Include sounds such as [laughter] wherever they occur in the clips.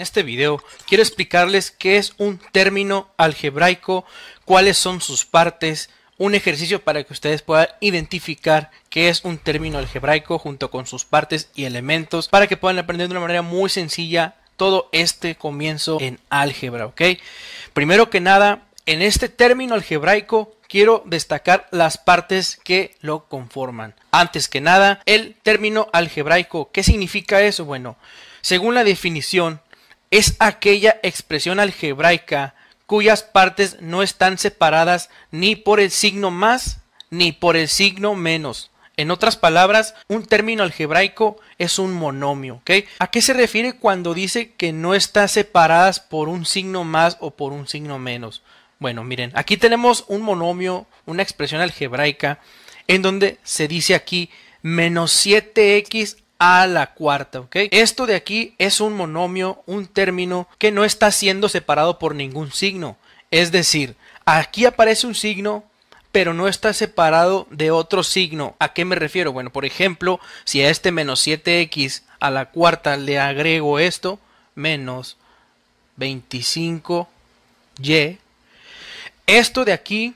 En este video quiero explicarles qué es un término algebraico, cuáles son sus partes, un ejercicio para que ustedes puedan identificar qué es un término algebraico junto con sus partes y elementos para que puedan aprender de una manera muy sencilla todo este comienzo en álgebra, ¿ok? Primero que nada, en este término algebraico quiero destacar las partes que lo conforman. Antes que nada, el término algebraico, ¿qué significa eso? Bueno, según la definición, es aquella expresión algebraica cuyas partes no están separadas ni por el signo más ni por el signo menos. En otras palabras, un término algebraico es un monomio. ¿A qué se refiere cuando dice que no está separadas por un signo más o por un signo menos? Bueno, miren, aquí tenemos un monomio, una expresión algebraica, en donde se dice aquí menos 7x a la cuarta, ¿ok? Esto de aquí es un monomio, un término que no está siendo separado por ningún signo. Es decir, aquí aparece un signo, pero no está separado de otro signo. ¿A qué me refiero? Bueno, por ejemplo, si a este menos 7x a la cuarta le agrego esto, menos 25y, esto de aquí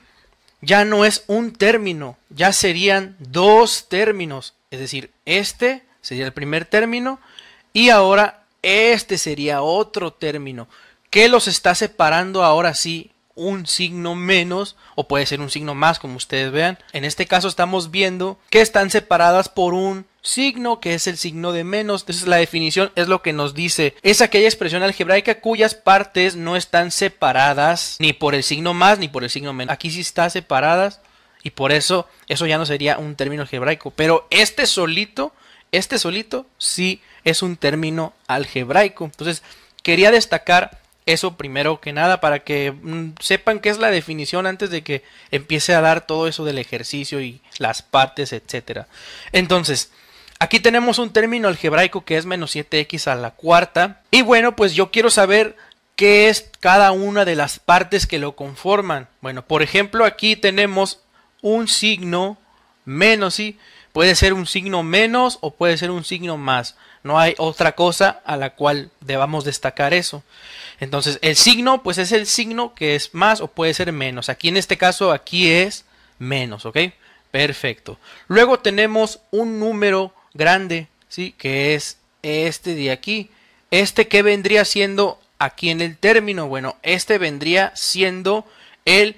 ya no es un término, ya serían dos términos. Es decir, este sería el primer término y ahora este sería otro término que los está separando ahora sí un signo menos o puede ser un signo más como ustedes vean. En este caso estamos viendo que están separadas por un signo que es el signo de menos. Entonces la definición es lo que nos dice. Es aquella expresión algebraica cuyas partes no están separadas ni por el signo más ni por el signo menos. Aquí sí está separadas y por eso eso ya no sería un término algebraico. Pero este solito este solito sí es un término algebraico. Entonces, quería destacar eso primero que nada para que mm, sepan qué es la definición antes de que empiece a dar todo eso del ejercicio y las partes, etcétera. Entonces, aquí tenemos un término algebraico que es menos 7x a la cuarta. Y bueno, pues yo quiero saber qué es cada una de las partes que lo conforman. Bueno, por ejemplo, aquí tenemos un signo menos, ¿sí? Puede ser un signo menos o puede ser un signo más. No hay otra cosa a la cual debamos destacar eso. Entonces, el signo, pues es el signo que es más o puede ser menos. Aquí en este caso, aquí es menos, ¿ok? Perfecto. Luego tenemos un número grande, ¿sí? Que es este de aquí. Este que vendría siendo aquí en el término. Bueno, este vendría siendo el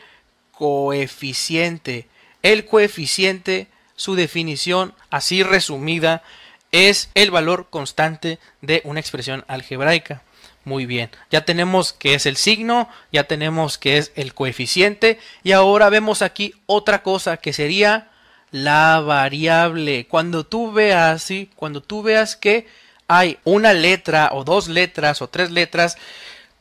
coeficiente. El coeficiente su definición, así resumida, es el valor constante de una expresión algebraica. Muy bien, ya tenemos que es el signo, ya tenemos que es el coeficiente y ahora vemos aquí otra cosa que sería la variable. Cuando tú veas, ¿sí? cuando tú veas que hay una letra o dos letras o tres letras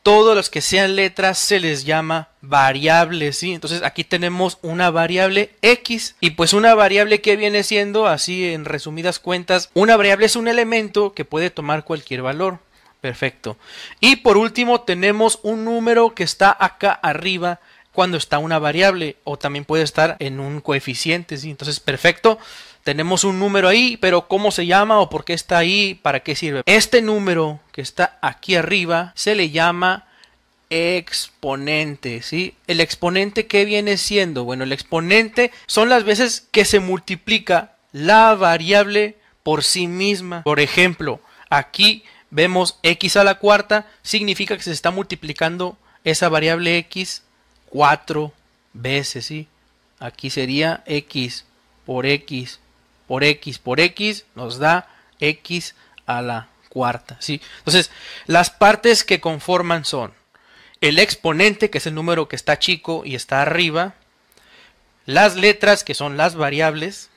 todos los que sean letras se les llama variables, ¿sí? Entonces aquí tenemos una variable x y pues una variable que viene siendo, así en resumidas cuentas, una variable es un elemento que puede tomar cualquier valor. Perfecto. Y por último tenemos un número que está acá arriba cuando está una variable o también puede estar en un coeficiente, ¿sí? Entonces, perfecto tenemos un número ahí, pero ¿cómo se llama o por qué está ahí? ¿Para qué sirve? Este número que está aquí arriba se le llama exponente, ¿sí? El exponente ¿qué viene siendo? Bueno, el exponente son las veces que se multiplica la variable por sí misma. Por ejemplo, aquí vemos x a la cuarta, significa que se está multiplicando esa variable x cuatro veces, ¿sí? Aquí sería x por x por x por x nos da x a la cuarta. ¿sí? Entonces, las partes que conforman son el exponente, que es el número que está chico y está arriba, las letras, que son las variables,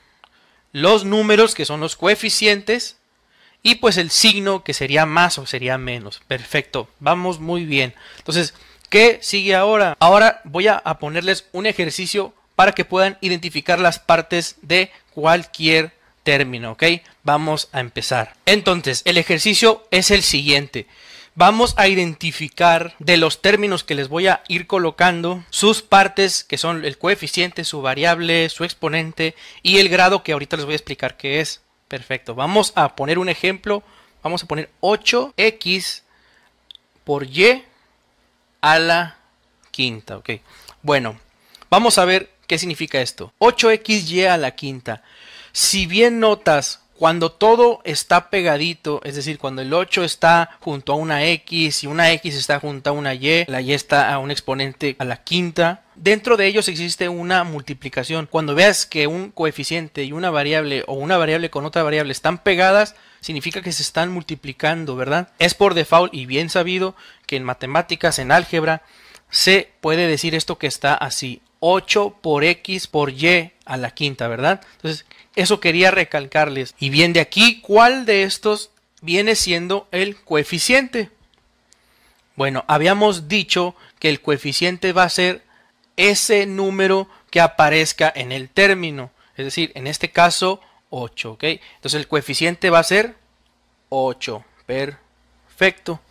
los números, que son los coeficientes, y pues el signo, que sería más o sería menos. Perfecto, vamos muy bien. Entonces, ¿qué sigue ahora? Ahora voy a ponerles un ejercicio para que puedan identificar las partes de cualquier término, ¿ok? Vamos a empezar. Entonces, el ejercicio es el siguiente. Vamos a identificar de los términos que les voy a ir colocando sus partes, que son el coeficiente, su variable, su exponente y el grado que ahorita les voy a explicar qué es. Perfecto. Vamos a poner un ejemplo. Vamos a poner 8x por y a la quinta, ¿ok? Bueno, vamos a ver qué significa esto. 8xy a la quinta. Si bien notas cuando todo está pegadito, es decir, cuando el 8 está junto a una X y una X está junto a una Y, la Y está a un exponente a la quinta, dentro de ellos existe una multiplicación. Cuando veas que un coeficiente y una variable o una variable con otra variable están pegadas, significa que se están multiplicando, ¿verdad? Es por default y bien sabido que en matemáticas, en álgebra, se puede decir esto que está así. 8 por X por Y a la quinta, ¿verdad? Entonces, eso quería recalcarles. Y bien, de aquí, ¿cuál de estos viene siendo el coeficiente? Bueno, habíamos dicho que el coeficiente va a ser ese número que aparezca en el término. Es decir, en este caso, 8, ¿ok? Entonces el coeficiente va a ser 8. Perfecto.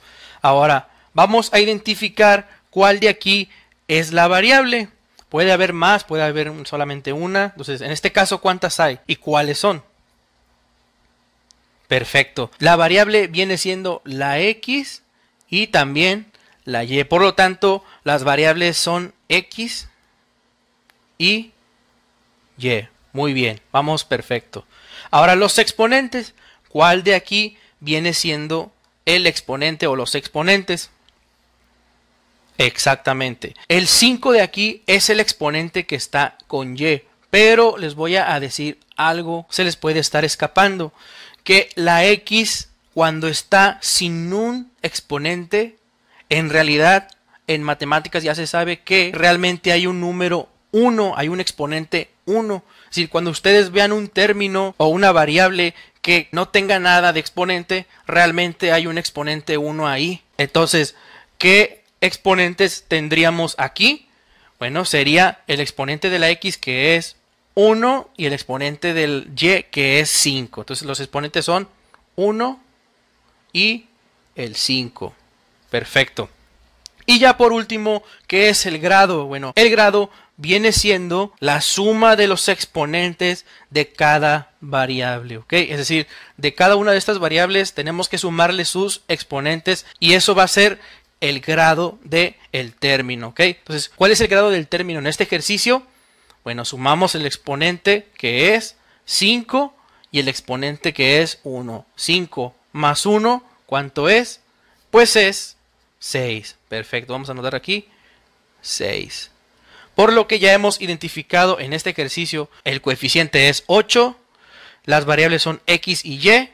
Ahora, vamos a identificar cuál de aquí es la variable. Puede haber más, puede haber solamente una. Entonces, en este caso, ¿cuántas hay? ¿Y cuáles son? Perfecto. La variable viene siendo la x y también la y. Por lo tanto, las variables son x y y. Muy bien, vamos perfecto. Ahora los exponentes. ¿Cuál de aquí viene siendo el exponente o los exponentes? Exactamente. El 5 de aquí es el exponente que está con Y. Pero les voy a decir algo, se les puede estar escapando. Que la X cuando está sin un exponente, en realidad en matemáticas ya se sabe que realmente hay un número 1, hay un exponente 1. Es decir, cuando ustedes vean un término o una variable que no tenga nada de exponente, realmente hay un exponente 1 ahí. Entonces, ¿qué exponentes tendríamos aquí? Bueno, sería el exponente de la x que es 1 y el exponente del y que es 5. Entonces los exponentes son 1 y el 5. Perfecto. Y ya por último, ¿qué es el grado? Bueno, el grado viene siendo la suma de los exponentes de cada variable, ¿ok? Es decir, de cada una de estas variables tenemos que sumarle sus exponentes y eso va a ser el grado del el término, ¿ok? Entonces, ¿cuál es el grado del término en este ejercicio? Bueno, sumamos el exponente que es 5 y el exponente que es 1. 5 más 1, ¿cuánto es? Pues es 6. Perfecto, vamos a anotar aquí 6. Por lo que ya hemos identificado en este ejercicio, el coeficiente es 8, las variables son x y y,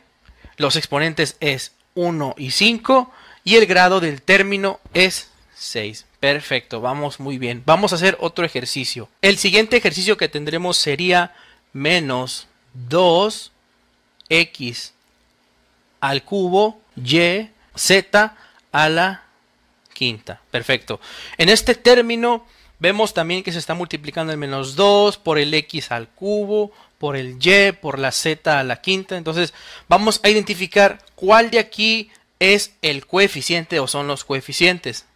los exponentes es 1 y 5, y el grado del término es 6. Perfecto, vamos muy bien. Vamos a hacer otro ejercicio. El siguiente ejercicio que tendremos sería menos 2x al cubo y z a la quinta. Perfecto. En este término vemos también que se está multiplicando el menos 2 por el x al cubo, por el y, por la z a la quinta. Entonces vamos a identificar cuál de aquí es el coeficiente o son los coeficientes.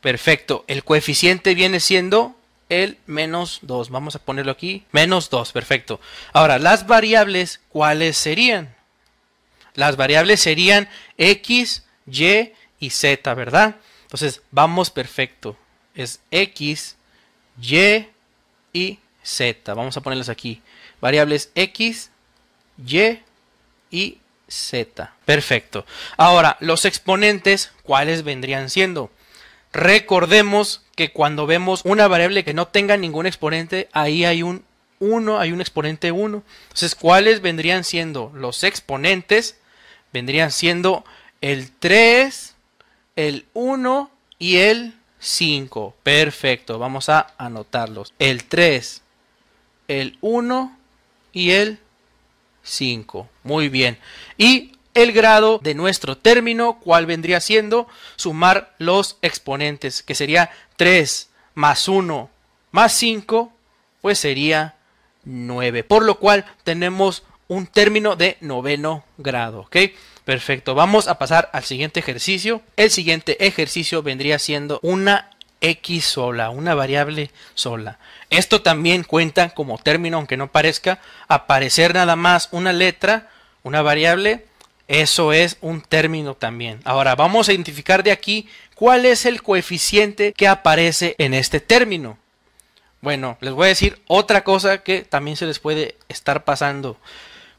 Perfecto. El coeficiente viene siendo el menos 2. Vamos a ponerlo aquí. Menos 2. Perfecto. Ahora, las variables, ¿cuáles serían? Las variables serían x, y y z, ¿verdad? Entonces, vamos perfecto. Es x, y y z. Vamos a ponerlas aquí. Variables x, y y z. Perfecto. Ahora, los exponentes, ¿cuáles vendrían siendo? Recordemos que cuando vemos una variable que no tenga ningún exponente, ahí hay un 1, hay un exponente 1. Entonces, ¿cuáles vendrían siendo? Los exponentes vendrían siendo el 3, el 1 y el 5. Perfecto, vamos a anotarlos. El 3, el 1 y el 5. Muy bien. Y el grado de nuestro término, ¿cuál vendría siendo? Sumar los exponentes, que sería 3 más 1 más 5, pues sería 9. Por lo cual tenemos un término de noveno grado, ¿ok? Perfecto, vamos a pasar al siguiente ejercicio. El siguiente ejercicio vendría siendo una x sola, una variable sola. Esto también cuenta como término, aunque no parezca, aparecer nada más una letra, una variable Eso es un término también. Ahora vamos a identificar de aquí cuál es el coeficiente que aparece en este término. Bueno, les voy a decir otra cosa que también se les puede estar pasando.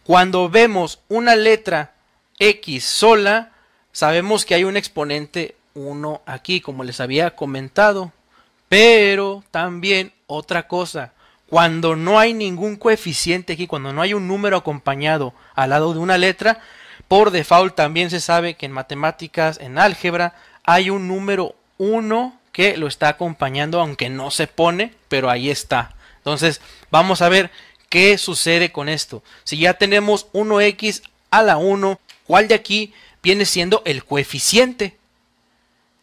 Cuando vemos una letra X sola, sabemos que hay un exponente 1 aquí, como les había comentado. Pero también otra cosa, cuando no hay ningún coeficiente aquí, cuando no hay un número acompañado al lado de una letra, por default también se sabe que en matemáticas, en álgebra, hay un número 1 que lo está acompañando, aunque no se pone, pero ahí está. Entonces, vamos a ver qué sucede con esto. Si ya tenemos 1x a la 1, ¿cuál de aquí viene siendo el coeficiente?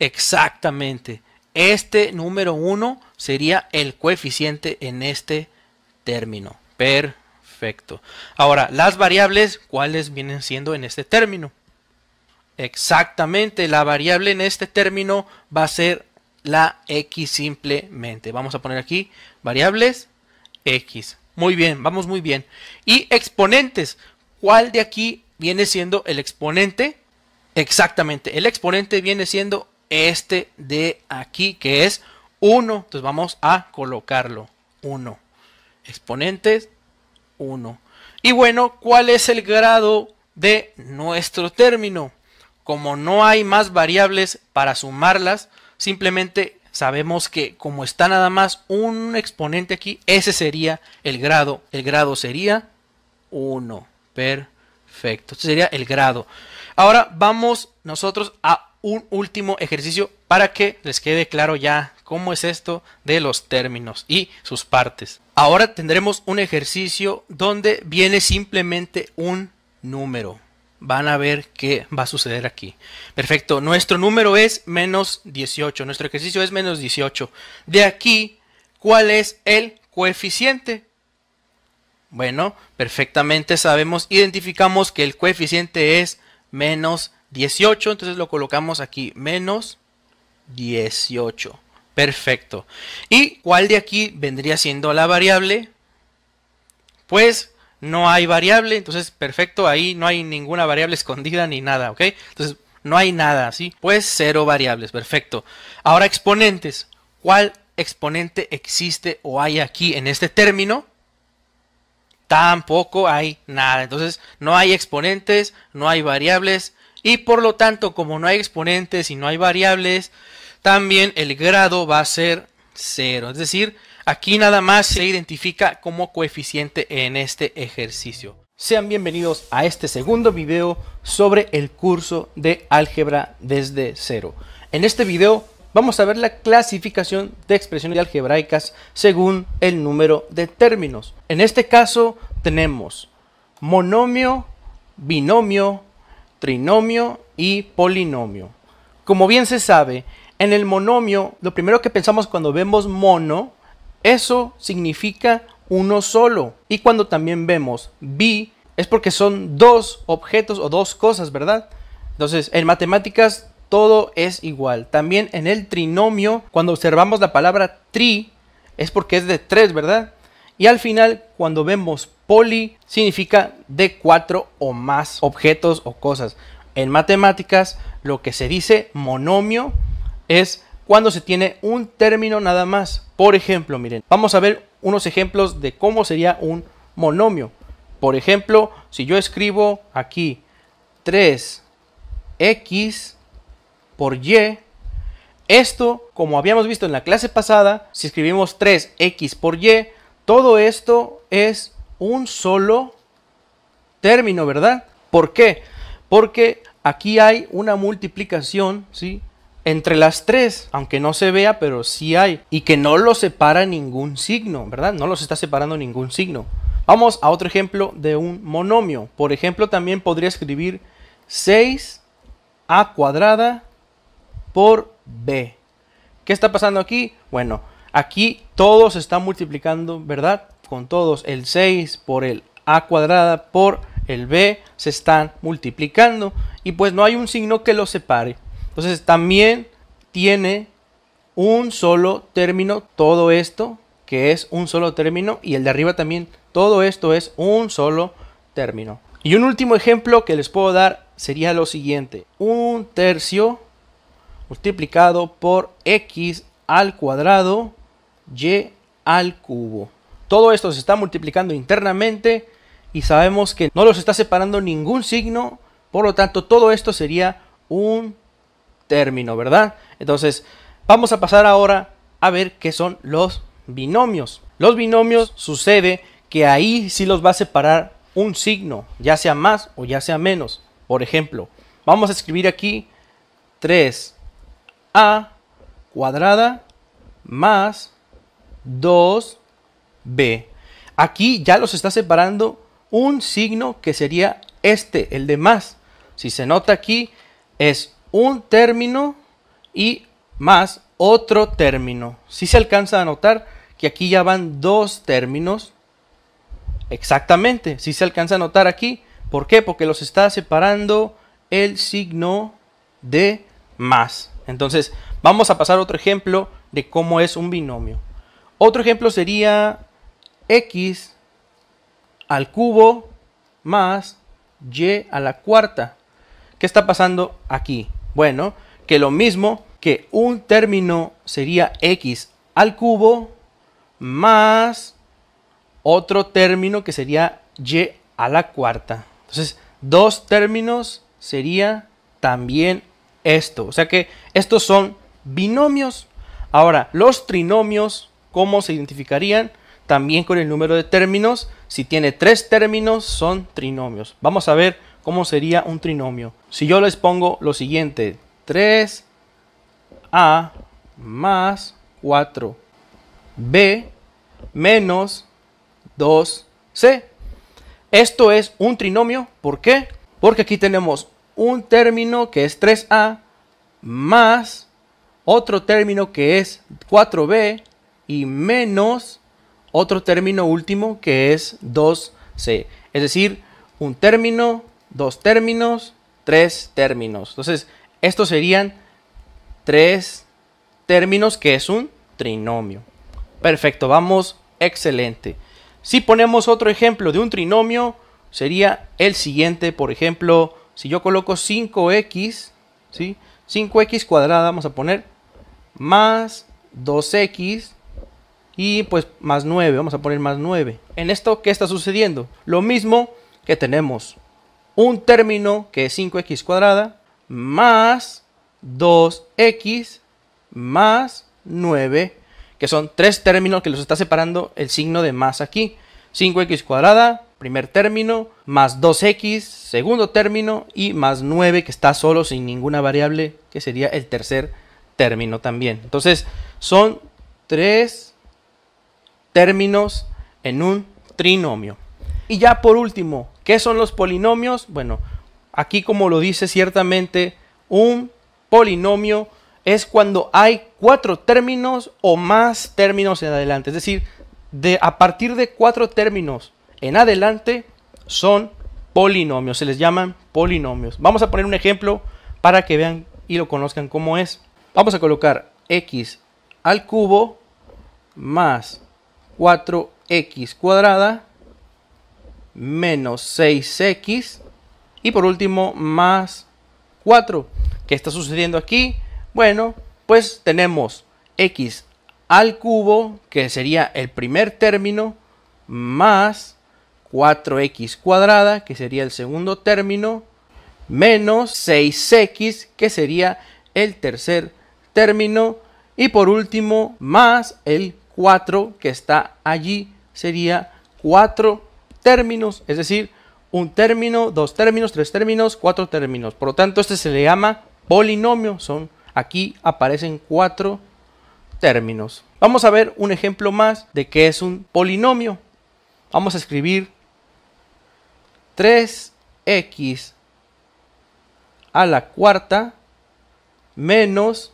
Exactamente. Este número 1 sería el coeficiente en este término. Perfecto. Ahora, las variables, ¿cuáles vienen siendo en este término? Exactamente, la variable en este término va a ser la x simplemente. Vamos a poner aquí variables x. Muy bien, vamos muy bien. Y exponentes, ¿cuál de aquí viene siendo el exponente? Exactamente, el exponente viene siendo este de aquí, que es 1. Entonces vamos a colocarlo. 1. Exponentes 1. Y bueno, ¿cuál es el grado de nuestro término? Como no hay más variables para sumarlas, simplemente sabemos que como está nada más un exponente aquí, ese sería el grado. El grado sería 1. Perfecto. Este sería el grado. Ahora vamos nosotros a un último ejercicio para que les quede claro ya cómo es esto de los términos y sus partes. Ahora tendremos un ejercicio donde viene simplemente un número. Van a ver qué va a suceder aquí. Perfecto, nuestro número es menos 18, nuestro ejercicio es menos 18. De aquí, ¿cuál es el coeficiente? Bueno, perfectamente sabemos, identificamos que el coeficiente es menos 18, entonces lo colocamos aquí, menos 18. Perfecto. ¿Y cuál de aquí vendría siendo la variable? Pues no hay variable, entonces perfecto, ahí no hay ninguna variable [laughs] escondida ni nada, ¿ok? Entonces no hay nada, ¿sí? Pues cero variables, perfecto. Ahora exponentes, ¿cuál exponente existe o hay aquí en este término? Tampoco hay nada, entonces no hay exponentes, no hay variables, y por lo tanto, como no hay exponentes y no hay variables, también el grado va a ser cero. Es decir, aquí nada más se identifica como coeficiente en este ejercicio. Sean bienvenidos a este segundo video sobre el curso de álgebra desde cero. En este video vamos a ver la clasificación de expresiones algebraicas según el número de términos. En este caso tenemos monomio, binomio, trinomio y polinomio. Como bien se sabe, en el monomio, lo primero que pensamos cuando vemos mono, eso significa uno solo. Y cuando también vemos bi, es porque son dos objetos o dos cosas, ¿verdad? Entonces, en matemáticas todo es igual. También en el trinomio, cuando observamos la palabra tri, es porque es de tres, ¿verdad? Y al final, cuando vemos poli, significa de cuatro o más objetos o cosas. En matemáticas, lo que se dice monomio es cuando se tiene un término nada más. Por ejemplo, miren, vamos a ver unos ejemplos de cómo sería un monomio. Por ejemplo, si yo escribo aquí 3x por y, esto, como habíamos visto en la clase pasada, si escribimos 3x por y, todo esto es un solo término, ¿verdad? ¿Por qué? Porque aquí hay una multiplicación, ¿sí? Entre las tres, aunque no se vea, pero sí hay. Y que no los separa ningún signo, ¿verdad? No los está separando ningún signo. Vamos a otro ejemplo de un monomio. Por ejemplo, también podría escribir 6a cuadrada por b. ¿Qué está pasando aquí? Bueno, Aquí todos se están multiplicando, ¿verdad? Con todos. El 6 por el a cuadrada por el b se están multiplicando. Y pues no hay un signo que los separe. Entonces también tiene un solo término todo esto, que es un solo término. Y el de arriba también, todo esto es un solo término. Y un último ejemplo que les puedo dar sería lo siguiente. Un tercio multiplicado por x al cuadrado y al cubo. Todo esto se está multiplicando internamente y sabemos que no los está separando ningún signo. Por lo tanto, todo esto sería un término, ¿verdad? Entonces, vamos a pasar ahora a ver qué son los binomios. Los binomios sucede que ahí sí los va a separar un signo, ya sea más o ya sea menos. Por ejemplo, vamos a escribir aquí 3a cuadrada más 2b. Aquí ya los está separando un signo que sería este, el de más. Si se nota aquí, es un término y más otro término. Si se alcanza a notar que aquí ya van dos términos Exactamente, si se alcanza a notar aquí. ¿Por qué? Porque los está separando el signo de más. Entonces, vamos a pasar a otro ejemplo de cómo es un binomio. Otro ejemplo sería x al cubo más y a la cuarta. ¿Qué está pasando aquí? Bueno, que lo mismo que un término sería x al cubo más otro término que sería y a la cuarta. Entonces, dos términos sería también esto. O sea que estos son binomios. Ahora, los trinomios, ¿cómo se identificarían? También con el número de términos. Si tiene tres términos, son trinomios. Vamos a ver cómo sería un trinomio. Si yo les pongo lo siguiente, 3a más 4b menos 2c. Esto es un trinomio. ¿Por qué? Porque aquí tenemos un término que es 3a más otro término que es 4b y menos otro término último que es 2c. Es decir, un término, dos términos, tres términos. Entonces, estos serían tres términos que es un trinomio. Perfecto, vamos, excelente. Si ponemos otro ejemplo de un trinomio, sería el siguiente, por ejemplo, si yo coloco 5x, ¿sí? 5x cuadrada, vamos a poner, más 2x y pues más 9, vamos a poner más 9. En esto, ¿qué está sucediendo? Lo mismo que tenemos un término que es 5x cuadrada más 2x más 9 que son tres términos que los está separando el signo de más aquí. 5x cuadrada, primer término, más 2x, segundo término, y más 9 que está solo sin ninguna variable, que sería el tercer término también. Entonces, son tres términos en un trinomio. Y ya por último, ¿qué son los polinomios? Bueno, aquí como lo dice ciertamente, un polinomio es cuando hay cuatro términos o más términos en adelante. Es decir, de, a partir de cuatro términos en adelante son polinomios, se les llaman polinomios. Vamos a poner un ejemplo para que vean y lo conozcan cómo es. Vamos a colocar x al cubo más 4x cuadrada menos 6x y por último más 4. ¿Qué está sucediendo aquí? Bueno, pues tenemos x al cubo, que sería el primer término, más 4x cuadrada, que sería el segundo término, menos 6x, que sería el tercer término, y por último, más el 4 que está allí, sería 4 términos, es decir, un término, dos términos, tres términos, cuatro términos. Por lo tanto, este se le llama polinomio, son Aquí aparecen cuatro términos. Vamos a ver un ejemplo más de qué es un polinomio. Vamos a escribir 3x a la cuarta menos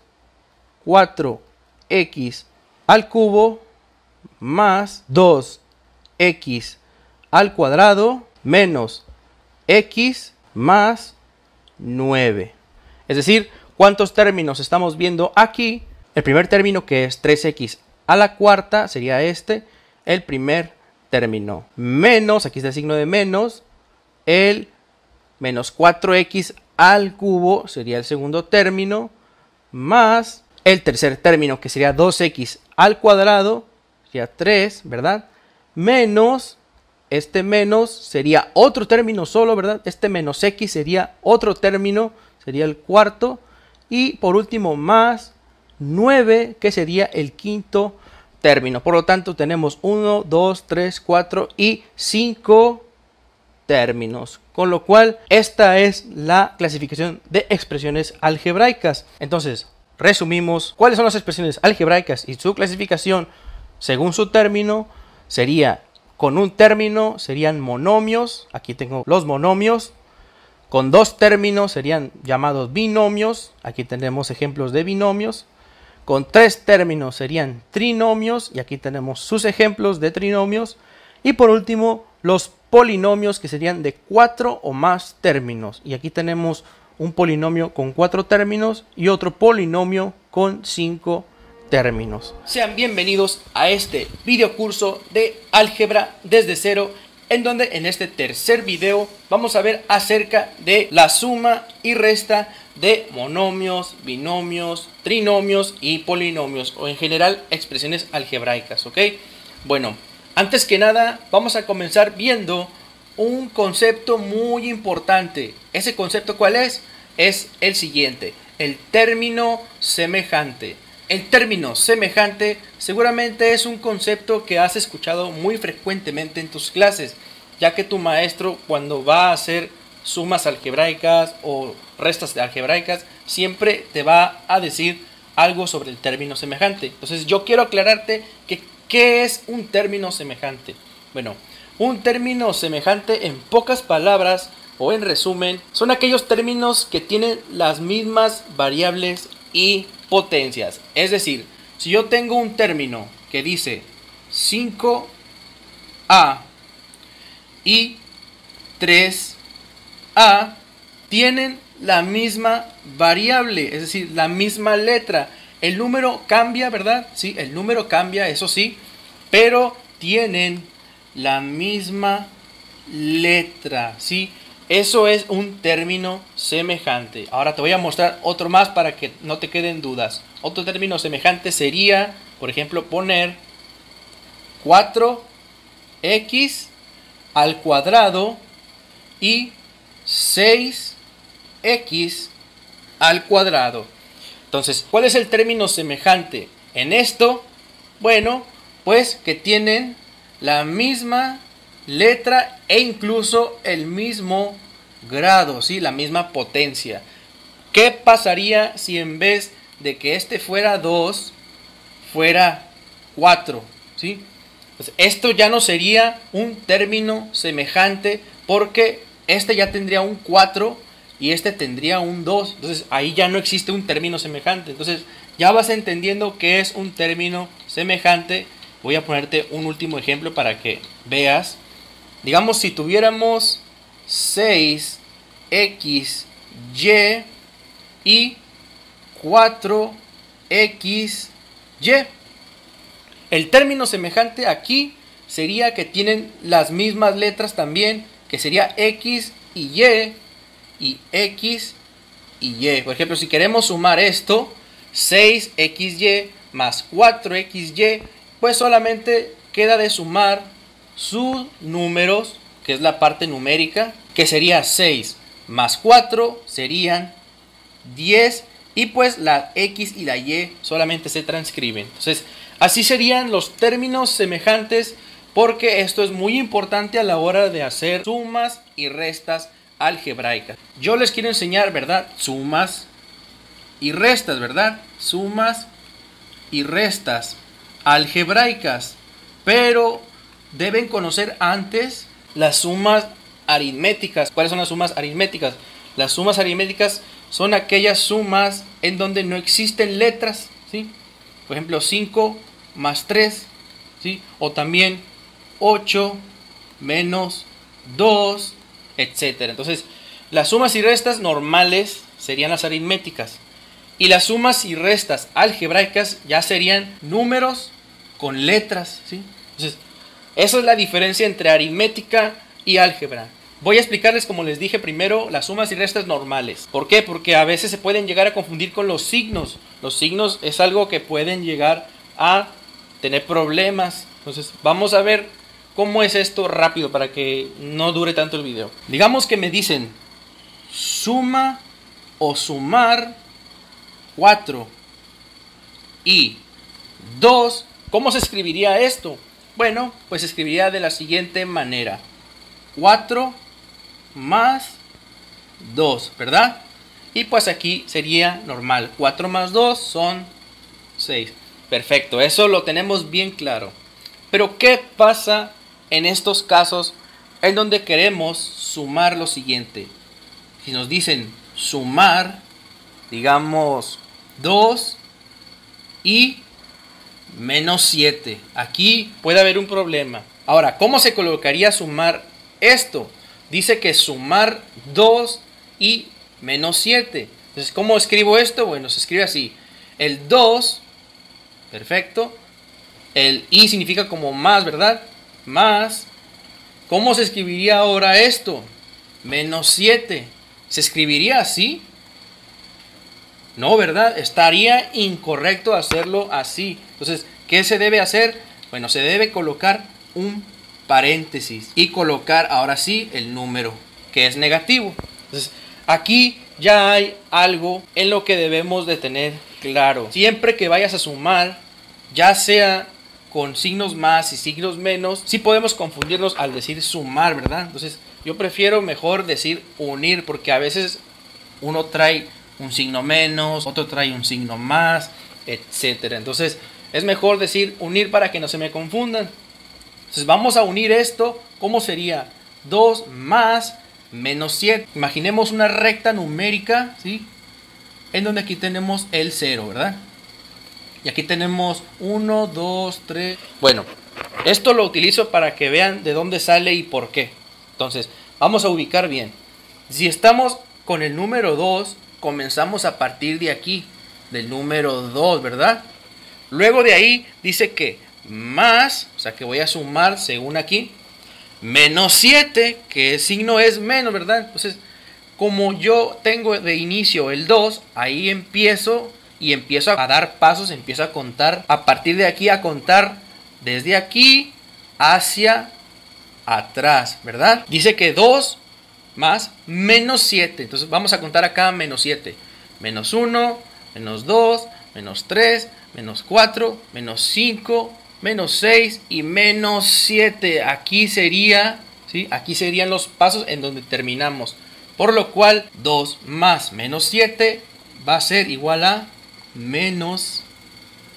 4x al cubo más 2x al cuadrado menos x más 9. Es decir, ¿Cuántos términos estamos viendo aquí? El primer término que es 3x a la cuarta sería este, el primer término. Menos, aquí está el signo de menos, el menos 4x al cubo sería el segundo término, más el tercer término que sería 2x al cuadrado, sería 3, ¿verdad? Menos, este menos sería otro término solo, ¿verdad? Este menos x sería otro término, sería el cuarto. Y por último, más 9, que sería el quinto término. Por lo tanto, tenemos 1, 2, 3, 4 y 5 términos. Con lo cual, esta es la clasificación de expresiones algebraicas. Entonces, resumimos cuáles son las expresiones algebraicas y su clasificación según su término sería con un término serían monomios, aquí tengo los monomios, con dos términos serían llamados binomios, aquí tenemos ejemplos de binomios, con tres términos serían trinomios, y aquí tenemos sus ejemplos de trinomios, y por último los polinomios que serían de cuatro o más términos, y aquí tenemos un polinomio con cuatro términos y otro polinomio con cinco términos. Sean bienvenidos a este video curso de álgebra desde cero en donde en este tercer video vamos a ver acerca de la suma y resta de monomios, binomios, trinomios y polinomios o en general expresiones algebraicas, ¿ok? Bueno, antes que nada vamos a comenzar viendo un concepto muy importante. ¿Ese concepto cuál es? Es el siguiente, el término semejante. El término semejante seguramente es un concepto que has escuchado muy frecuentemente en tus clases, ya que tu maestro cuando va a hacer sumas algebraicas o restas algebraicas siempre te va a decir algo sobre el término semejante. Entonces yo quiero aclararte que qué es un término semejante. Bueno, un término semejante, en pocas palabras o en resumen, son aquellos términos que tienen las mismas variables y potencias. Es decir, si yo tengo un término que dice 5A y 3A, tienen la misma variable, es decir, la misma letra. El número cambia, ¿verdad? Sí, el número cambia, eso sí, pero tienen la misma letra, ¿sí? Eso es un término semejante. Ahora te voy a mostrar otro más para que no te queden dudas. Otro término semejante sería, por ejemplo, poner 4x al cuadrado y 6x al cuadrado. Entonces, ¿cuál es el término semejante? En esto, bueno, pues que tienen la misma letra e incluso el mismo grado, ¿sí? la misma potencia. ¿Qué pasaría si en vez de que este fuera 2, fuera 4? ¿sí? Pues esto ya no sería un término semejante porque este ya tendría un 4 y este tendría un 2. Entonces ahí ya no existe un término semejante. Entonces ya vas entendiendo que es un término semejante Voy a ponerte un último ejemplo para que veas. Digamos si tuviéramos 6xy y 4xy. El término semejante aquí sería que tienen las mismas letras también, que sería x y y y x y y. Por ejemplo, si queremos sumar esto, 6xy más 4xy pues solamente queda de sumar sus números, que es la parte numérica, que sería 6 más 4 serían 10 y pues la X y la Y solamente se transcriben. Entonces, así serían los términos semejantes porque esto es muy importante a la hora de hacer sumas y restas algebraicas. Yo les quiero enseñar, ¿verdad? Sumas y restas, ¿verdad? Sumas y restas algebraicas, pero deben conocer antes las sumas aritméticas. ¿Cuáles son las sumas aritméticas? Las sumas aritméticas son aquellas sumas en donde no existen letras, ¿sí? Por ejemplo, 5 más 3, ¿sí? O también 8 menos 2, etcétera. Entonces, las sumas y restas normales serían las aritméticas. Y las sumas y restas algebraicas ya serían números con letras, ¿sí? Entonces, esa es la diferencia entre aritmética y álgebra. Voy a explicarles, como les dije primero, las sumas y restas normales. ¿Por qué? Porque a veces se pueden llegar a confundir con los signos. Los signos es algo que pueden llegar a tener problemas. Entonces, vamos a ver cómo es esto rápido para que no dure tanto el video. Digamos que me dicen suma o sumar 4 y 2. ¿Cómo se escribiría esto? Bueno, pues se escribiría de la siguiente manera. 4 más 2, ¿verdad? Y pues aquí sería normal. 4 más 2 son 6. Perfecto, eso lo tenemos bien claro. Pero ¿qué pasa en estos casos en donde queremos sumar lo siguiente? Si nos dicen sumar, digamos 2 y menos 7. Aquí puede haber un problema. Ahora, ¿cómo se colocaría sumar esto? dice que sumar 2 y menos 7. Entonces, ¿cómo escribo esto? Bueno, se escribe así. El 2, perfecto. El i significa como más, ¿verdad? Más. ¿Cómo se escribiría ahora esto? Menos 7. ¿Se escribiría así? No, ¿verdad? Estaría incorrecto hacerlo así. Entonces, ¿qué se debe hacer? Bueno, se debe colocar un paréntesis y colocar ahora sí el número que es negativo. Entonces, aquí ya hay algo en lo que debemos de tener claro. Siempre que vayas a sumar, ya sea con signos más y signos menos, sí podemos confundirnos al decir sumar, ¿verdad? Entonces, yo prefiero mejor decir unir porque a veces uno trae un signo menos, otro trae un signo más, etcétera. Entonces, es mejor decir unir para que no se me confundan. Entonces vamos a unir esto. ¿Cómo sería? 2 más menos 7. Imaginemos una recta numérica, ¿sí? En donde aquí tenemos el 0, ¿verdad? Y aquí tenemos 1, 2, 3. Bueno, esto lo utilizo para que vean de dónde sale y por qué. Entonces, vamos a ubicar bien. Si estamos con el número 2, comenzamos a partir de aquí, del número 2, ¿verdad? Luego de ahí dice que más, o sea que voy a sumar según aquí, menos 7, que el signo es menos, ¿verdad? Entonces, como yo tengo de inicio el 2, ahí empiezo y empiezo a dar pasos, empiezo a contar, a partir de aquí a contar desde aquí hacia atrás, ¿verdad? Dice que 2 más menos 7, entonces vamos a contar acá menos 7, menos 1, menos 2, menos 3, menos 4, menos 5, menos 6 y menos 7. Aquí sería, ¿sí? Aquí serían los pasos en donde terminamos. Por lo cual 2 más menos 7 va a ser igual a menos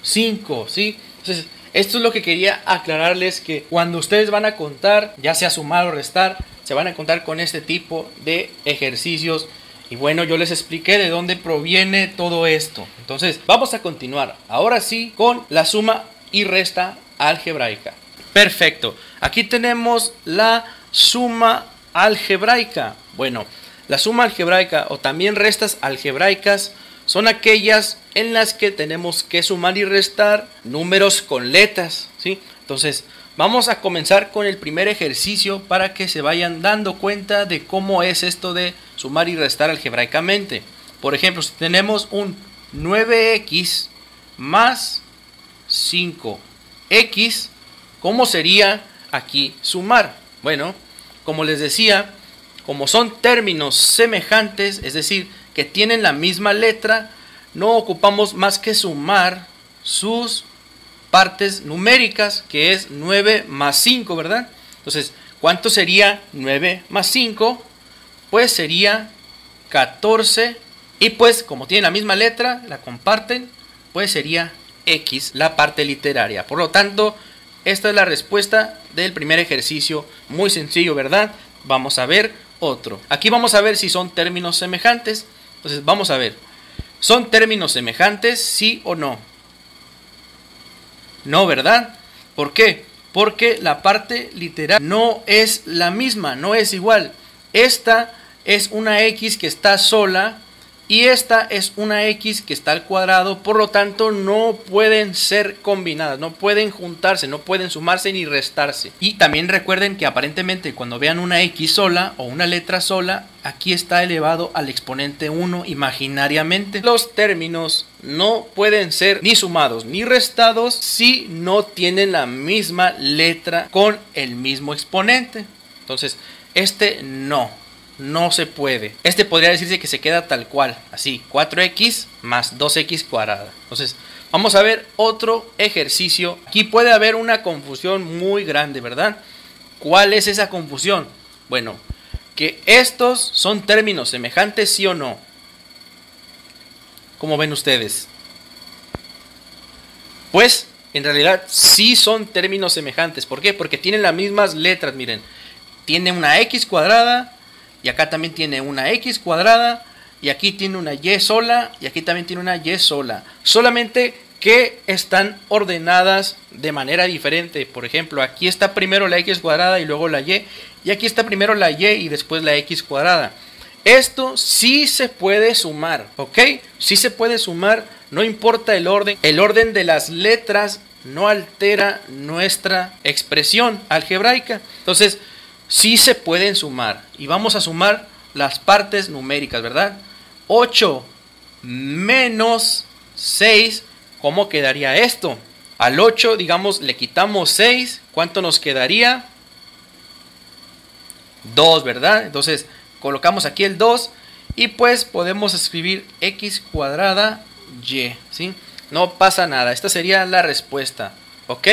5, ¿sí? Entonces, esto es lo que quería aclararles que cuando ustedes van a contar, ya sea sumar o restar, se van a contar con este tipo de ejercicios. Y bueno, yo les expliqué de dónde proviene todo esto. Entonces, vamos a continuar. Ahora sí con la suma y resta algebraica. Perfecto. Aquí tenemos la suma algebraica. Bueno, la suma algebraica o también restas algebraicas son aquellas en las que tenemos que sumar y restar números con letras, ¿sí? Entonces, vamos a comenzar con el primer ejercicio para que se vayan dando cuenta de cómo es esto de sumar y restar algebraicamente. Por ejemplo, si tenemos un 9x más 5x, ¿cómo sería aquí sumar? Bueno, como les decía, como son términos semejantes, es decir, que tienen la misma letra, no ocupamos más que sumar sus partes numéricas, que es 9 más 5, ¿verdad? Entonces, ¿cuánto sería 9 más 5? Pues sería 14. Y pues, como tienen la misma letra, la comparten, pues sería X la parte literaria. Por lo tanto, esta es la respuesta del primer ejercicio. Muy sencillo, ¿verdad? Vamos a ver otro. Aquí vamos a ver si son términos semejantes. Entonces, vamos a ver. ¿Son términos semejantes, sí o no? No, ¿verdad? ¿Por qué? Porque la parte literal no es la misma, no es igual. Esta es una X que está sola Y esta es una x que está al cuadrado, por lo tanto no pueden ser combinadas, no pueden juntarse, no pueden sumarse ni restarse. Y también recuerden que aparentemente cuando vean una x sola o una letra sola, aquí está elevado al exponente 1 imaginariamente. Los términos no pueden ser ni sumados ni restados si no tienen la misma letra con el mismo exponente. Entonces, este no no se puede. Este podría decirse que se queda tal cual, así, 4x más 2x cuadrada. Entonces, vamos a ver otro ejercicio. Aquí puede haber una confusión muy grande, ¿verdad? ¿Cuál es esa confusión? Bueno, que estos son términos semejantes, sí o no. ¿Cómo ven ustedes? Pues, en realidad, sí son términos semejantes. ¿Por qué? Porque tienen las mismas letras, miren. Tiene una x cuadrada y acá también tiene una x cuadrada. Y aquí tiene una y sola. Y aquí también tiene una y sola. Solamente que están ordenadas de manera diferente. Por ejemplo, aquí está primero la x cuadrada y luego la y. Y aquí está primero la y y después la x cuadrada. Esto sí se puede sumar, ¿ok? Sí se puede sumar, no importa el orden. El orden de las letras no altera nuestra expresión algebraica. Entonces, sí se pueden sumar. Y vamos a sumar las partes numéricas, ¿verdad? 8 menos 6, ¿cómo quedaría esto? Al 8, digamos, le quitamos 6, ¿cuánto nos quedaría? 2, ¿verdad? Entonces, colocamos aquí el 2 y pues podemos escribir x cuadrada y, ¿sí? No pasa nada, esta sería la respuesta, ¿ok?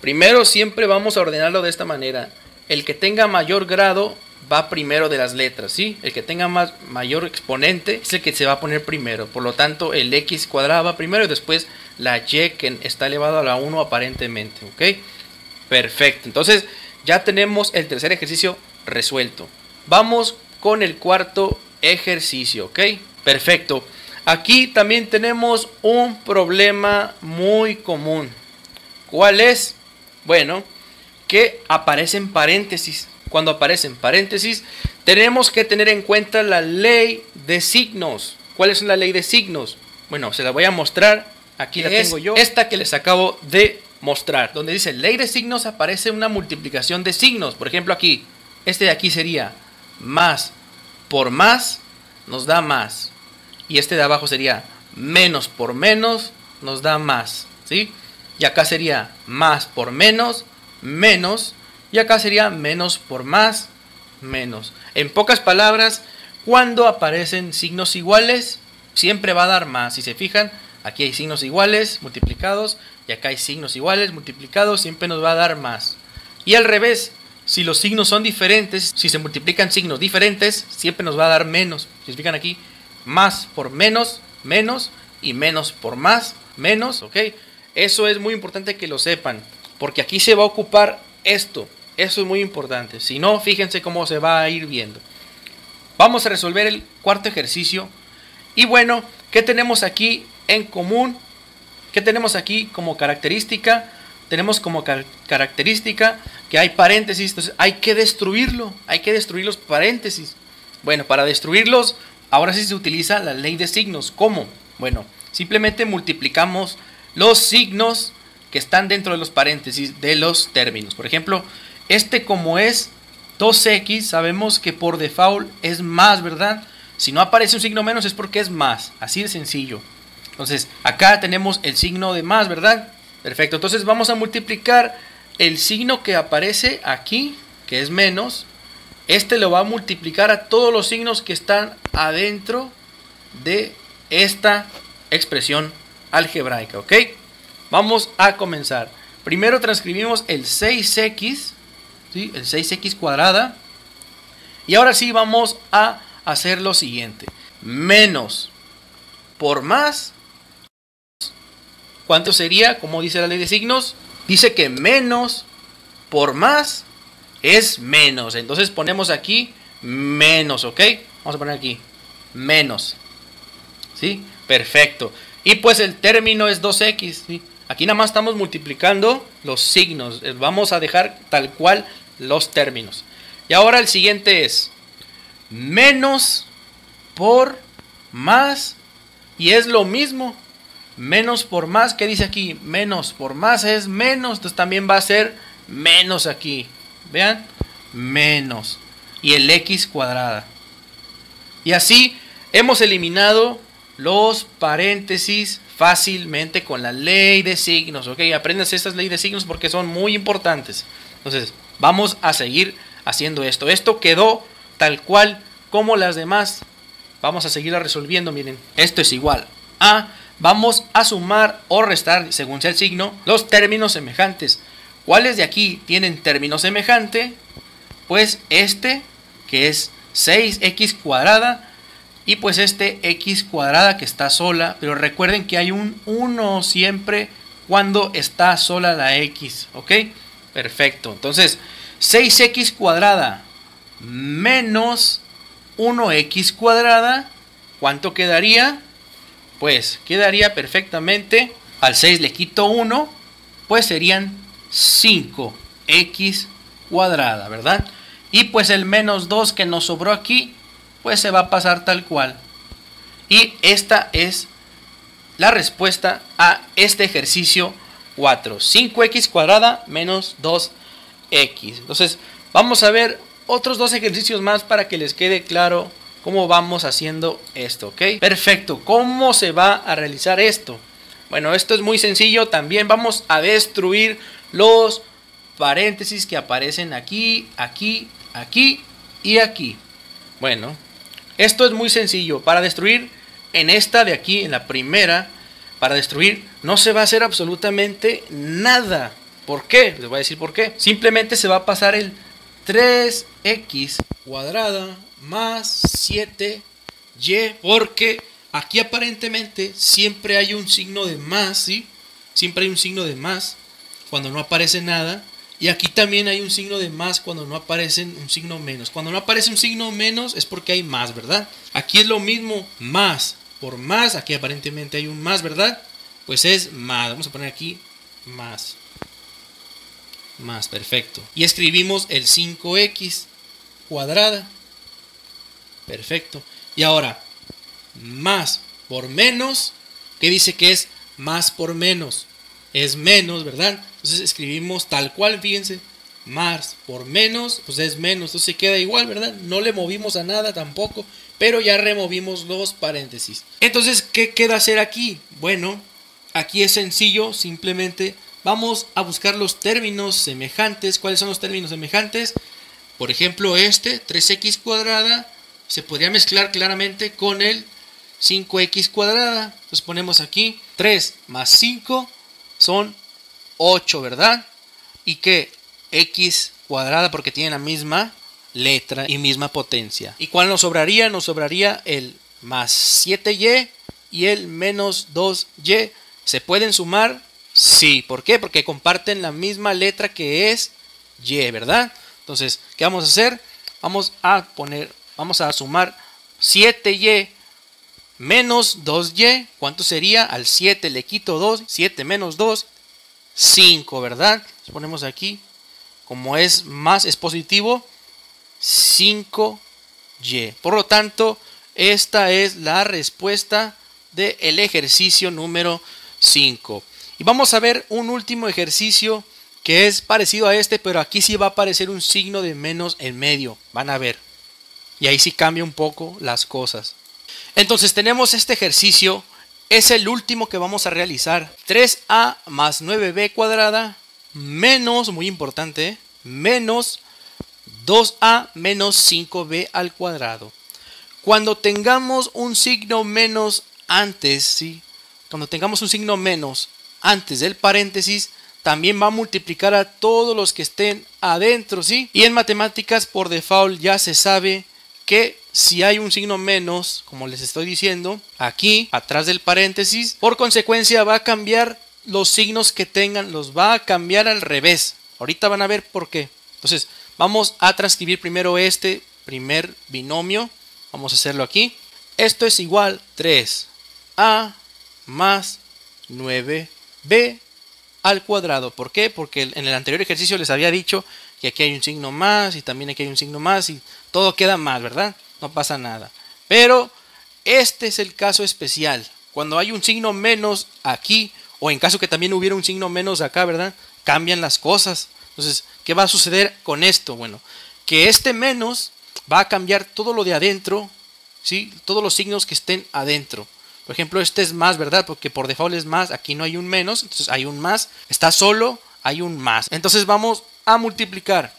Primero siempre vamos a ordenarlo de esta manera el que tenga mayor grado va primero de las letras, ¿sí? El que tenga más, mayor exponente es el que se va a poner primero. Por lo tanto, el x cuadrado va primero y después la y que está elevado a la 1 aparentemente, ¿ok? Perfecto. Entonces, ya tenemos el tercer ejercicio resuelto. Vamos con el cuarto ejercicio, ¿ok? Perfecto. Aquí también tenemos un problema muy común. ¿Cuál es? Bueno, que aparecen paréntesis. Cuando aparecen paréntesis, tenemos que tener en cuenta la ley de signos. ¿Cuál es la ley de signos? Bueno, se la voy a mostrar. Aquí la tengo yo. Esta que les acabo de mostrar. Donde dice ley de signos aparece una multiplicación de signos. Por ejemplo, aquí. Este de aquí sería más por más nos da más. Y este de abajo sería menos por menos nos da más. ¿Sí? Y acá sería más por menos menos, y acá sería menos por más, menos. En pocas palabras, cuando aparecen signos iguales, siempre va a dar más. Si se fijan, aquí hay signos iguales multiplicados, y acá hay signos iguales multiplicados, siempre nos va a dar más. Y al revés, si los signos son diferentes, si se multiplican signos diferentes, siempre nos va a dar menos. Si se fijan aquí, más por menos, menos, y menos por más, menos, ¿ok? Eso es muy importante que lo sepan. Porque aquí se va a ocupar esto. Eso es muy importante. Si no, fíjense cómo se va a ir viendo. Vamos a resolver el cuarto ejercicio. Y bueno, ¿qué tenemos aquí en común? ¿Qué tenemos aquí como característica? Tenemos como característica que hay paréntesis, entonces hay que destruirlo, hay que destruir los paréntesis. Bueno, para destruirlos, ahora sí se utiliza la ley de signos. ¿Cómo? Bueno, simplemente multiplicamos los signos que están dentro de los paréntesis de los términos. Por ejemplo, este como es 2x, sabemos que por default es más, ¿verdad? Si no aparece un signo menos es porque es más, así de sencillo. Entonces, acá tenemos el signo de más, ¿verdad? Perfecto, entonces vamos a multiplicar el signo que aparece aquí, que es menos. Este lo va a multiplicar a todos los signos que están adentro de esta expresión algebraica, ¿ok? Vamos a comenzar. Primero transcribimos el 6x, ¿sí? el 6x cuadrada. Y ahora sí vamos a hacer lo siguiente. Menos por más. ¿Cuánto sería? Como dice la ley de signos. Dice que menos por más es menos. Entonces ponemos aquí menos, ¿ok? Vamos a poner aquí menos. ¿Sí? Perfecto. Y pues el término es 2x. ¿sí? Aquí nada más estamos multiplicando los signos. Eh, vamos a dejar tal cual los términos. Y ahora el siguiente es menos por más y es lo mismo. Menos por más, ¿qué dice aquí? Menos por más es menos, entonces también va a ser menos aquí. Vean, menos. Y el x cuadrada. Y así hemos eliminado los paréntesis fácilmente con la ley de signos. Ok, aprendas estas leyes de signos porque son muy importantes. Entonces, vamos a seguir haciendo esto. Esto quedó tal cual como las demás. Vamos a seguir resolviendo. Miren, esto es igual a. Vamos a sumar o restar, según sea el signo, los términos semejantes. ¿Cuáles de aquí tienen término semejante? Pues este, que es 6x cuadrada, y pues este x cuadrada que está sola. Pero recuerden que hay un 1 siempre cuando está sola la x. ¿Ok? Perfecto. Entonces, 6x cuadrada menos 1x cuadrada. ¿Cuánto quedaría? Pues quedaría perfectamente. Al 6 le quito 1. Pues serían 5x cuadrada, ¿verdad? Y pues el menos 2 que nos sobró aquí, pues se va a pasar tal cual. Y esta es la respuesta a este ejercicio 4. 5x cuadrada menos 2x. Entonces, vamos a ver otros dos ejercicios más para que les quede claro cómo vamos haciendo esto, ¿ok? Perfecto, ¿cómo se va a realizar esto? Bueno, esto es muy sencillo, también vamos a destruir los paréntesis que aparecen aquí, aquí, aquí y aquí. Bueno, esto es muy sencillo, para destruir en esta de aquí, en la primera, para destruir no se va a hacer absolutamente nada. ¿Por qué? Les voy a decir por qué. Simplemente se va a pasar el 3x cuadrada más 7y porque aquí aparentemente siempre hay un signo de más, ¿sí? Siempre hay un signo de más cuando no aparece nada. Y aquí también hay un signo de más cuando no aparece un signo menos. Cuando no aparece un signo menos es porque hay más, ¿verdad? Aquí es lo mismo, más por más. Aquí aparentemente hay un más, ¿verdad? Pues es más. Vamos a poner aquí más. Más, perfecto. Y escribimos el 5x cuadrada. Perfecto. Y ahora, más por menos, ¿qué dice que es más por menos? Es menos, ¿verdad? Entonces escribimos tal cual, fíjense. Más por menos, pues es menos. Entonces queda igual, ¿verdad? No le movimos a nada tampoco, pero ya removimos los paréntesis. Entonces, ¿qué queda hacer aquí? Bueno, aquí es sencillo, simplemente vamos a buscar los términos semejantes. ¿Cuáles son los términos semejantes? Por ejemplo, este, 3x cuadrada, se podría mezclar claramente con el 5x cuadrada. Entonces ponemos aquí 3 más 5 son 8, ¿verdad? Y que x cuadrada porque tiene la misma letra y misma potencia. ¿Y cuál nos sobraría? Nos sobraría el más 7y y el menos 2y. ¿Se pueden sumar? Sí. ¿Por qué? Porque comparten la misma letra que es y, ¿verdad? Entonces, ¿qué vamos a hacer? Vamos a poner Vamos a sumar 7y menos 2y. ¿Cuánto sería? Al 7 le quito 2. 7 menos 2, 5, ¿verdad? Ponemos aquí, como es más, es positivo, 5y. Por lo tanto, esta es la respuesta del ejercicio número 5. Y vamos a ver un último ejercicio que es parecido a este, pero aquí sí va a aparecer un signo de menos en medio. Van a ver. Y ahí sí cambia un poco las cosas. Entonces tenemos este ejercicio. Es el último que vamos a realizar. 3a más 9b cuadrada menos, muy importante, menos 2a menos 5b al cuadrado. Cuando tengamos un signo menos antes, ¿sí? Cuando tengamos un signo menos antes del paréntesis, también va a multiplicar a todos los que estén adentro, ¿sí? Y en matemáticas por default ya se sabe que si hay un signo menos, como les estoy diciendo, aquí, atrás del paréntesis, por consecuencia va a cambiar los signos que tengan, los va a cambiar al revés. Ahorita van a ver por qué. Entonces, vamos a transcribir primero este primer binomio. Vamos a hacerlo aquí. Esto es igual 3a más 9b al cuadrado. ¿Por qué? Porque en el anterior ejercicio les había dicho que aquí hay un signo más y también aquí hay un signo más y todo queda mal, ¿verdad? No pasa nada. Pero este es el caso especial. Cuando hay un signo menos aquí, o en caso que también hubiera un signo menos acá, ¿verdad? Cambian las cosas. Entonces, ¿qué va a suceder con esto? Bueno, que este menos va a cambiar todo lo de adentro, ¿sí? Todos los signos que estén adentro. Por ejemplo, este es más, ¿verdad? Porque por default es más, aquí no hay un menos, entonces hay un más. Está solo, hay un más. Entonces vamos a multiplicar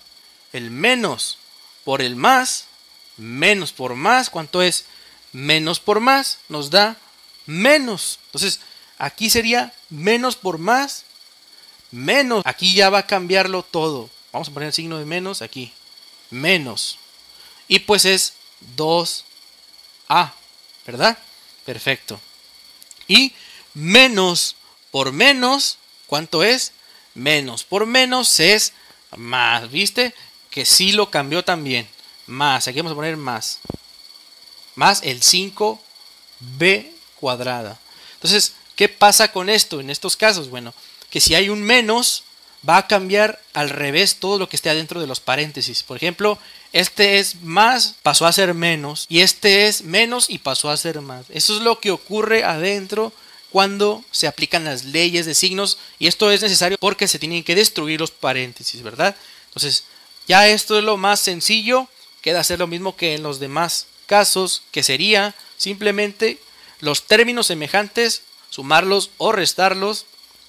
el menos por el más, menos por más, ¿cuánto es? Menos por más nos da menos. Entonces, aquí sería menos por más, menos. Aquí ya va a cambiarlo todo. Vamos a poner el signo de menos aquí. Menos. Y pues es 2a, ¿verdad? Perfecto. Y menos por menos, ¿cuánto es? Menos por menos es más, ¿viste? Que sí lo cambió también. Más, aquí vamos a poner más. Más el 5b cuadrada. Entonces, ¿qué pasa con esto en estos casos? Bueno, que si hay un menos, va a cambiar al revés todo lo que esté adentro de los paréntesis. Por ejemplo, este es más, pasó a ser menos, y este es menos y pasó a ser más. Eso es lo que ocurre adentro cuando se aplican las leyes de signos, y esto es necesario porque se tienen que destruir los paréntesis, ¿verdad? Entonces, ya esto es lo más sencillo, queda hacer lo mismo que en los demás casos, que sería simplemente los términos semejantes, sumarlos o restarlos,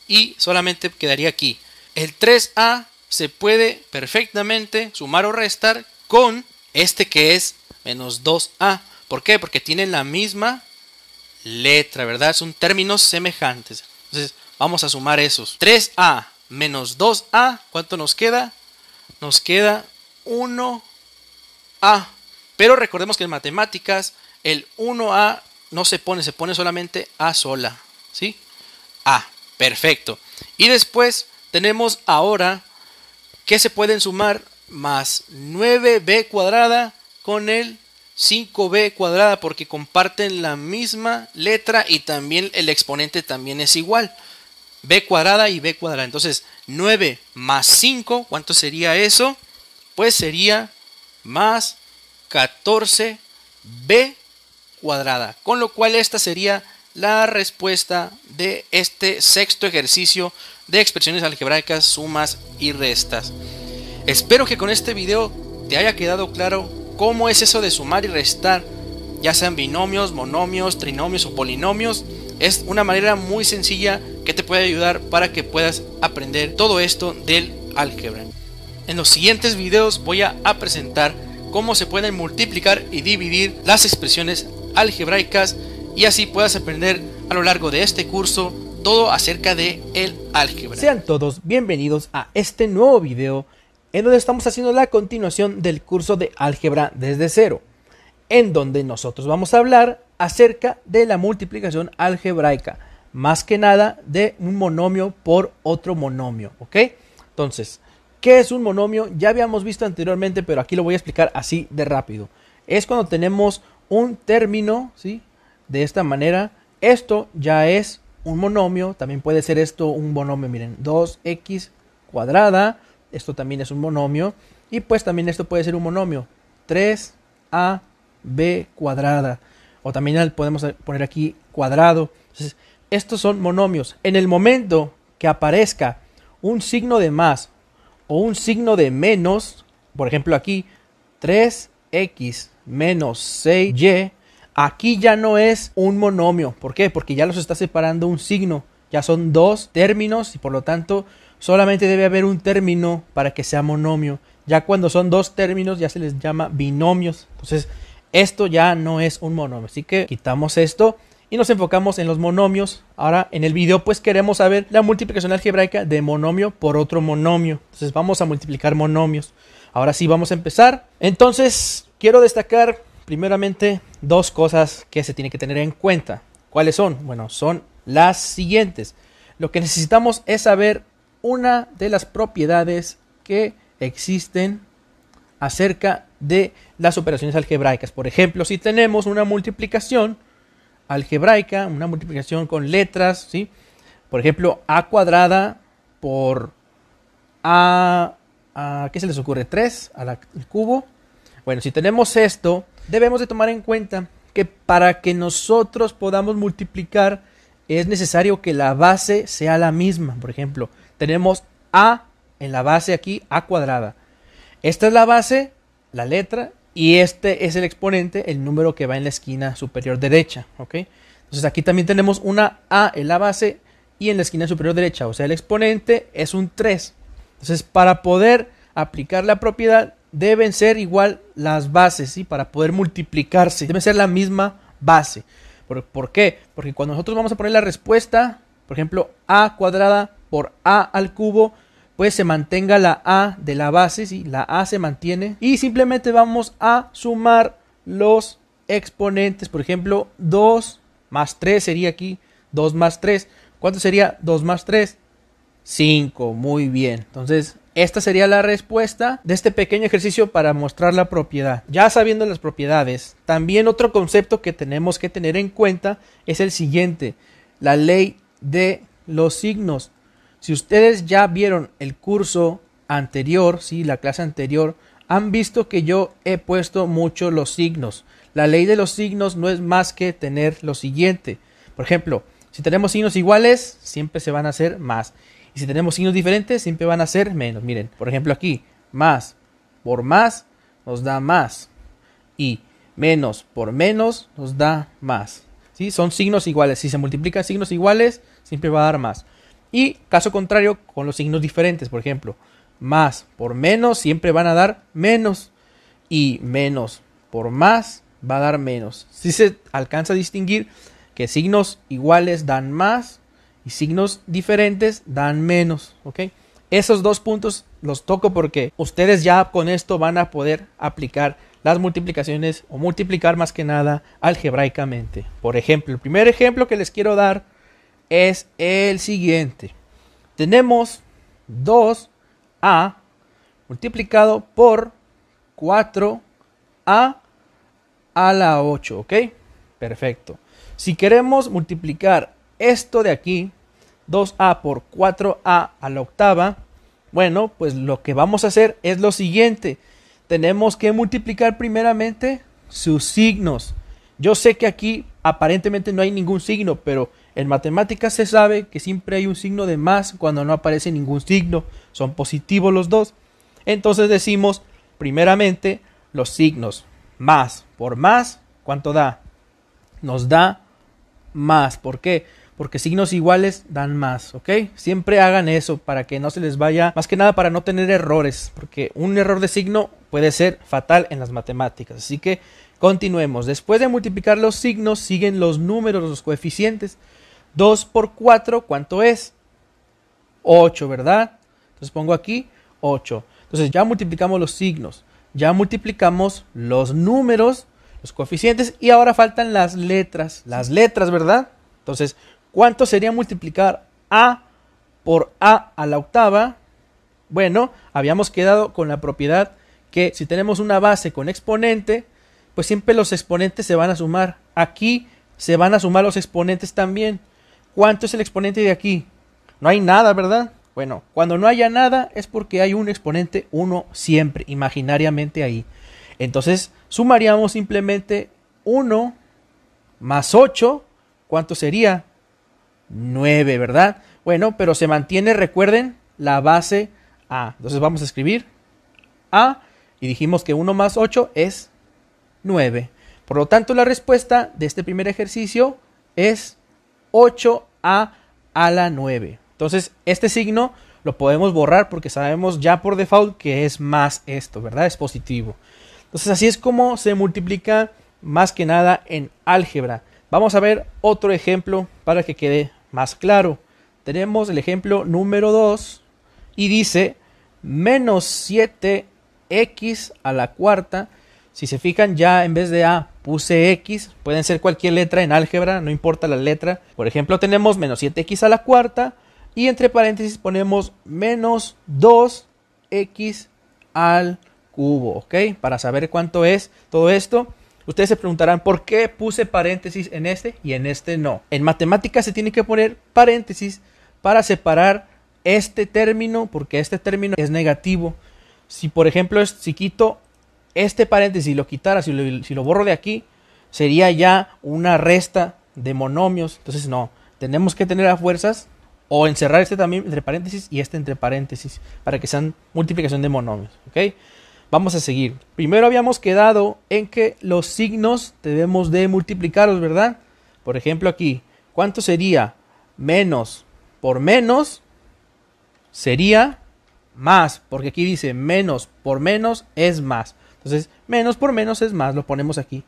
y solamente quedaría aquí. El 3A se puede perfectamente sumar o restar con este que es menos 2A. ¿Por qué? Porque tienen la misma letra, ¿verdad? Son términos semejantes. Entonces, vamos a sumar esos. 3A menos 2A, ¿cuánto nos queda? Nos queda 1A. Pero recordemos que en matemáticas el 1A no se pone, se pone solamente A sola. ¿Sí? A. Perfecto. Y después tenemos ahora que se pueden sumar más 9b cuadrada con el 5b cuadrada porque comparten la misma letra y también el exponente también es igual. b cuadrada y b cuadrada. Entonces 9 más 5, ¿cuánto sería eso? Pues sería más 14b cuadrada. Con lo cual esta sería la respuesta de este sexto ejercicio de expresiones algebraicas, sumas y restas. Espero que con este video te haya quedado claro cómo es eso de sumar y restar, ya sean binomios, monomios, trinomios o polinomios. Es una manera muy sencilla que te puede ayudar para que puedas aprender todo esto del álgebra. En los siguientes videos voy a presentar cómo se pueden multiplicar y dividir las expresiones algebraicas y así puedas aprender a lo largo de este curso todo acerca de el álgebra. Sean todos bienvenidos a este nuevo video en donde estamos haciendo la continuación del curso de álgebra desde cero, en donde nosotros vamos a hablar acerca de la multiplicación algebraica, más que nada de un monomio por otro monomio, ¿ok? Entonces, ¿qué es un monomio? Ya habíamos visto anteriormente, pero aquí lo voy a explicar así de rápido. Es cuando tenemos un término, ¿sí? de esta manera. Esto ya es un monomio, también puede ser esto un monomio, miren, 2x cuadrada, esto también es un monomio, y pues también esto puede ser un monomio, 3ab cuadrada, o también podemos poner aquí cuadrado. Entonces, estos son monomios. En el momento que aparezca un signo de más o un signo de menos, por ejemplo aquí, 3x menos 6y, Aquí ya no es un monomio. ¿Por qué? Porque ya los está separando un signo. Ya son dos términos y por lo tanto solamente debe haber un término para que sea monomio. Ya cuando son dos términos ya se les llama binomios. Entonces esto ya no es un monomio. Así que quitamos esto y nos enfocamos en los monomios. Ahora en el video pues queremos saber la multiplicación algebraica de monomio por otro monomio. Entonces vamos a multiplicar monomios. Ahora sí vamos a empezar. Entonces quiero destacar primeramente dos cosas que se tiene que tener en cuenta. ¿Cuáles son? Bueno, son las siguientes. Lo que necesitamos es saber una de las propiedades que existen acerca de las operaciones algebraicas. Por ejemplo, si tenemos una multiplicación algebraica, una multiplicación con letras, ¿sí? Por ejemplo, a cuadrada por a, a ¿qué se les ocurre? 3 al cubo. Bueno, si tenemos esto, debemos de tomar en cuenta que para que nosotros podamos multiplicar es necesario que la base sea la misma. Por ejemplo, tenemos a en la base aquí, a cuadrada. Esta es la base, la letra, y este es el exponente, el número que va en la esquina superior derecha. ¿ok? Entonces aquí también tenemos una a en la base y en la esquina superior derecha. O sea, el exponente es un 3. Entonces, para poder aplicar la propiedad, deben ser igual las bases, ¿sí? Para poder multiplicarse. Debe ser la misma base. ¿Por, qué? Porque cuando nosotros vamos a poner la respuesta, por ejemplo, a cuadrada por a al cubo, pues se mantenga la a de la base, ¿sí? La a se mantiene. Y simplemente vamos a sumar los exponentes. Por ejemplo, 2 más 3 sería aquí 2 más 3. ¿Cuánto sería 2 más 3? 5. Muy bien. Entonces, esta sería la respuesta de este pequeño ejercicio para mostrar la propiedad. Ya sabiendo las propiedades, también otro concepto que tenemos que tener en cuenta es el siguiente, la ley de los signos. Si ustedes ya vieron el curso anterior, sí, la clase anterior, han visto que yo he puesto mucho los signos. La ley de los signos no es más que tener lo siguiente. Por ejemplo, si tenemos signos iguales, siempre se van a hacer más. Y si tenemos signos diferentes, siempre van a ser menos. Miren, por ejemplo aquí, más por más nos da más. Y menos por menos nos da más. ¿Sí? Son signos iguales. Si se multiplican signos iguales, siempre va a dar más. Y caso contrario, con los signos diferentes, por ejemplo, más por menos siempre van a dar menos. Y menos por más va a dar menos. Si se alcanza a distinguir que signos iguales dan más y signos diferentes dan menos, ¿ok? Esos dos puntos los toco porque ustedes ya con esto van a poder aplicar las multiplicaciones o multiplicar más que nada algebraicamente. Por ejemplo, el primer ejemplo que les quiero dar es el siguiente. Tenemos 2a multiplicado por 4a a la 8, ¿ok? Perfecto. Si queremos multiplicar esto de aquí, 2a por 4a a la octava, bueno, pues lo que vamos a hacer es lo siguiente. Tenemos que multiplicar primeramente sus signos. Yo sé que aquí aparentemente no hay ningún signo, pero en matemáticas se sabe que siempre hay un signo de más cuando no aparece ningún signo. Son positivos los dos. Entonces decimos primeramente los signos. Más por más, ¿cuánto da? Nos da más. ¿Por qué? porque signos iguales dan más, ¿ok? Siempre hagan eso para que no se les vaya, más que nada para no tener errores, porque un error de signo puede ser fatal en las matemáticas. Así que continuemos. Después de multiplicar los signos, siguen los números, los coeficientes. 2 por 4, ¿cuánto es? 8, ¿verdad? Entonces pongo aquí 8. Entonces ya multiplicamos los signos, ya multiplicamos los números, los coeficientes y ahora faltan las letras. Las letras, ¿verdad? Entonces ¿Cuánto sería multiplicar a por a a la octava? Bueno, habíamos quedado con la propiedad que si tenemos una base con exponente, pues siempre los exponentes se van a sumar. Aquí se van a sumar los exponentes también. ¿Cuánto es el exponente de aquí? No hay nada, ¿verdad? Bueno, cuando no haya nada es porque hay un exponente 1 siempre, imaginariamente ahí. Entonces, sumaríamos simplemente 1 más 8. ¿Cuánto sería? 9, ¿verdad? Bueno, pero se mantiene, recuerden, la base A. Entonces vamos a escribir A y dijimos que 1 más 8 es 9. Por lo tanto, la respuesta de este primer ejercicio es 8A a la 9. Entonces, este signo lo podemos borrar porque sabemos ya por default que es más esto, ¿verdad? Es positivo. Entonces, así es como se multiplica más que nada en álgebra. Vamos a ver otro ejemplo para que quede más claro. Tenemos el ejemplo número 2 y dice menos 7x a la cuarta. Si se fijan ya en vez de a puse x, pueden ser cualquier letra en álgebra, no importa la letra. Por ejemplo tenemos menos 7x a la cuarta y entre paréntesis ponemos menos 2x al cubo, ¿ok? Para saber cuánto es todo esto. Ustedes se preguntarán por qué puse paréntesis en este y en este no. En matemáticas se tiene que poner paréntesis para separar este término porque este término es negativo. Si por ejemplo si quito este paréntesis lo quitara, si lo, si lo borro de aquí, sería ya una resta de monomios. Entonces no, tenemos que tener a fuerzas o encerrar este también entre paréntesis y este entre paréntesis para que sean multiplicación de monomios. ¿ok? Vamos a seguir. Primero habíamos quedado en que los signos debemos de multiplicarlos, ¿verdad? Por ejemplo aquí, ¿cuánto sería? Menos por menos sería más, porque aquí dice menos por menos es más. Entonces, menos por menos es más, lo ponemos aquí.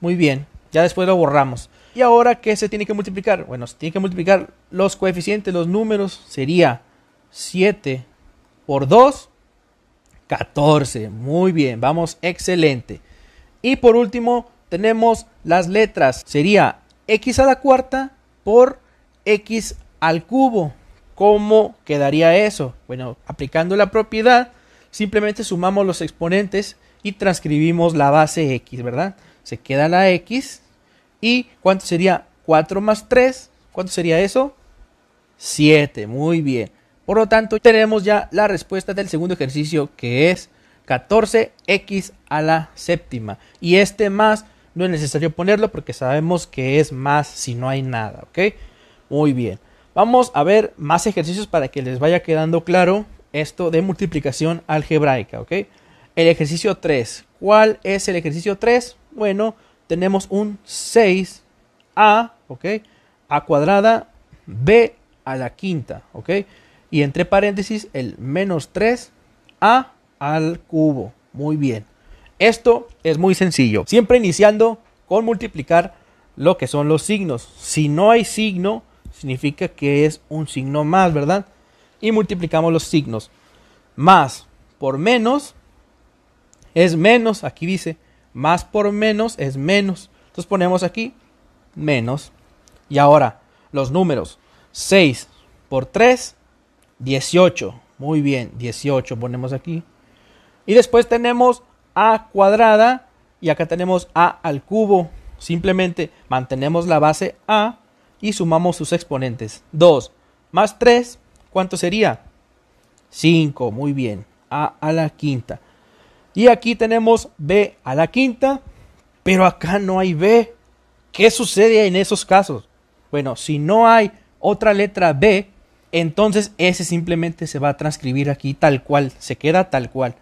Muy bien, ya después lo borramos. ¿Y ahora qué se tiene que multiplicar? Bueno, se tiene que multiplicar los coeficientes, los números. Sería 7 por 2, 14. Muy bien, vamos, excelente. Y por último, tenemos las letras. Sería x a la cuarta por x al cubo. ¿Cómo quedaría eso? Bueno, aplicando la propiedad, simplemente sumamos los exponentes y transcribimos la base x, ¿verdad? Se queda la x ¿Y cuánto sería 4 más 3? ¿Cuánto sería eso? 7, muy bien. Por lo tanto, tenemos ya la respuesta del segundo ejercicio que es 14x a la séptima. Y este más no es necesario ponerlo porque sabemos que es más si no hay nada, ¿ok? Muy bien. Vamos a ver más ejercicios para que les vaya quedando claro esto de multiplicación algebraica, ¿ok? El ejercicio 3. ¿Cuál es el ejercicio 3? Bueno, tenemos un 6a, ¿ok? A cuadrada b a la quinta, ¿ok? Y entre paréntesis el menos 3a al cubo. Muy bien. Esto es muy sencillo. Siempre iniciando con multiplicar lo que son los signos. Si no hay signo, significa que es un signo más, ¿verdad? Y multiplicamos los signos. Más por menos es menos, aquí dice más por menos es menos. Entonces ponemos aquí menos. Y ahora los números. 6 por 3, 18. Muy bien, 18 ponemos aquí. Y después tenemos a cuadrada y acá tenemos a al cubo. Simplemente mantenemos la base a y sumamos sus exponentes. 2 más 3, ¿cuánto sería? 5, muy bien. a a la quinta. Y aquí tenemos B a la quinta, pero acá no hay B. ¿Qué sucede en esos casos? Bueno, si no hay otra letra B, entonces ese simplemente se va a transcribir aquí tal cual, se queda tal cual.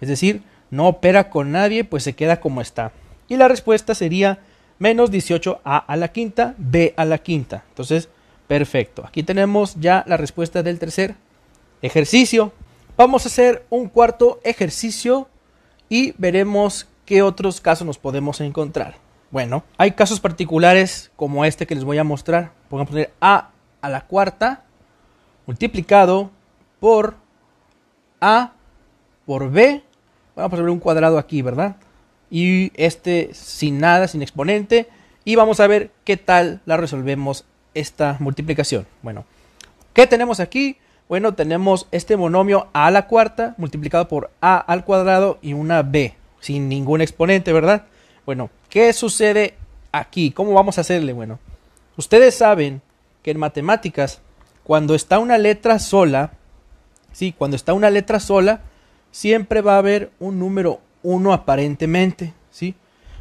Es decir, no opera con nadie, pues se queda como está. Y la respuesta sería menos 18a a la quinta, b a la quinta. Entonces, perfecto. Aquí tenemos ya la respuesta del tercer ejercicio. Vamos a hacer un cuarto ejercicio y veremos qué otros casos nos podemos encontrar. Bueno, hay casos particulares como este que les voy a mostrar. Podemos poner a a la cuarta multiplicado por a por b. Vamos a poner un cuadrado aquí, ¿verdad? Y este sin nada, sin exponente. Y vamos a ver qué tal la resolvemos esta multiplicación. Bueno, ¿qué tenemos aquí? Bueno, tenemos este monomio a la cuarta multiplicado por a al cuadrado y una b sin ningún exponente, ¿verdad? Bueno, ¿qué sucede aquí? ¿Cómo vamos a hacerle? Bueno, ustedes saben que en matemáticas, cuando está una letra sola, sí, cuando está una letra sola, siempre va a haber un número 1 aparentemente, ¿sí?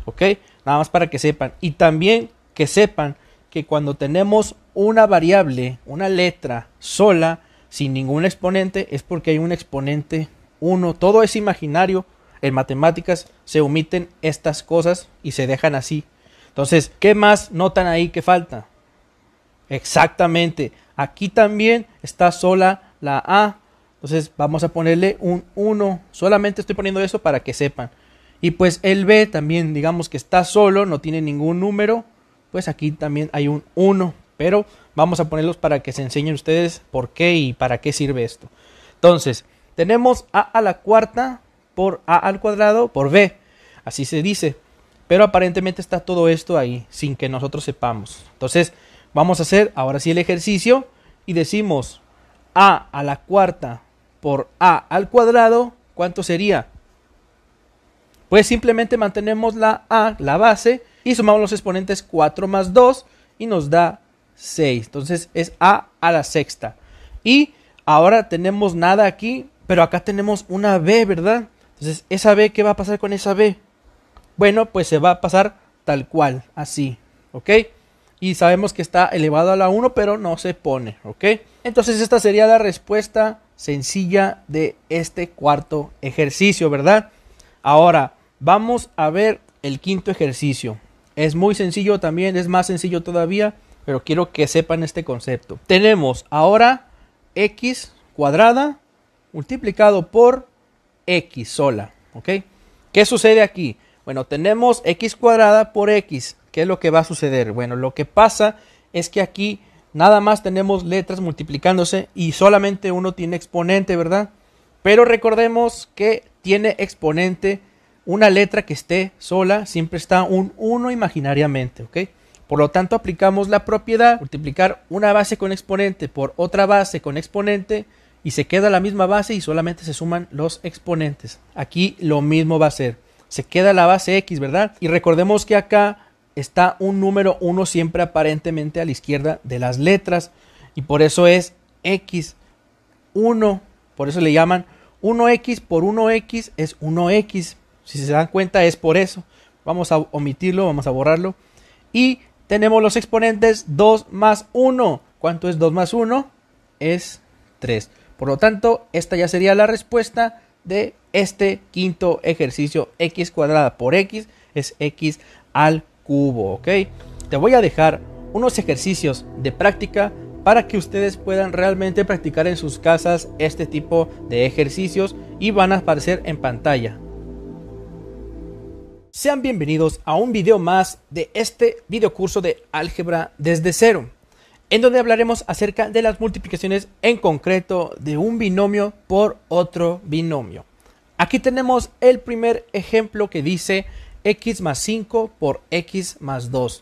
¿Ok? Nada más para que sepan. Y también que sepan que cuando tenemos una variable, una letra sola, sin ningún exponente es porque hay un exponente 1. Todo es imaginario. En matemáticas se omiten estas cosas y se dejan así. Entonces, ¿qué más notan ahí que falta? Exactamente. Aquí también está sola la A. Entonces vamos a ponerle un 1. Solamente estoy poniendo eso para que sepan. Y pues el B también, digamos que está solo, no tiene ningún número. Pues aquí también hay un 1. Pero vamos a ponerlos para que se enseñen ustedes por qué y para qué sirve esto. Entonces, tenemos a a la cuarta por a al cuadrado por b. Así se dice. Pero aparentemente está todo esto ahí sin que nosotros sepamos. Entonces, vamos a hacer ahora sí el ejercicio y decimos a a la cuarta por a al cuadrado. ¿Cuánto sería? Pues simplemente mantenemos la a, la base, y sumamos los exponentes 4 más 2 y nos da 6. Entonces es A a la sexta. Y ahora tenemos nada aquí, pero acá tenemos una B, ¿verdad? Entonces, ¿esa B qué va a pasar con esa B? Bueno, pues se va a pasar tal cual, así, ¿ok? Y sabemos que está elevado a la 1, pero no se pone, ¿ok? Entonces esta sería la respuesta sencilla de este cuarto ejercicio, ¿verdad? Ahora, vamos a ver el quinto ejercicio. Es muy sencillo también, es más sencillo todavía, pero quiero que sepan este concepto. Tenemos ahora x cuadrada multiplicado por x sola, ¿ok? ¿Qué sucede aquí? Bueno, tenemos x cuadrada por x. ¿Qué es lo que va a suceder? Bueno, lo que pasa es que aquí nada más tenemos letras multiplicándose y solamente uno tiene exponente, ¿verdad? Pero recordemos que tiene exponente una letra que esté sola, siempre está un 1 imaginariamente, ¿ok? Por lo tanto, aplicamos la propiedad, multiplicar una base con exponente por otra base con exponente y se queda la misma base y solamente se suman los exponentes. Aquí lo mismo va a ser. Se queda la base x, ¿verdad? Y recordemos que acá está un número 1 siempre aparentemente a la izquierda de las letras y por eso es x 1, por eso le llaman 1x por 1x es 1x. Si se dan cuenta es por eso. Vamos a omitirlo, vamos a borrarlo. Y tenemos los exponentes 2 más 1. ¿Cuánto es 2 más 1? Es 3. Por lo tanto, esta ya sería la respuesta de este quinto ejercicio. x cuadrada por x es x al cubo, ¿ok? Te voy a dejar unos ejercicios de práctica para que ustedes puedan realmente practicar en sus casas este tipo de ejercicios y van a aparecer en pantalla. Sean bienvenidos a un video más de este video curso de álgebra desde cero, en donde hablaremos acerca de las multiplicaciones en concreto de un binomio por otro binomio. Aquí tenemos el primer ejemplo que dice x más 5 por x más 2.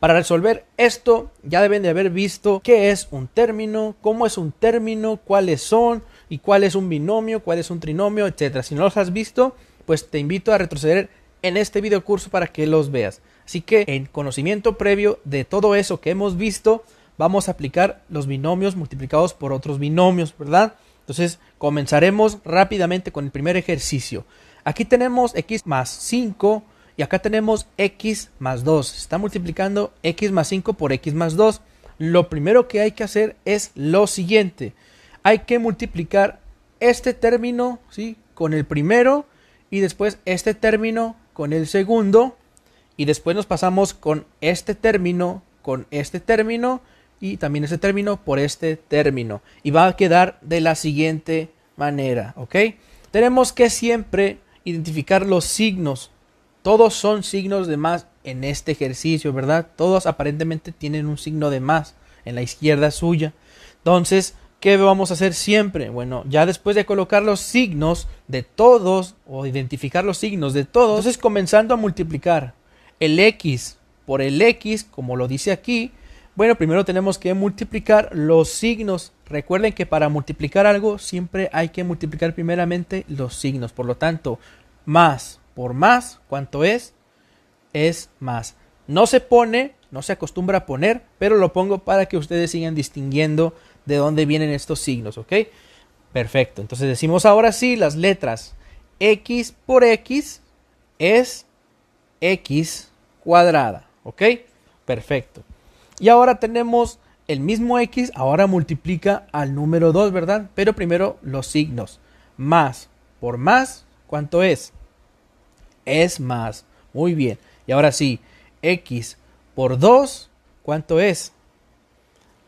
Para resolver esto ya deben de haber visto qué es un término, cómo es un término, cuáles son y cuál es un binomio, cuál es un trinomio, etc. Si no los has visto, pues te invito a retroceder en este video curso para que los veas. Así que en conocimiento previo de todo eso que hemos visto, vamos a aplicar los binomios multiplicados por otros binomios, ¿verdad? Entonces comenzaremos rápidamente con el primer ejercicio. Aquí tenemos x más 5 y acá tenemos x más 2. Se está multiplicando x más 5 por x más 2. Lo primero que hay que hacer es lo siguiente. Hay que multiplicar este término ¿sí? con el primero y después este término con el segundo y después nos pasamos con este término, con este término y también este término por este término. Y va a quedar de la siguiente manera, ¿ok? Tenemos que siempre identificar los signos. Todos son signos de más en este ejercicio, ¿verdad? Todos aparentemente tienen un signo de más en la izquierda suya. Entonces, ¿Qué vamos a hacer siempre? Bueno, ya después de colocar los signos de todos o identificar los signos de todos, entonces comenzando a multiplicar el x por el x, como lo dice aquí, bueno, primero tenemos que multiplicar los signos. Recuerden que para multiplicar algo siempre hay que multiplicar primeramente los signos. Por lo tanto, más por más, ¿cuánto es? Es más. No se pone, no se acostumbra a poner, pero lo pongo para que ustedes sigan distinguiendo de dónde vienen estos signos, ¿ok? Perfecto. Entonces decimos ahora sí las letras x por x es x cuadrada, ¿ok? Perfecto. Y ahora tenemos el mismo x, ahora multiplica al número 2, ¿verdad? Pero primero los signos. Más por más, ¿cuánto es? Es más. Muy bien. Y ahora sí, x por 2, ¿cuánto es?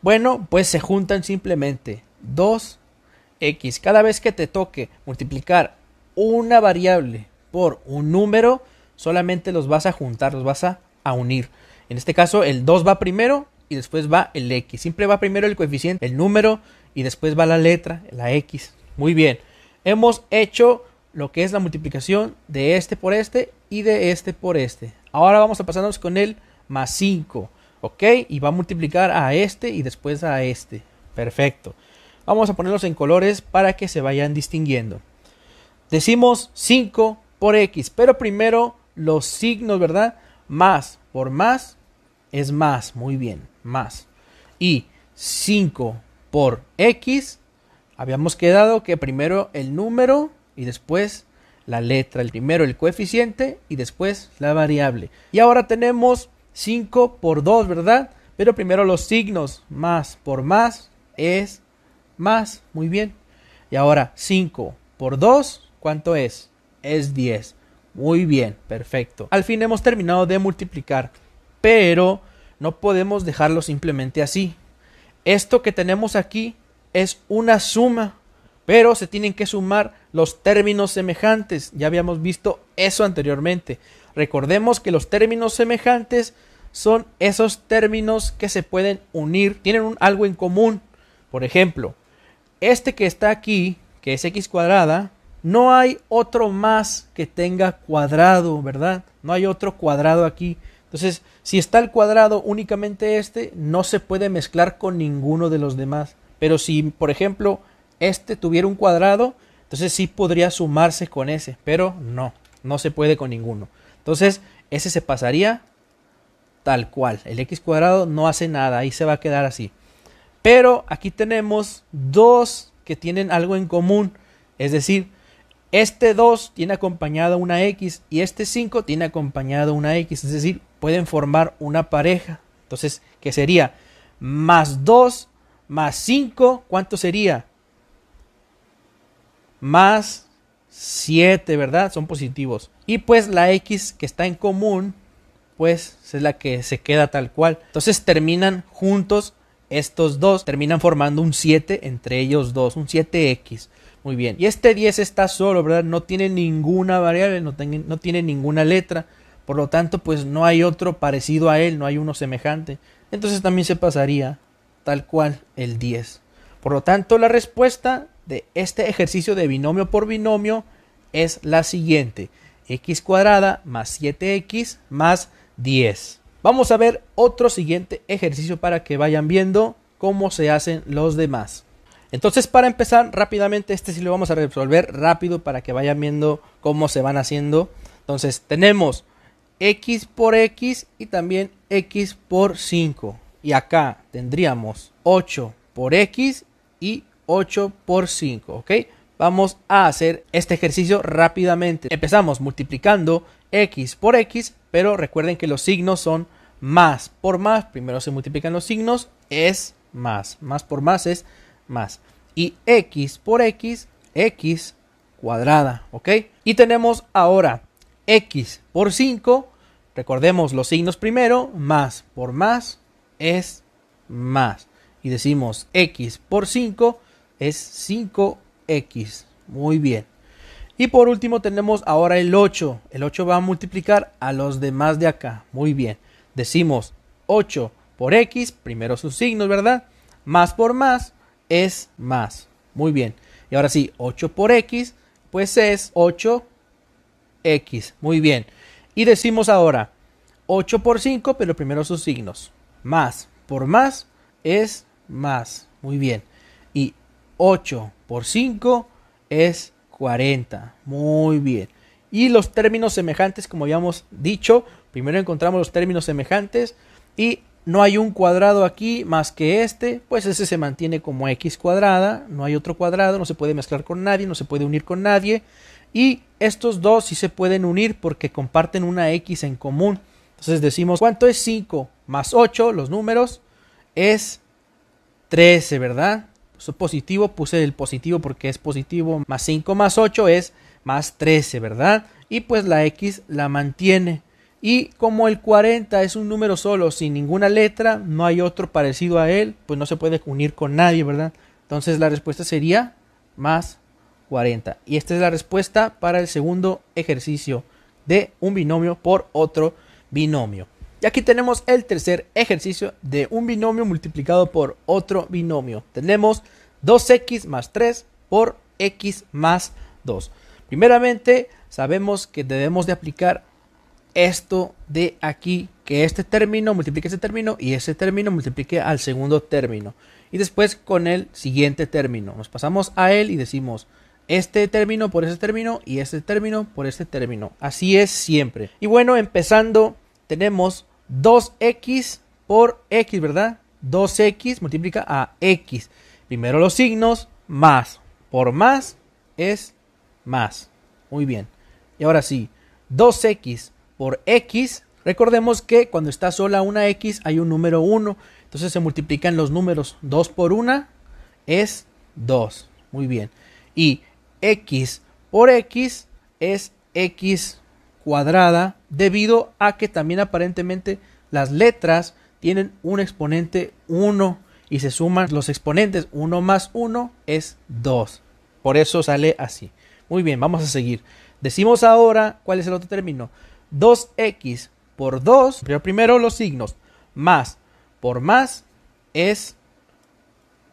Bueno, pues se juntan simplemente 2x. Cada vez que te toque multiplicar una variable por un número, solamente los vas a juntar, los vas a, unir. En este caso, el 2 va primero y después va el x. Siempre va primero el coeficiente, el número y después va la letra, la x. Muy bien. Hemos hecho lo que es la multiplicación de este por este y de este por este. Ahora vamos a pasarnos con el más 5. ¿Ok? Y va a multiplicar a este y después a este. Perfecto. Vamos a ponerlos en colores para que se vayan distinguiendo. Decimos 5 por x, pero primero los signos, ¿verdad? Más por más es más, muy bien, más. Y 5 por x, habíamos quedado que primero el número y después la letra, el primero el coeficiente y después la variable. Y ahora tenemos 5 por 2, ¿verdad? Pero primero los signos, más por más es más, muy bien. Y ahora 5 por 2, ¿cuánto es? Es 10. Muy bien, perfecto. Al fin hemos terminado de multiplicar, pero no podemos dejarlo simplemente así. Esto que tenemos aquí es una suma, pero se tienen que sumar los términos semejantes. Ya habíamos visto eso anteriormente. Recordemos que los términos semejantes son esos términos que se pueden unir, tienen algo en común. Por ejemplo, este que está aquí, que es x cuadrada, no hay otro más que tenga cuadrado, ¿verdad? No hay otro cuadrado aquí. Entonces, si está el cuadrado únicamente este, no se puede mezclar con ninguno de los demás. Pero si, por ejemplo, este tuviera un cuadrado, entonces sí podría sumarse con ese, pero no, no se puede con ninguno. Entonces, ese se pasaría tal cual. El x cuadrado no hace nada, ahí se va a quedar así. Pero aquí tenemos dos que tienen algo en común. Es decir, este 2 tiene acompañado una X y este 5 tiene acompañado una X. Es decir, pueden formar una pareja. Entonces, ¿qué sería? Más 2 más 5, ¿cuánto sería? Más 7, ¿verdad? Son positivos. Y pues la X que está en común, pues es la que se queda tal cual. Entonces terminan juntos estos dos, terminan formando un 7 entre ellos dos, un 7X. Muy bien. Y este 10 está solo, ¿verdad? No tiene ninguna variable, no, no tiene ninguna letra. Por lo tanto, pues no hay otro parecido a él, no hay uno semejante. Entonces también se pasaría tal cual el 10. Por lo tanto, la respuesta de este ejercicio de binomio por binomio es la siguiente. x cuadrada más 7x más 10. Vamos a ver otro siguiente ejercicio para que vayan viendo cómo se hacen los demás. Entonces, para empezar rápidamente, este sí lo vamos a resolver rápido para que vayan viendo cómo se van haciendo. Entonces, tenemos x por x y también x por 5. Y acá tendríamos 8 por x y 8 por 5, ¿ok? Vamos a hacer este ejercicio rápidamente. Empezamos multiplicando x por x, pero recuerden que los signos son más por más. Primero se multiplican los signos, es más. Más por más es más. Y x por x, x cuadrada, ¿ok? Y tenemos ahora x por 5, recordemos los signos primero, más por más es más. Y decimos x por 5 es 5x. Muy bien. Y por último tenemos ahora el 8. El 8 va a multiplicar a los demás de acá. Muy bien. Decimos 8 por x, primero sus signos, ¿verdad? Más por más es más. Muy bien. Y ahora sí, 8 por x, pues es 8x. Muy bien. Y decimos ahora 8 por 5, pero primero sus signos. Más por más es más. Muy bien. Y 8 por 5 es 40. Muy bien. Y los términos semejantes, como habíamos dicho, primero encontramos los términos semejantes y no hay un cuadrado aquí más que este, pues ese se mantiene como x cuadrada, no hay otro cuadrado, no se puede mezclar con nadie, no se puede unir con nadie. Y estos dos sí se pueden unir porque comparten una x en común. Entonces decimos, ¿cuánto es 5 más 8? Los números es 13, ¿verdad? Soy positivo, puse el positivo porque es positivo. Más 5 más 8 es más 13, ¿verdad? Y pues la x la mantiene. Y como el 40 es un número solo, sin ninguna letra, no hay otro parecido a él, pues no se puede unir con nadie, ¿verdad? Entonces la respuesta sería más 40. Y esta es la respuesta para el segundo ejercicio de un binomio por otro binomio. Y aquí tenemos el tercer ejercicio de un binomio multiplicado por otro binomio. Tenemos 2x más 3 por x más 2. Primeramente, sabemos que debemos de aplicar esto de aquí, que este término multiplique ese término y ese término multiplique al segundo término. Y después con el siguiente término. Nos pasamos a él y decimos este término por ese término y este término por este término. Así es siempre. Y bueno, empezando, tenemos 2x por x, ¿verdad? 2x multiplica a x. Primero los signos, más por más es más. Muy bien. Y ahora sí, 2x por x. Recordemos que cuando está sola una x hay un número 1. Entonces se multiplican los números. 2 por 1 es 2. Muy bien. Y x por x es x cuadrada debido a que también aparentemente las letras tienen un exponente 1 y se suman los exponentes 1 más 1 es 2. Por eso sale así. Muy bien, vamos a seguir. Decimos ahora cuál es el otro término. 2x por 2, pero primero los signos. Más por más es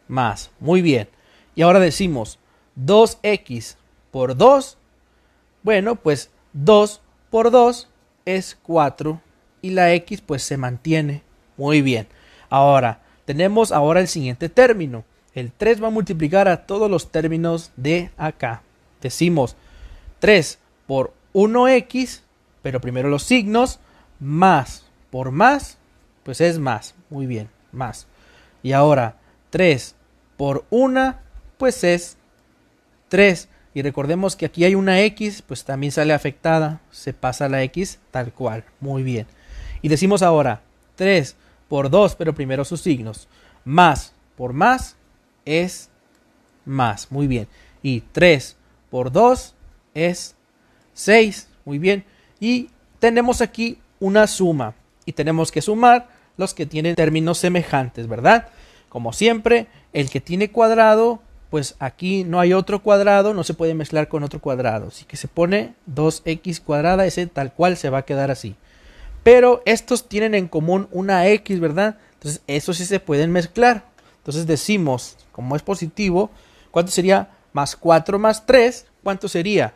más. Muy bien. Y ahora decimos 2x por 2. Bueno, pues 2 por 2 es 4 y la x pues se mantiene. Muy bien. Ahora, tenemos ahora el siguiente término. El 3 va a multiplicar a todos los términos de acá. Decimos 3 por 1x, pero primero los signos, más por más, pues es más. Muy bien, más. Y ahora 3 por 1, pues es 3. Y recordemos que aquí hay una X, pues también sale afectada. Se pasa la X tal cual. Muy bien. Y decimos ahora 3 por 2, pero primero sus signos. Más por más es más. Muy bien. Y 3 por 2 es 6. Muy bien. Y tenemos aquí una suma. Y tenemos que sumar los que tienen términos semejantes, ¿verdad? Como siempre, el que tiene cuadrado, pues aquí no hay otro cuadrado, no se puede mezclar con otro cuadrado. Así que se pone 2x cuadrada, ese tal cual se va a quedar así. Pero estos tienen en común una x, ¿verdad? Entonces, eso sí se pueden mezclar. Entonces decimos, como es positivo, ¿cuánto sería? Más 4 más 3, ¿cuánto sería?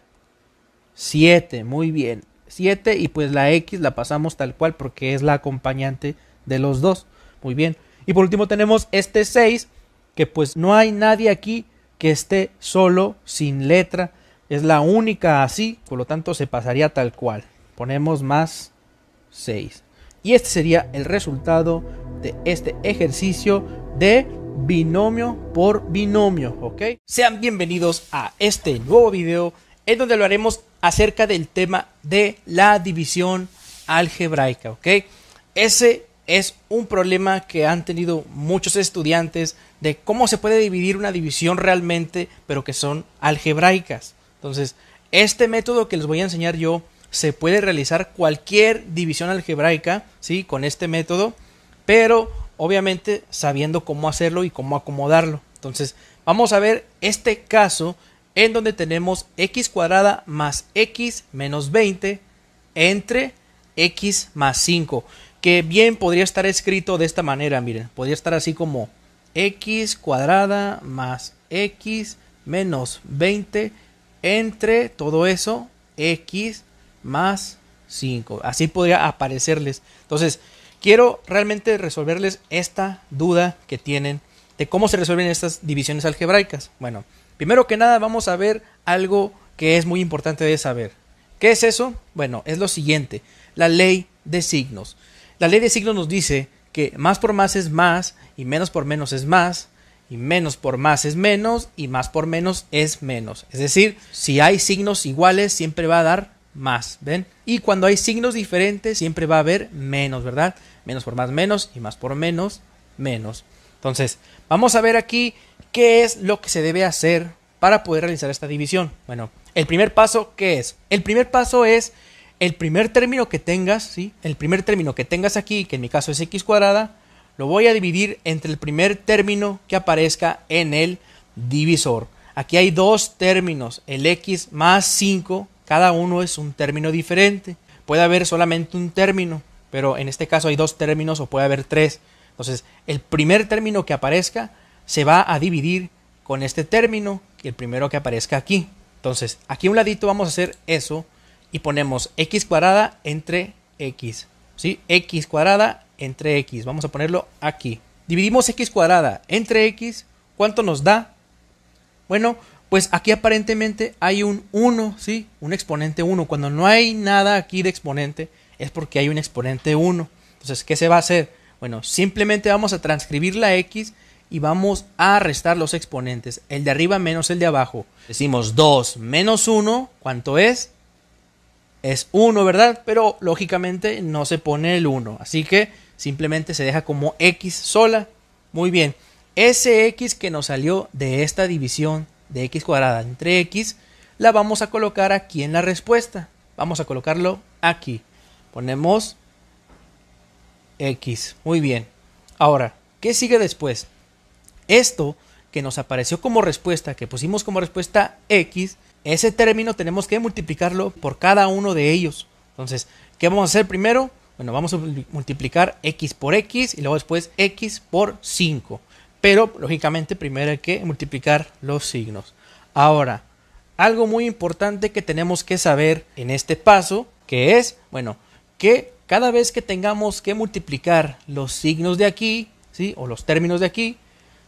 7, muy bien. 7 y pues la x la pasamos tal cual porque es la acompañante de los dos. Muy bien. Y por último tenemos este 6, que pues no hay nadie aquí que esté solo, sin letra. Es la única así, por lo tanto se pasaría tal cual. Ponemos más 6. Y este sería el resultado de este ejercicio de binomio por binomio, ¿ok? Sean bienvenidos a este nuevo video en donde lo haremos acerca del tema de la división algebraica, ¿ok? Ese es un problema que han tenido muchos estudiantes de cómo se puede dividir una división realmente, pero que son algebraicas. Entonces, este método que les voy a enseñar yo se puede realizar cualquier división algebraica, ¿sí? Con este método, pero obviamente sabiendo cómo hacerlo y cómo acomodarlo. Entonces, vamos a ver este caso en donde tenemos x cuadrada más x menos 20 entre x más 5 que bien podría estar escrito de esta manera, miren, podría estar así como x cuadrada más x menos 20 entre todo eso x más 5. Así podría aparecerles. Entonces, quiero realmente resolverles esta duda que tienen de cómo se resuelven estas divisiones algebraicas. Bueno, primero que nada vamos a ver algo que es muy importante de saber. ¿Qué es eso? Bueno, es lo siguiente, la ley de signos. La ley de signos nos dice que más por más es más y menos por menos es más y menos por más es menos y más por menos es menos. Es decir, si hay signos iguales siempre va a dar más, ¿ven? Y cuando hay signos diferentes siempre va a haber menos, ¿verdad? Menos por más menos y más por menos menos. Entonces, vamos a ver aquí qué es lo que se debe hacer para poder realizar esta división. Bueno, el primer paso, ¿qué es? El primer paso es el primer término que tengas, ¿sí? El primer término que tengas aquí, que en mi caso es x cuadrada, lo voy a dividir entre el primer término que aparezca en el divisor. Aquí hay dos términos, el x más 5, cada uno es un término diferente. Puede haber solamente un término, pero en este caso hay dos términos o puede haber tres. Entonces, el primer término que aparezca se va a dividir con este término, el primero que aparezca aquí. Entonces, aquí a un ladito vamos a hacer eso y ponemos x cuadrada entre x. ¿sí? x cuadrada entre x. Vamos a ponerlo aquí. Dividimos x cuadrada entre x. ¿Cuánto nos da? Bueno, pues aquí aparentemente hay un 1, ¿sí? Un exponente 1. Cuando no hay nada aquí de exponente, es porque hay un exponente 1. Entonces, ¿qué se va a hacer? Bueno, simplemente vamos a transcribir la x y vamos a restar los exponentes. El de arriba menos el de abajo. Decimos 2 menos 1, ¿cuánto es? Es 1, ¿verdad? Pero lógicamente no se pone el 1. Así que simplemente se deja como x sola. Muy bien. Ese x que nos salió de esta división de x cuadrada entre x, la vamos a colocar aquí en la respuesta. Vamos a colocarlo aquí. Ponemos x. Muy bien. Ahora, ¿qué sigue después? Esto que nos apareció como respuesta, que pusimos como respuesta x, ese término tenemos que multiplicarlo por cada uno de ellos. Entonces, ¿qué vamos a hacer primero? Bueno, vamos a multiplicar x por x y luego después x por 5. Pero, lógicamente, primero hay que multiplicar los signos. Ahora, algo muy importante que tenemos que saber en este paso, que es, bueno, que cada vez que tengamos que multiplicar los signos de aquí, ¿sí? O los términos de aquí,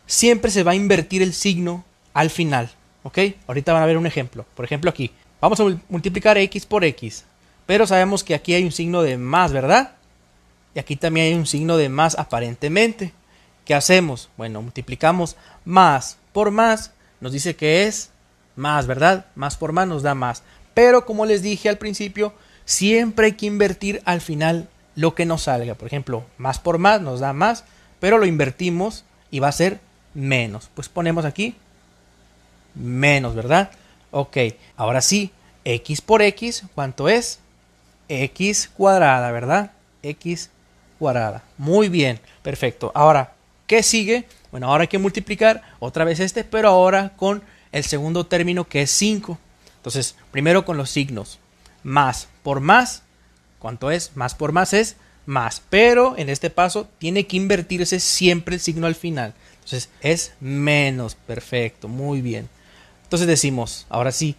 siempre se va a invertir el signo al final. ¿Ok? Ahorita van a ver un ejemplo. Por ejemplo, aquí. Vamos a multiplicar x por x. Pero sabemos que aquí hay un signo de más, ¿verdad? Y aquí también hay un signo de más aparentemente. ¿Qué hacemos? Bueno, multiplicamos más por más. Nos dice que es más, ¿verdad? Más por más nos da más. Pero como les dije al principio, siempre hay que invertir al final lo que nos salga. Por ejemplo, más por más nos da más, pero lo invertimos y va a ser menos. Pues ponemos aquí menos, ¿verdad? Ok, ahora sí, x por x, ¿cuánto es? x cuadrada, ¿verdad? x cuadrada. Muy bien, perfecto. Ahora, ¿qué sigue? Bueno, ahora hay que multiplicar otra vez este, pero ahora con el segundo término que es 5. Entonces, primero con los signos. Más por más, ¿cuánto es? Más por más es más. Pero en este paso tiene que invertirse siempre el signo al final. Entonces es menos. Perfecto, muy bien. Entonces decimos, ahora sí,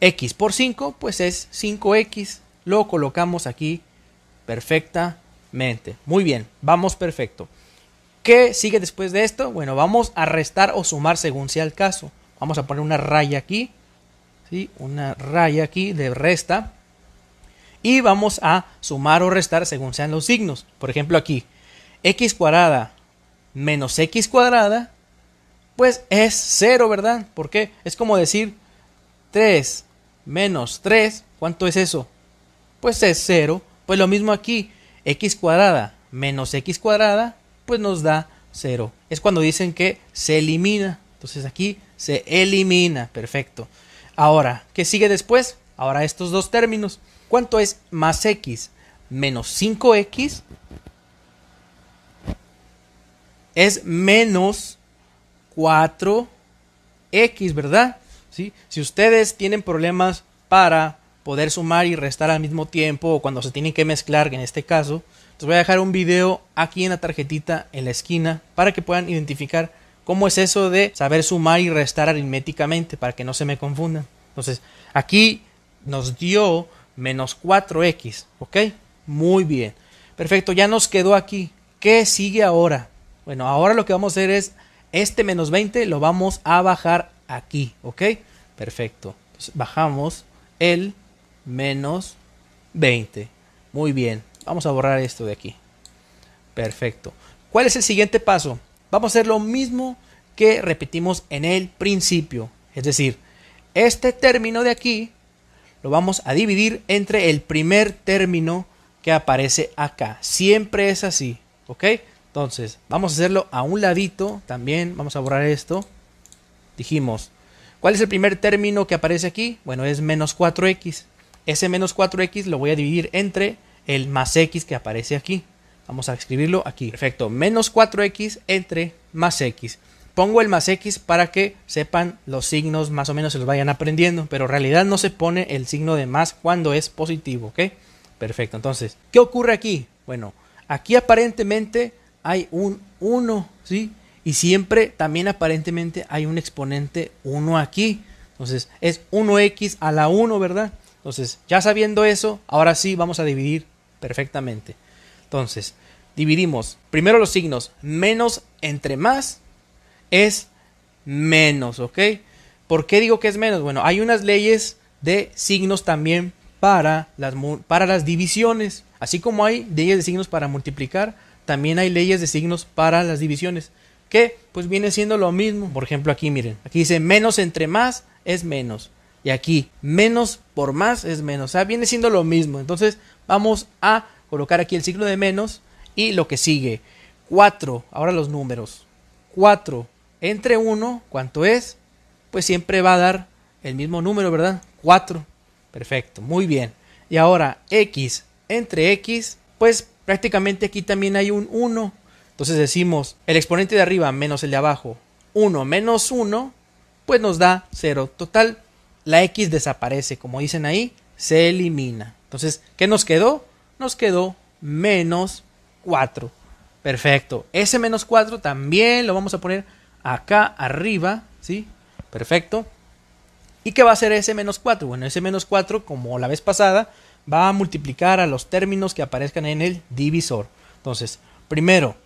x por 5, pues es 5x. Lo colocamos aquí perfectamente. Muy bien, vamos perfecto. ¿Qué sigue después de esto? Bueno, vamos a restar o sumar según sea el caso. Vamos a poner una raya aquí. ¿sí? Una raya aquí de resta. Y vamos a sumar o restar según sean los signos. Por ejemplo aquí, x cuadrada menos x cuadrada pues es cero, ¿verdad? Porque es como decir 3 menos 3, ¿cuánto es eso? Pues es 0. Pues lo mismo aquí, x cuadrada menos x cuadrada, pues nos da 0. Es cuando dicen que se elimina. Entonces aquí se elimina, perfecto. Ahora, ¿qué sigue después? Ahora estos dos términos. ¿Cuánto es más x menos 5x? Es menos 4x, ¿verdad? ¿Sí? Si ustedes tienen problemas para poder sumar y restar al mismo tiempo o cuando se tienen que mezclar, en este caso, les voy a dejar un video aquí en la tarjetita en la esquina para que puedan identificar cómo es eso de saber sumar y restar aritméticamente para que no se me confundan. Entonces, aquí nos dio menos 4x, ¿ok? Muy bien. Perfecto, ya nos quedó aquí. ¿Qué sigue ahora? Bueno, ahora lo que vamos a hacer es este menos 20 lo vamos a bajar aquí, ¿ok? Perfecto. bajamos el menos 20. Muy bien. Vamos a borrar esto de aquí. Perfecto. ¿Cuál es el siguiente paso? Vamos a hacer lo mismo que repetimos en el principio. Es decir, este término de aquí lo vamos a dividir entre el primer término que aparece acá. Siempre es así. ¿Ok? Entonces, vamos a hacerlo a un ladito también. Vamos a borrar esto. Dijimos, ¿cuál es el primer término que aparece aquí? Bueno, es menos 4x. Ese menos 4x lo voy a dividir entre el más x que aparece aquí. Vamos a escribirlo aquí. Perfecto. Menos 4x entre más x. Pongo el más x para que sepan los signos, más o menos se los vayan aprendiendo. Pero en realidad no se pone el signo de más cuando es positivo, ¿ok? Perfecto. Entonces, ¿qué ocurre aquí? Bueno, aquí aparentemente hay un 1, ¿sí? Y siempre también aparentemente hay un exponente 1 aquí. Entonces es 1x a la 1, ¿verdad? Entonces, ya sabiendo eso, ahora sí vamos a dividir perfectamente. Entonces, dividimos primero los signos. Menos entre más es menos, ¿ok? ¿Por qué digo que es menos? Bueno, hay unas leyes de signos también para las, para las divisiones. Así como hay leyes de signos para multiplicar, también hay leyes de signos para las divisiones, que pues viene siendo lo mismo. Por ejemplo, aquí miren, aquí dice menos entre más es menos, Y aquí, menos por más es menos. O sea, viene siendo lo mismo. Entonces, vamos a colocar aquí el signo de menos y lo que sigue. 4, ahora los números. 4 entre 1, ¿cuánto es? Pues siempre va a dar el mismo número, ¿verdad? 4. Perfecto, muy bien. Y ahora x entre x, pues prácticamente aquí también hay un 1. Entonces decimos el exponente de arriba menos el de abajo. 1 menos 1, pues nos da 0. Total, la x desaparece, como dicen ahí, se elimina. Entonces, ¿qué nos quedó? Nos quedó menos 4. Perfecto. Ese menos 4 también lo vamos a poner acá arriba, ¿sí? Perfecto. ¿Y qué va a hacer ese menos 4? Bueno, ese menos 4, como la vez pasada, va a multiplicar a los términos que aparezcan en el divisor. Entonces, primero,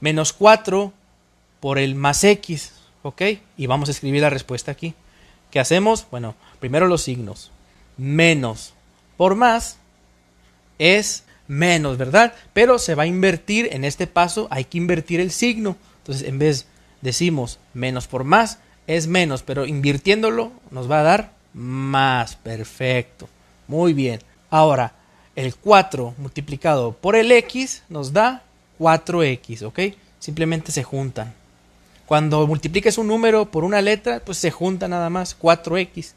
menos 4 por el más x, ¿ok? Y vamos a escribir la respuesta aquí. ¿Qué hacemos? Bueno, primero los signos. Menos por más es menos, ¿verdad? Pero se va a invertir en este paso, hay que invertir el signo. Entonces, en vez decimos menos por más, es menos, pero invirtiéndolo nos va a dar más. Perfecto. Muy bien. Ahora, el 4 multiplicado por el x nos da 4x, ¿ok? Simplemente se juntan. Cuando multipliques un número por una letra, pues se junta nada más 4x.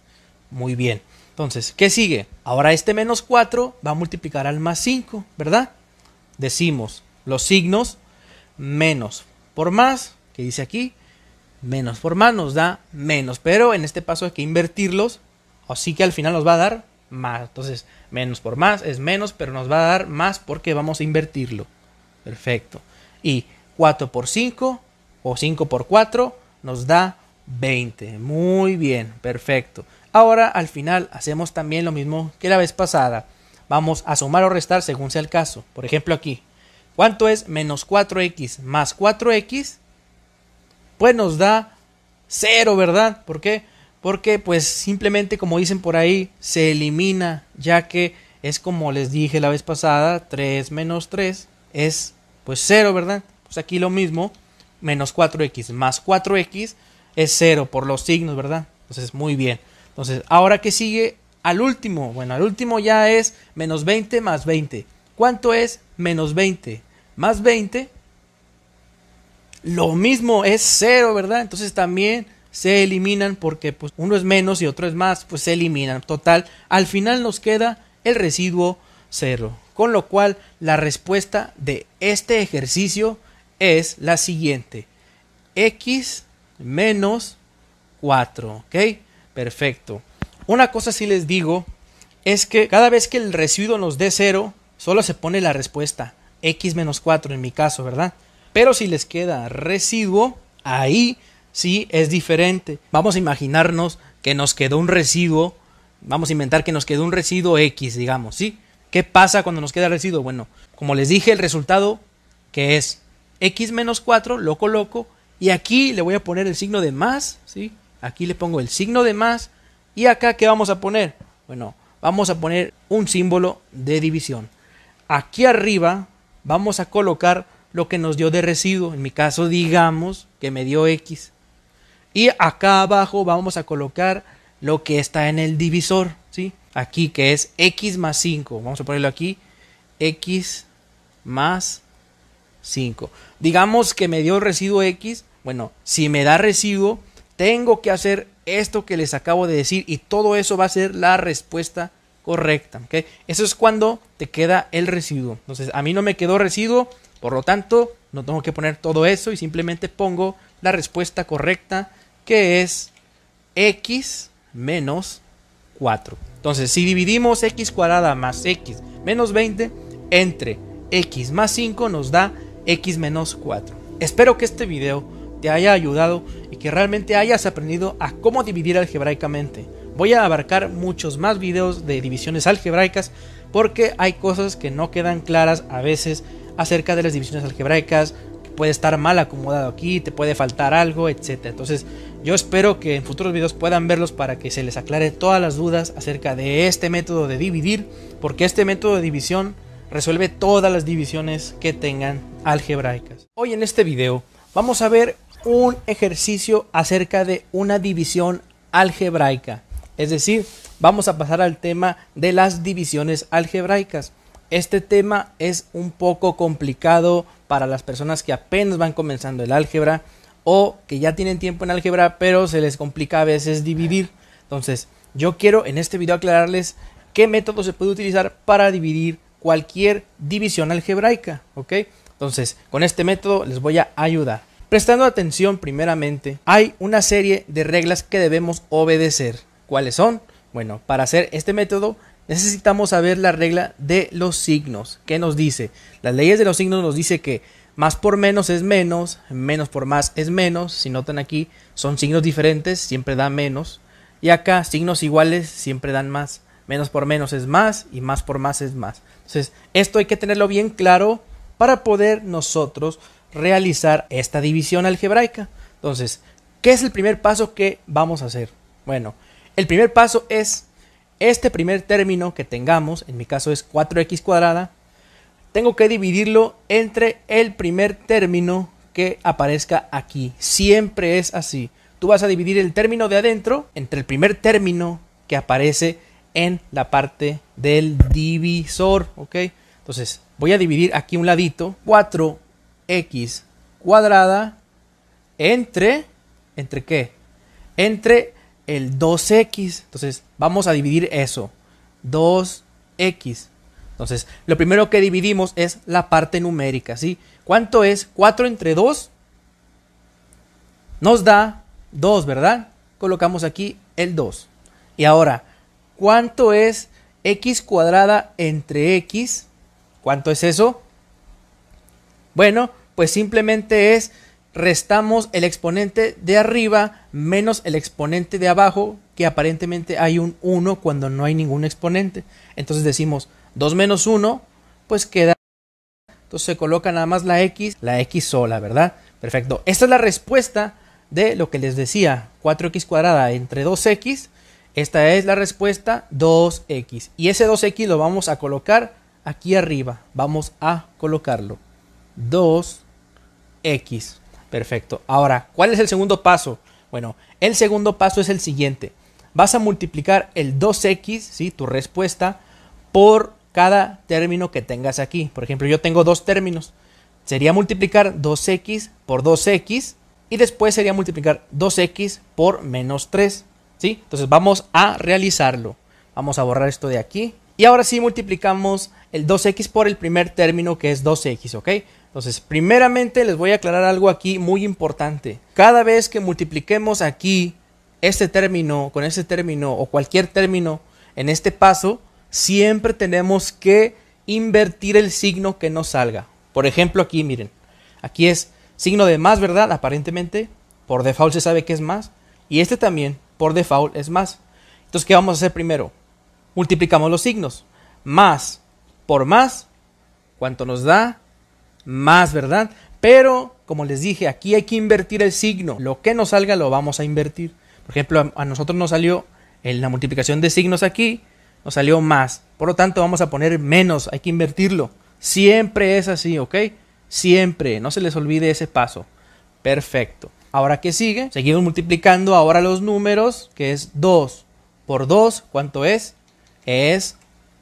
Muy bien. Entonces, ¿qué sigue? Ahora este menos 4 va a multiplicar al más 5, ¿verdad? Decimos los signos menos por más, que dice aquí, menos por más nos da menos, pero en este paso hay que invertirlos, así que al final nos va a dar más. Entonces, menos por más es menos, pero nos va a dar más porque vamos a invertirlo. Perfecto. Y 4 por 5 o 5 por 4 nos da 20. Muy bien, perfecto. Ahora al final hacemos también lo mismo que la vez pasada. Vamos a sumar o restar según sea el caso. Por ejemplo aquí. ¿Cuánto es menos 4x más 4x? Pues nos da 0, ¿verdad? ¿Por qué? Porque pues simplemente como dicen por ahí se elimina ya que es como les dije la vez pasada 3 menos 3 es pues 0, ¿verdad? Pues aquí lo mismo menos 4x más 4x es 0 por los signos, ¿verdad? Entonces muy bien. Entonces, ahora que sigue al último. Bueno, al último ya es menos 20 más 20. ¿Cuánto es menos 20 más 20? Lo mismo es 0, ¿verdad? Entonces también se eliminan porque pues, uno es menos y otro es más, pues se eliminan. Total, al final nos queda el residuo 0. Con lo cual, la respuesta de este ejercicio es la siguiente. X menos 4, ¿ok? Perfecto. Una cosa sí les digo es que cada vez que el residuo nos dé 0, solo se pone la respuesta x menos 4 en mi caso, ¿verdad? Pero si les queda residuo, ahí sí es diferente. Vamos a imaginarnos que nos quedó un residuo, vamos a inventar que nos quedó un residuo x, digamos, ¿sí? ¿Qué pasa cuando nos queda residuo? Bueno, como les dije, el resultado que es x menos 4 lo coloco y aquí le voy a poner el signo de más, ¿sí? Aquí le pongo el signo de más. Y acá, ¿qué vamos a poner? Bueno, vamos a poner un símbolo de división. Aquí arriba vamos a colocar lo que nos dio de residuo. En mi caso, digamos que me dio X. Y acá abajo vamos a colocar lo que está en el divisor. ¿sí? Aquí que es X más 5. Vamos a ponerlo aquí. X más 5. Digamos que me dio residuo X. Bueno, si me da residuo, tengo que hacer esto que les acabo de decir y todo eso va a ser la respuesta correcta. Eso es cuando te queda el residuo. Entonces, a mí no me quedó residuo, por lo tanto, no tengo que poner todo eso y simplemente pongo la respuesta correcta que es x menos 4. Entonces, si dividimos x cuadrada más x menos 20 entre x más 5 nos da x menos 4. Espero que este video te haya ayudado y que realmente hayas aprendido a cómo dividir algebraicamente. Voy a abarcar muchos más videos de divisiones algebraicas porque hay cosas que no quedan claras a veces acerca de las divisiones algebraicas, puede estar mal acomodado aquí, te puede faltar algo, etc. Entonces yo espero que en futuros videos puedan verlos para que se les aclare todas las dudas acerca de este método de dividir, porque este método de división resuelve todas las divisiones que tengan algebraicas. Hoy en este video vamos a ver un ejercicio acerca de una división algebraica. Es decir, vamos a pasar al tema de las divisiones algebraicas. Este tema es un poco complicado para las personas que apenas van comenzando el álgebra o que ya tienen tiempo en álgebra pero se les complica a veces dividir. Entonces, yo quiero en este video aclararles qué método se puede utilizar para dividir cualquier división algebraica, ¿ok? Entonces, con este método les voy a ayudar. Prestando atención primeramente, hay una serie de reglas que debemos obedecer. ¿Cuáles son? Bueno, para hacer este método necesitamos saber la regla de los signos. ¿Qué nos dice? Las leyes de los signos nos dice que más por menos es menos, menos por más es menos. Si notan aquí, son signos diferentes, siempre da menos. Y acá, signos iguales siempre dan más. Menos por menos es más y más por más es más. Entonces, esto hay que tenerlo bien claro para poder nosotros realizar esta división algebraica. Entonces, ¿qué es el primer paso que vamos a hacer? Bueno, el primer paso es este primer término que tengamos, en mi caso es 4x cuadrada, tengo que dividirlo entre el primer término que aparezca aquí. Siempre es así. Tú vas a dividir el término de adentro entre el primer término que aparece en la parte del divisor, ¿ok? Entonces, voy a dividir aquí un ladito, 4x cuadrada entre, ¿entre qué? Entre el 2x. Entonces, vamos a dividir eso. 2x. Entonces, lo primero que dividimos es la parte numérica, ¿sí? ¿Cuánto es 4 entre 2? Nos da 2, ¿verdad? Colocamos aquí el 2. Y ahora, ¿cuánto es x cuadrada entre x? ¿Cuánto es eso? Bueno, pues simplemente es restamos el exponente de arriba menos el exponente de abajo, que aparentemente hay un 1 cuando no hay ningún exponente. Entonces decimos 2 menos 1, pues queda. Entonces se coloca nada más la x, la x sola, ¿verdad? Perfecto. Esta es la respuesta de lo que les decía, 4x cuadrada entre 2x. Esta es la respuesta 2x. Y ese 2x lo vamos a colocar aquí arriba. Vamos a colocarlo. 2x. Perfecto. Ahora, ¿cuál es el segundo paso? Bueno, el segundo paso es el siguiente. Vas a multiplicar el 2x, ¿sí? tu respuesta, por cada término que tengas aquí. Por ejemplo, yo tengo dos términos. Sería multiplicar 2x por 2x y después sería multiplicar 2x por menos 3. ¿sí? Entonces vamos a realizarlo. Vamos a borrar esto de aquí. Y ahora sí multiplicamos el 2x por el primer término que es 2x, ¿ok? Entonces, primeramente les voy a aclarar algo aquí muy importante. Cada vez que multipliquemos aquí este término con este término o cualquier término en este paso, siempre tenemos que invertir el signo que nos salga. Por ejemplo, aquí miren, aquí es signo de más, ¿verdad? Aparentemente, por default se sabe que es más. Y este también, por default, es más. Entonces, ¿qué vamos a hacer primero? Multiplicamos los signos. Más por más, ¿cuánto nos da? más, ¿verdad? Pero, como les dije, aquí hay que invertir el signo. Lo que nos salga lo vamos a invertir. Por ejemplo, a, nosotros nos salió en la multiplicación de signos aquí, nos salió más. Por lo tanto, vamos a poner menos, hay que invertirlo. Siempre es así, ¿ok? Siempre, no se les olvide ese paso. Perfecto. Ahora, ¿qué sigue? Seguimos multiplicando ahora los números, que es 2 por 2, ¿cuánto es? Es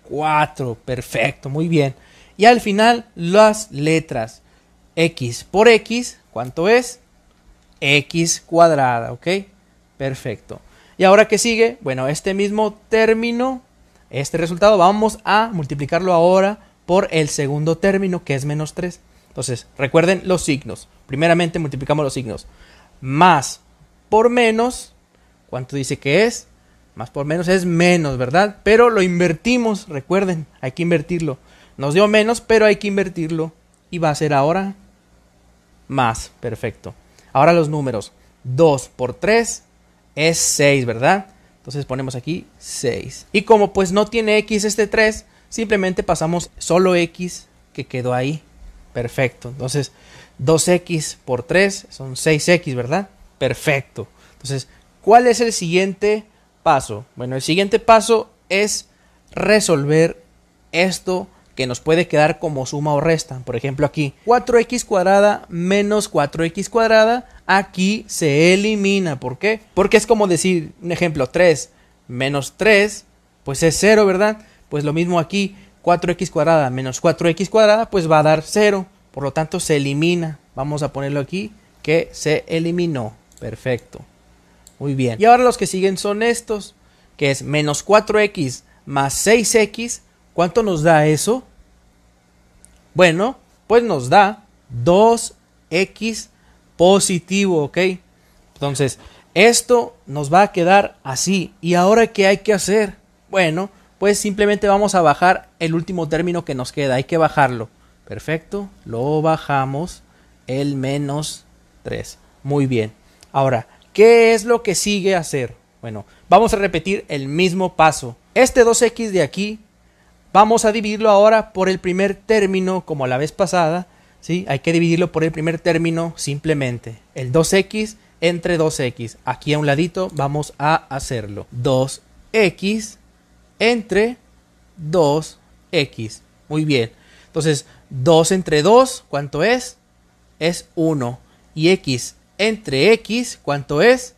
4. Perfecto, muy bien. Y al final las letras. X por X, ¿cuánto es? X cuadrada, ¿ok? Perfecto. ¿Y ahora qué sigue? Bueno, este mismo término, este resultado, vamos a multiplicarlo ahora por el segundo término, que es menos 3. Entonces, recuerden los signos. Primeramente multiplicamos los signos. Más por menos, ¿cuánto dice que es? Más por menos es menos, ¿verdad? Pero lo invertimos, recuerden, hay que invertirlo. Nos dio menos, pero hay que invertirlo. Y va a ser ahora más. Perfecto. Ahora los números. 2 por 3 es 6, ¿verdad? Entonces ponemos aquí 6. Y como pues no tiene x este 3, simplemente pasamos solo x que quedó ahí. Perfecto. Entonces 2x por 3 son 6x, ¿verdad? Perfecto. Entonces, ¿cuál es el siguiente paso? Bueno, el siguiente paso es resolver esto que nos puede quedar como suma o resta. Por ejemplo, aquí 4x cuadrada menos 4x cuadrada, aquí se elimina. ¿Por qué? Porque es como decir, un ejemplo, 3 menos 3, pues es 0, ¿verdad? Pues lo mismo aquí, 4x cuadrada menos 4x cuadrada, pues va a dar 0. Por lo tanto, se elimina. Vamos a ponerlo aquí, que se eliminó. Perfecto. Muy bien. Y ahora los que siguen son estos, que es menos 4x más 6x. ¿Cuánto nos da eso? Bueno, pues nos da 2x positivo, ¿ok? Entonces, esto nos va a quedar así. ¿Y ahora qué hay que hacer? Bueno, pues simplemente vamos a bajar el último término que nos queda. Hay que bajarlo. Perfecto. Lo bajamos. El menos 3. Muy bien. Ahora, ¿qué es lo que sigue hacer? Bueno, vamos a repetir el mismo paso. Este 2x de aquí, vamos a dividirlo ahora por el primer término como la vez pasada. ¿Sí? Hay que dividirlo por el primer término simplemente. El 2x entre 2x. Aquí a un ladito vamos a hacerlo. 2x entre 2x. Muy bien. Entonces, 2 entre 2, ¿cuánto es? Es 1. Y x entre x, ¿cuánto es?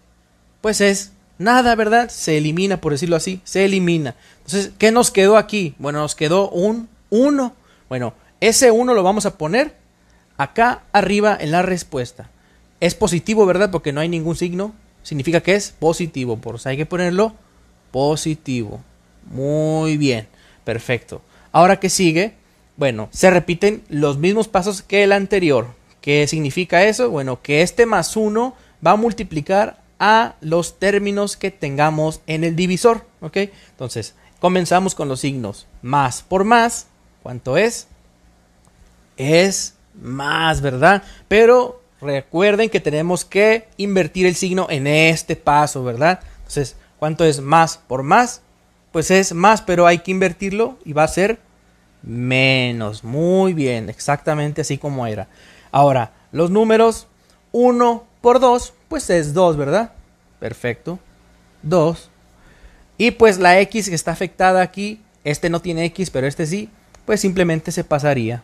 Pues es nada, ¿verdad? Se elimina, por decirlo así. Se elimina. Entonces, ¿qué nos quedó aquí? Bueno, nos quedó un 1. Bueno, ese 1 lo vamos a poner acá arriba en la respuesta. Es positivo, ¿verdad? Porque no hay ningún signo. Significa que es positivo. Por eso hay que ponerlo positivo. Muy bien. Perfecto. Ahora que sigue, bueno, se repiten los mismos pasos que el anterior. ¿Qué significa eso? Bueno, que este más 1 va a multiplicar a los términos que tengamos en el divisor. ¿Ok? Entonces, comenzamos con los signos. Más por más. ¿Cuánto es? Es más, ¿verdad? Pero Recuerden que tenemos que invertir el signo en este paso, ¿verdad? Entonces, ¿cuánto es más por más? Pues es más, pero hay que invertirlo y va a ser menos. Muy bien, exactamente así como era. Ahora, los números 1 por 2, pues es 2, ¿verdad? Perfecto. 2. Y pues la X que está afectada aquí, este no tiene X, pero este sí, pues simplemente se pasaría.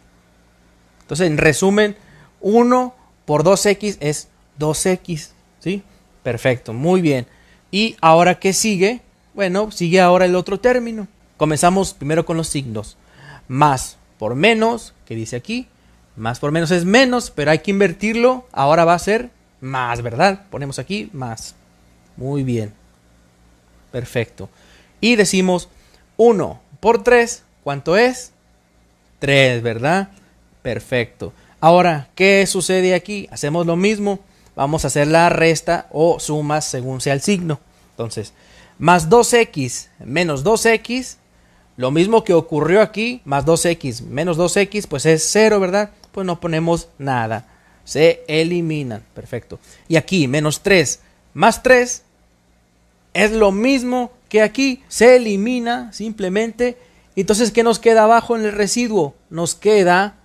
Entonces, en resumen, 1 por 2x es 2x, ¿sí? Perfecto, muy bien. ¿Y ahora qué sigue? Bueno, sigue ahora el otro término. Comenzamos primero con los signos. Más por menos, que dice aquí. Más por menos es menos, pero hay que invertirlo. Ahora va a ser más, ¿verdad? Ponemos aquí más. Muy bien. Perfecto. Y decimos 1 por 3, ¿cuánto es? 3, ¿verdad? Perfecto. Ahora, ¿qué sucede aquí? Hacemos lo mismo. Vamos a hacer la resta o sumas según sea el signo. Entonces, más 2x menos 2x, lo mismo que ocurrió aquí, más 2x menos 2x, pues es 0, ¿verdad? Pues no ponemos nada. Se eliminan. Perfecto. Y aquí, menos 3 más 3, es lo mismo que aquí. Se elimina simplemente. Entonces, ¿qué nos queda abajo en el residuo? Nos queda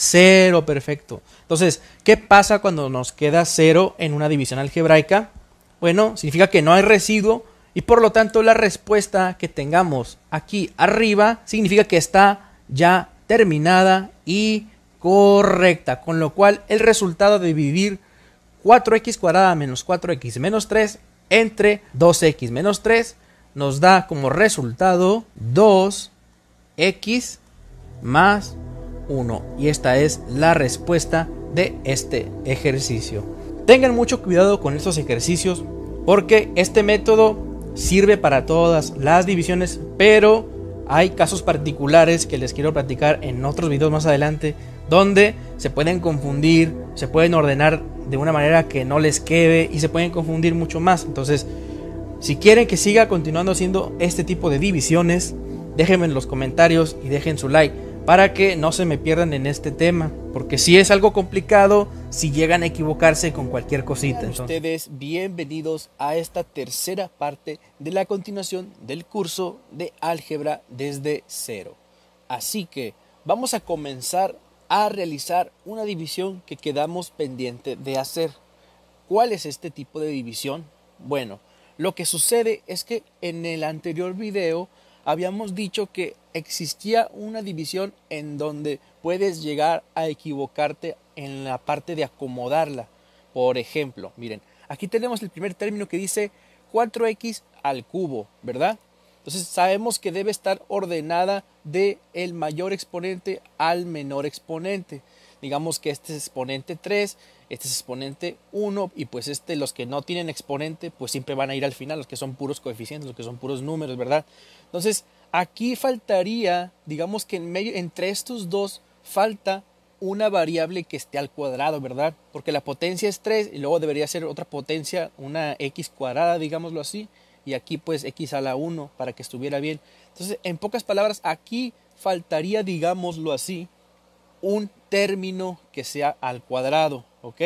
Cero, perfecto. Entonces, ¿qué pasa cuando nos queda cero en una división algebraica? Bueno, significa que no hay residuo y por lo tanto la respuesta que tengamos aquí arriba significa que está ya terminada y correcta. Con lo cual el resultado de dividir 4x cuadrada menos 4x menos 3 entre 2x menos 3 nos da como resultado 2x más 1 y esta es la respuesta de este ejercicio. Tengan mucho cuidado con estos ejercicios porque este método sirve para todas las divisiones, pero hay casos particulares que les quiero platicar en otros videos más adelante donde se pueden confundir, se pueden ordenar de una manera que no les quede y se pueden confundir mucho más. Entonces, si quieren que siga continuando haciendo este tipo de divisiones, déjenme en los comentarios y dejen su like para que no se me pierdan en este tema, porque si es algo complicado, si llegan a equivocarse con cualquier cosita. Ustedes bienvenidos a esta tercera parte de la continuación del curso de álgebra desde cero. Así que vamos a comenzar a realizar una división que quedamos pendiente de hacer. ¿Cuál es este tipo de división? Bueno, lo que sucede es que en el anterior video habíamos dicho que existía una división en donde puedes llegar a equivocarte en la parte de acomodarla. Por ejemplo, miren, aquí tenemos el primer término que dice 4x al cubo, ¿verdad? Entonces sabemos que debe estar ordenada de el mayor exponente al menor exponente. Digamos que este es exponente 3, este es exponente 1 y pues este los que no tienen exponente pues siempre van a ir al final, los que son puros coeficientes, los que son puros números, ¿verdad? Entonces aquí faltaría, digamos que en medio entre estos dos falta una variable que esté al cuadrado, ¿verdad? Porque la potencia es 3 y luego debería ser otra potencia, una x cuadrada, digámoslo así, y aquí pues x a la 1 para que estuviera bien. Entonces, en pocas palabras, aquí faltaría, digámoslo así, un término que sea al cuadrado, ¿ok?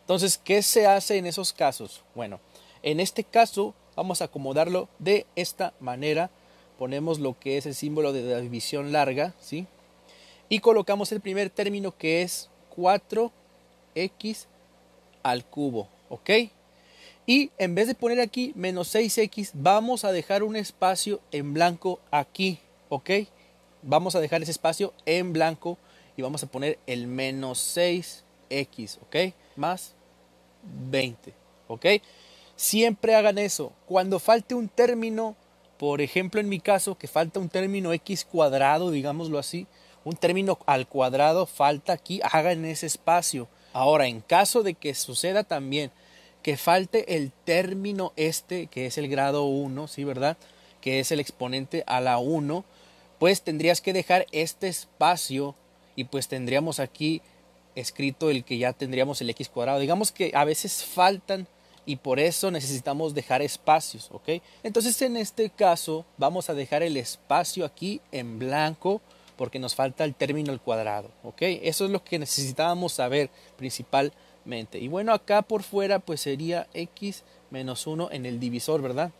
Entonces, ¿qué se hace en esos casos? Bueno, en este caso vamos a acomodarlo de esta manera. Ponemos lo que es el símbolo de la división larga, ¿sí? Y colocamos el primer término que es 4x al cubo, ¿ok? Y en vez de poner aquí menos 6x, vamos a dejar un espacio en blanco aquí, ¿ok? Vamos a dejar ese espacio en blanco y vamos a poner el menos 6x, ¿ok? Más 20, ¿ok? Siempre hagan eso. Cuando falte un término, por ejemplo en mi caso, que falta un término x cuadrado, digámoslo así, un término al cuadrado falta aquí, hagan ese espacio. Ahora, en caso de que suceda también que falte el término este, que es el grado 1, ¿sí, verdad? Que es el exponente a la 1, pues tendrías que dejar este espacio y pues tendríamos aquí escrito el que ya tendríamos el x cuadrado. Digamos que a veces faltan y por eso necesitamos dejar espacios, ¿ok? Entonces en este caso vamos a dejar el espacio aquí en blanco porque nos falta el término al cuadrado, ¿ok? Eso es lo que necesitábamos saber principalmente y bueno, acá por fuera pues sería x menos 1 en el divisor, ¿verdad?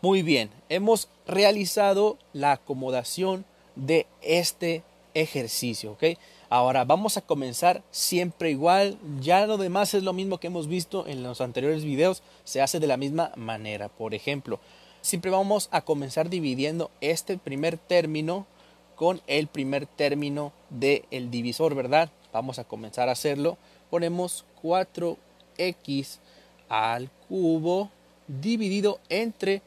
Muy bien, hemos realizado la acomodación de este ejercicio, ¿ok? Ahora vamos a comenzar siempre igual, ya lo demás es lo mismo que hemos visto en los anteriores videos, se hace de la misma manera. Por ejemplo, siempre vamos a comenzar dividiendo este primer término con el primer término del divisor, ¿verdad? Vamos a comenzar a hacerlo ponemos 4x al cubo dividido entre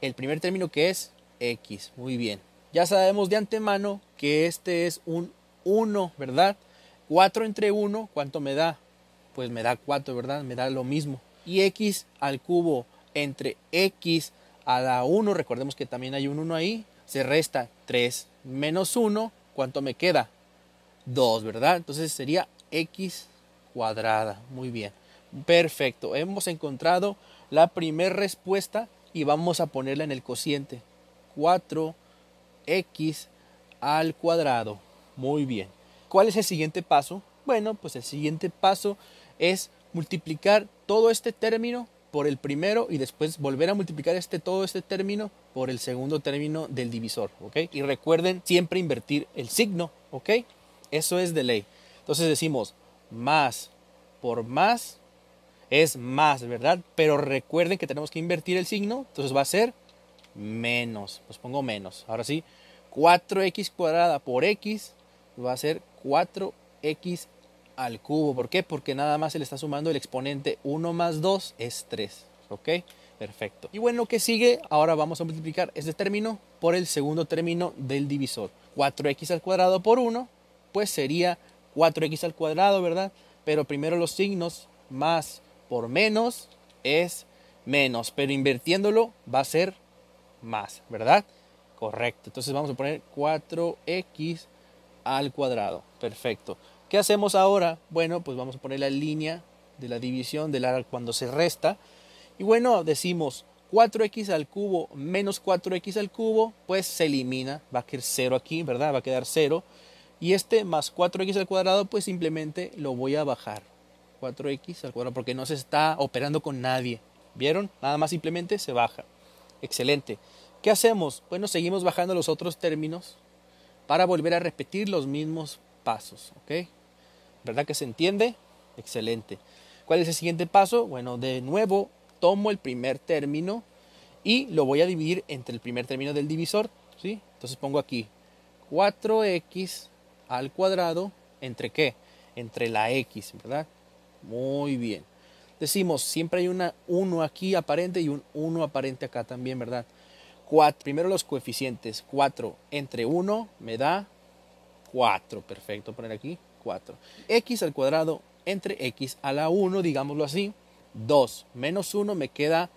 el primer término que es x. Muy bien. Ya sabemos de antemano que este es un 1, ¿verdad? 4 entre 1, ¿cuánto me da? Pues me da 4, ¿verdad? Me da lo mismo. Y x al cubo entre x a la 1, recordemos que también hay un 1 ahí, se resta 3 menos 1, ¿cuánto me queda? 2, ¿verdad? Entonces sería x cuadrada. Muy bien. Perfecto. Hemos encontrado la primera respuesta y vamos a ponerla en el cociente. 4x al cuadrado. Muy bien. ¿Cuál es el siguiente paso? Bueno, pues el siguiente paso es multiplicar todo este término por el primero y después volver a multiplicar este todo este término por el segundo término del divisor, ¿ok? Y recuerden siempre invertir el signo, ¿ok? Eso es de ley. Entonces decimos más por más es más, ¿verdad? Pero recuerden que tenemos que invertir el signo, entonces va a ser menos. Pues pongo menos. Ahora sí, 4x cuadrada por x va a ser 4x al cubo. ¿Por qué? Porque nada más se le está sumando el exponente 1 más 2 es 3. ¿Ok? Perfecto. Y bueno, ¿qué sigue? Ahora vamos a multiplicar este término por el segundo término del divisor. 4x al cuadrado por 1, pues sería 4x al cuadrado, ¿verdad? Pero primero los signos más por menos es menos, pero invirtiéndolo va a ser más, ¿verdad? Correcto. Entonces vamos a poner 4x al cuadrado. Perfecto. ¿Qué hacemos ahora? Bueno, pues vamos a poner la línea de la división del área cuando se resta. Y bueno, decimos 4x al cubo menos 4x al cubo, pues se elimina, va a quedar 0 aquí, ¿verdad? Va a quedar 0. Y este más 4x al cuadrado, pues simplemente lo voy a bajar. 4x al cuadrado, porque no se está operando con nadie. ¿Vieron? Nada más simplemente se baja. Excelente. ¿Qué hacemos? Bueno, seguimos bajando los otros términos para volver a repetir los mismos pasos. ¿Ok? ¿Verdad que se entiende? Excelente. ¿Cuál es el siguiente paso? Bueno, de nuevo tomo el primer término y lo voy a dividir entre el primer término del divisor. ¿sí? Entonces pongo aquí 4x al cuadrado entre qué? Entre la x, ¿verdad? Muy bien. decimos, siempre hay una 1 aquí aparente y un 1 aparente acá también, ¿verdad? 4, primero los coeficientes, 4 entre 1 me da 4, perfecto, poner aquí 4. x al cuadrado entre x a la 1, digámoslo así, 2 menos 1 me queda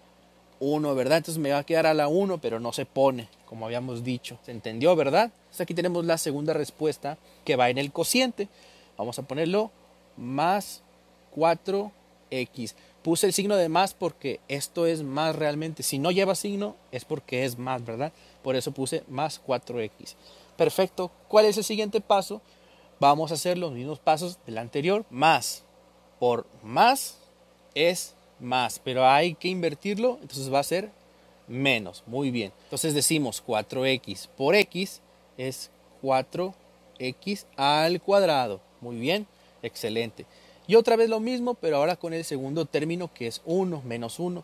1, ¿verdad? Entonces me va a quedar a la 1, pero no se pone, como habíamos dicho. ¿Se entendió, verdad? Entonces aquí tenemos la segunda respuesta que va en el cociente. Vamos a ponerlo más 4x. Puse el signo de más porque esto es más realmente. Si no lleva signo es porque es más, ¿verdad? Por eso puse más 4x. Perfecto. ¿Cuál es el siguiente paso? Vamos a hacer los mismos pasos del anterior. Más por más es más, pero hay que invertirlo, entonces va a ser menos. Muy bien. Entonces decimos 4x por x es 4x al cuadrado. Muy bien, excelente. Y otra vez lo mismo, pero ahora con el segundo término que es 1 menos 1.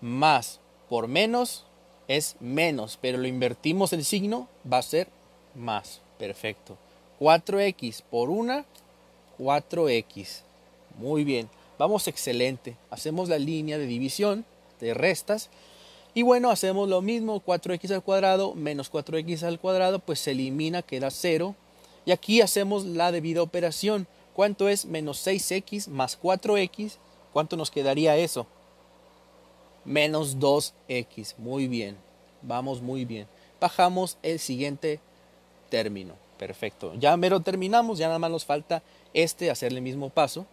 Más por menos es menos, pero lo invertimos el signo, va a ser más. Perfecto. 4x por 1, 4x. Muy bien. Vamos excelente. Hacemos la línea de división de restas. Y bueno, hacemos lo mismo. 4x al cuadrado menos 4x al cuadrado, pues se elimina, queda 0. Y aquí hacemos la debida operación. ¿Cuánto es menos 6x más 4x? ¿Cuánto nos quedaría eso? Menos 2x. Muy bien. Vamos muy bien. Bajamos el siguiente término. Perfecto. Ya mero terminamos, ya nada más nos falta este hacerle el mismo paso.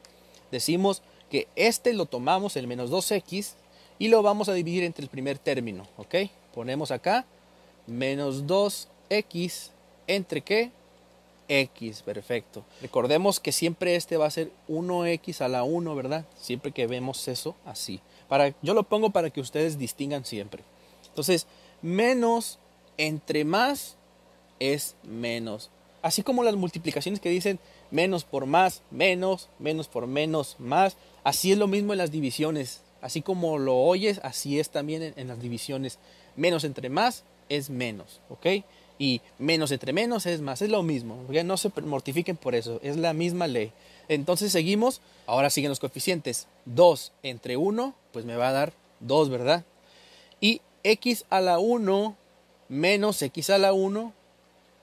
Decimos que este lo tomamos, el menos 2x, y lo vamos a dividir entre el primer término. ¿Ok? Ponemos acá menos 2x entre qué? X, perfecto. Recordemos que siempre este va a ser 1x a la 1, ¿verdad? Siempre que vemos eso así. Para, yo lo pongo para que ustedes distingan siempre. Entonces, menos entre más es menos. Así como las multiplicaciones que dicen menos por más, menos, menos por menos, más. Así es lo mismo en las divisiones. Así como lo oyes, así es también en, las divisiones. Menos entre más es menos, ¿ok? Y menos entre menos es más, es lo mismo. No se mortifiquen por eso, es la misma ley. Entonces seguimos, ahora siguen los coeficientes. 2 entre 1, pues me va a dar 2, ¿verdad? Y x a la 1 menos x a la 1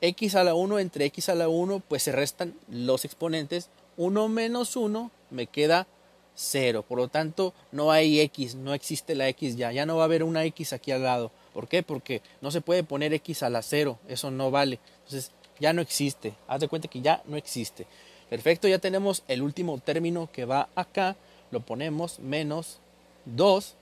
x a la 1 entre x a la 1, pues se restan los exponentes. 1 menos 1 me queda 0. Por lo tanto, no hay x, no existe la x ya. Ya no va a haber una x aquí al lado. ¿Por qué? Porque no se puede poner x a la 0. Eso no vale. Entonces, ya no existe. Haz de cuenta que ya no existe. Perfecto, ya tenemos el último término que va acá. Lo ponemos menos 2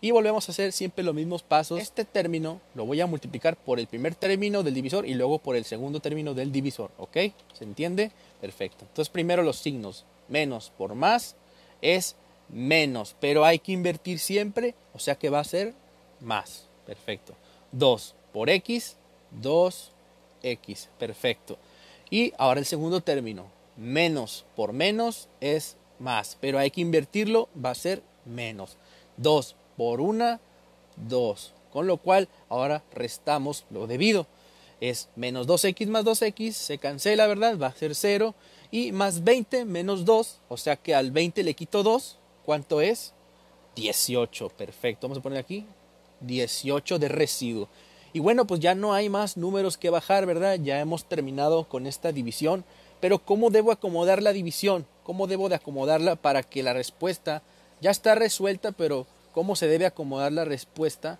y volvemos a hacer siempre los mismos pasos. Este término lo voy a multiplicar por el primer término del divisor y luego por el segundo término del divisor. ¿Ok? ¿Se entiende? Perfecto. Entonces primero los signos. Menos por más es menos. Pero hay que invertir siempre. O sea que va a ser más. Perfecto. 2 por x. 2x. Perfecto. Y ahora el segundo término. Menos por menos es más. Pero hay que invertirlo. Va a ser menos. 2 por una, 2. Con lo cual ahora restamos lo debido. Es menos 2x más 2x, se cancela, ¿verdad? Va a ser 0. Y más 20 menos 2, o sea que al 20 le quito 2. ¿Cuánto es? 18. Perfecto. Vamos a poner aquí 18 de residuo. Y bueno, pues ya no hay más números que bajar, ¿verdad? Ya hemos terminado con esta división. Pero ¿cómo debo acomodar la división? ¿Cómo debo de acomodarla para que la respuesta ya está resuelta, pero cómo se debe acomodar la respuesta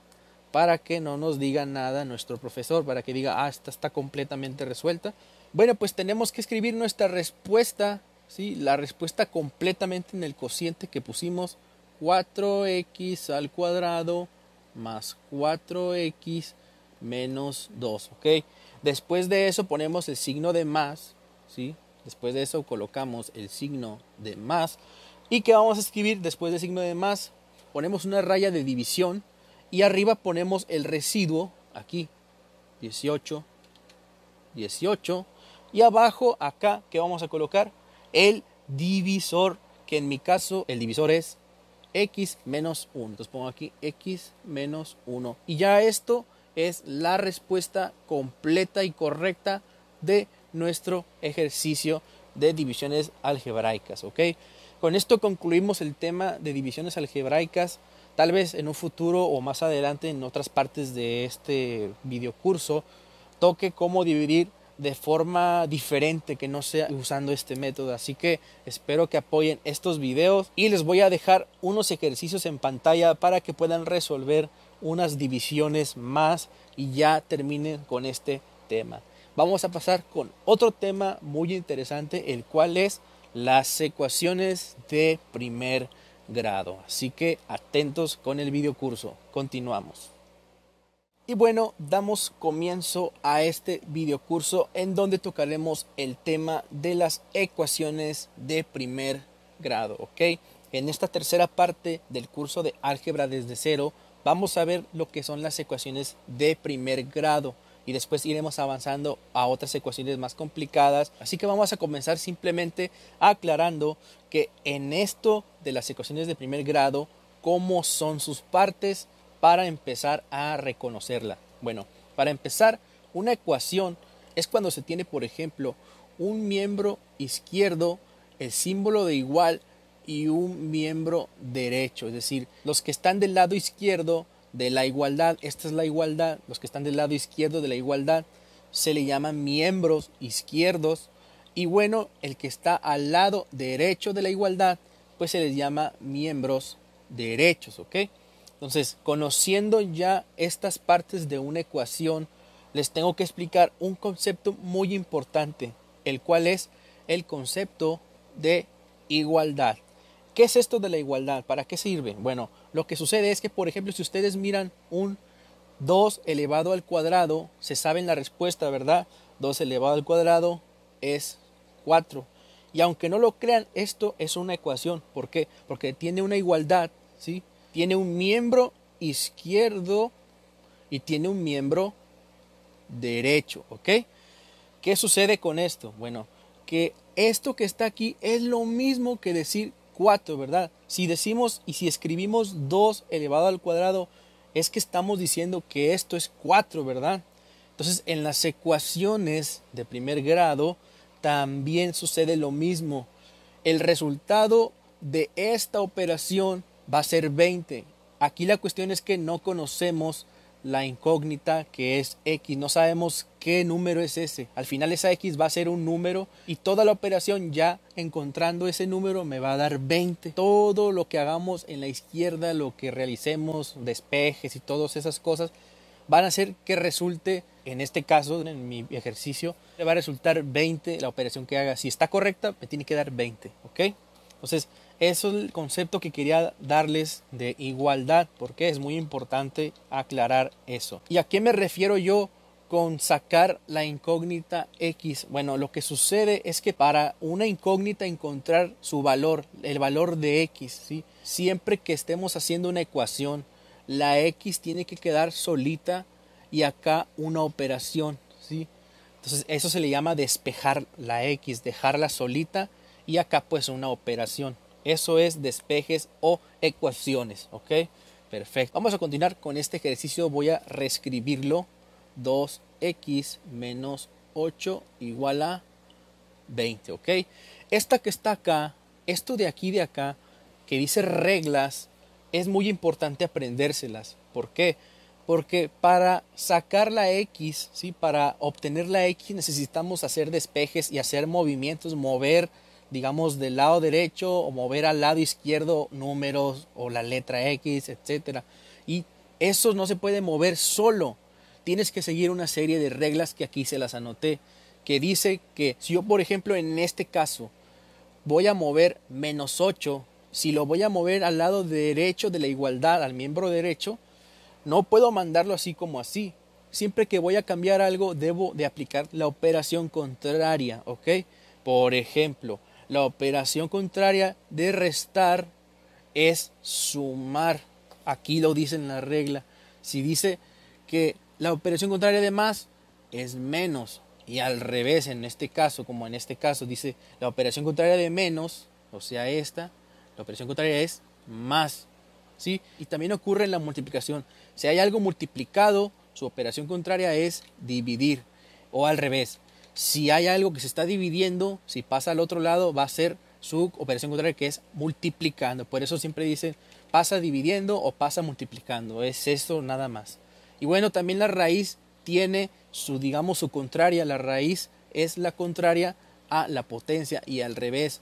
para que no nos diga nada nuestro profesor, para que diga, ah, esta está completamente resuelta. Bueno, pues tenemos que escribir nuestra respuesta, ¿sí? la respuesta completamente en el cociente que pusimos 4x al cuadrado más 4x menos 2, ¿ok? Después de eso ponemos el signo de más, ¿sí? Después de eso colocamos el signo de más. ¿Y qué vamos a escribir después del signo de más? ponemos una raya de división y arriba ponemos el residuo aquí 18 18 y abajo acá que vamos a colocar el divisor que en mi caso el divisor es x menos 1 entonces pongo aquí x menos 1 y ya esto es la respuesta completa y correcta de nuestro ejercicio de divisiones algebraicas ok con esto concluimos el tema de divisiones algebraicas. Tal vez en un futuro o más adelante en otras partes de este videocurso toque cómo dividir de forma diferente que no sea usando este método. Así que espero que apoyen estos videos y les voy a dejar unos ejercicios en pantalla para que puedan resolver unas divisiones más y ya terminen con este tema. Vamos a pasar con otro tema muy interesante, el cual es las ecuaciones de primer grado. Así que atentos con el video curso. Continuamos. Y bueno, damos comienzo a este video curso en donde tocaremos el tema de las ecuaciones de primer grado, ¿ok? En esta tercera parte del curso de álgebra desde cero, vamos a ver lo que son las ecuaciones de primer grado y después iremos avanzando a otras ecuaciones más complicadas. Así que vamos a comenzar simplemente aclarando que en esto de las ecuaciones de primer grado, cómo son sus partes para empezar a reconocerla. Bueno, para empezar, una ecuación es cuando se tiene, por ejemplo, un miembro izquierdo, el símbolo de igual y un miembro derecho, es decir, los que están del lado izquierdo de la igualdad, esta es la igualdad, los que están del lado izquierdo de la igualdad se le llaman miembros izquierdos y bueno, el que está al lado derecho de la igualdad pues se les llama miembros derechos, ¿ok? Entonces, conociendo ya estas partes de una ecuación, les tengo que explicar un concepto muy importante, el cual es el concepto de igualdad. ¿Qué es esto de la igualdad? ¿Para qué sirve? Bueno, lo que sucede es que, por ejemplo, si ustedes miran un 2 elevado al cuadrado, se saben la respuesta, ¿verdad? 2 elevado al cuadrado es 4. Y aunque no lo crean, esto es una ecuación. ¿Por qué? Porque tiene una igualdad, ¿sí? Tiene un miembro izquierdo y tiene un miembro derecho, ¿ok? ¿Qué sucede con esto? Bueno, que esto que está aquí es lo mismo que decir 4, ¿verdad? Si decimos y si escribimos 2 elevado al cuadrado, es que estamos diciendo que esto es 4, ¿verdad? Entonces, en las ecuaciones de primer grado también sucede lo mismo. El resultado de esta operación va a ser 20. Aquí la cuestión es que no conocemos la incógnita que es x. No sabemos qué número es ese. Al final esa x va a ser un número y toda la operación ya encontrando ese número me va a dar 20. Todo lo que hagamos en la izquierda, lo que realicemos, despejes y todas esas cosas, van a hacer que resulte, en este caso, en mi ejercicio, me va a resultar 20 la operación que haga. Si está correcta, me tiene que dar 20. ¿Ok? Entonces, eso es el concepto que quería darles de igualdad, porque es muy importante aclarar eso. ¿Y a qué me refiero yo con sacar la incógnita x? Bueno, lo que sucede es que para una incógnita encontrar su valor, el valor de x, siempre que estemos haciendo una ecuación, la x tiene que quedar solita y acá una operación. ¿sí? Entonces eso se le llama despejar la x, dejarla solita y acá pues una operación. Eso es despejes o ecuaciones, ¿ok? Perfecto. Vamos a continuar con este ejercicio. Voy a reescribirlo. 2x menos 8 igual a 20, ¿ok? Esta que está acá, esto de aquí de acá, que dice reglas, es muy importante aprendérselas. ¿Por qué? Porque para sacar la x, ¿sí? para obtener la x necesitamos hacer despejes y hacer movimientos, mover digamos, del lado derecho o mover al lado izquierdo números o la letra X, etc. Y eso no se puede mover solo. Tienes que seguir una serie de reglas que aquí se las anoté, que dice que si yo, por ejemplo, en este caso voy a mover menos 8, si lo voy a mover al lado derecho de la igualdad, al miembro derecho, no puedo mandarlo así como así. Siempre que voy a cambiar algo, debo de aplicar la operación contraria, ¿ok? Por ejemplo, la operación contraria de restar es sumar. Aquí lo dice en la regla. Si dice que la operación contraria de más es menos y al revés en este caso, como en este caso dice la operación contraria de menos, o sea esta, la operación contraria es más. ¿sí? Y también ocurre en la multiplicación. Si hay algo multiplicado, su operación contraria es dividir o al revés si hay algo que se está dividiendo, si pasa al otro lado, va a ser su operación contraria que es multiplicando. Por eso siempre dicen pasa dividiendo o pasa multiplicando. Es eso nada más. Y bueno, también la raíz tiene su, digamos, su contraria. La raíz es la contraria a la potencia y al revés.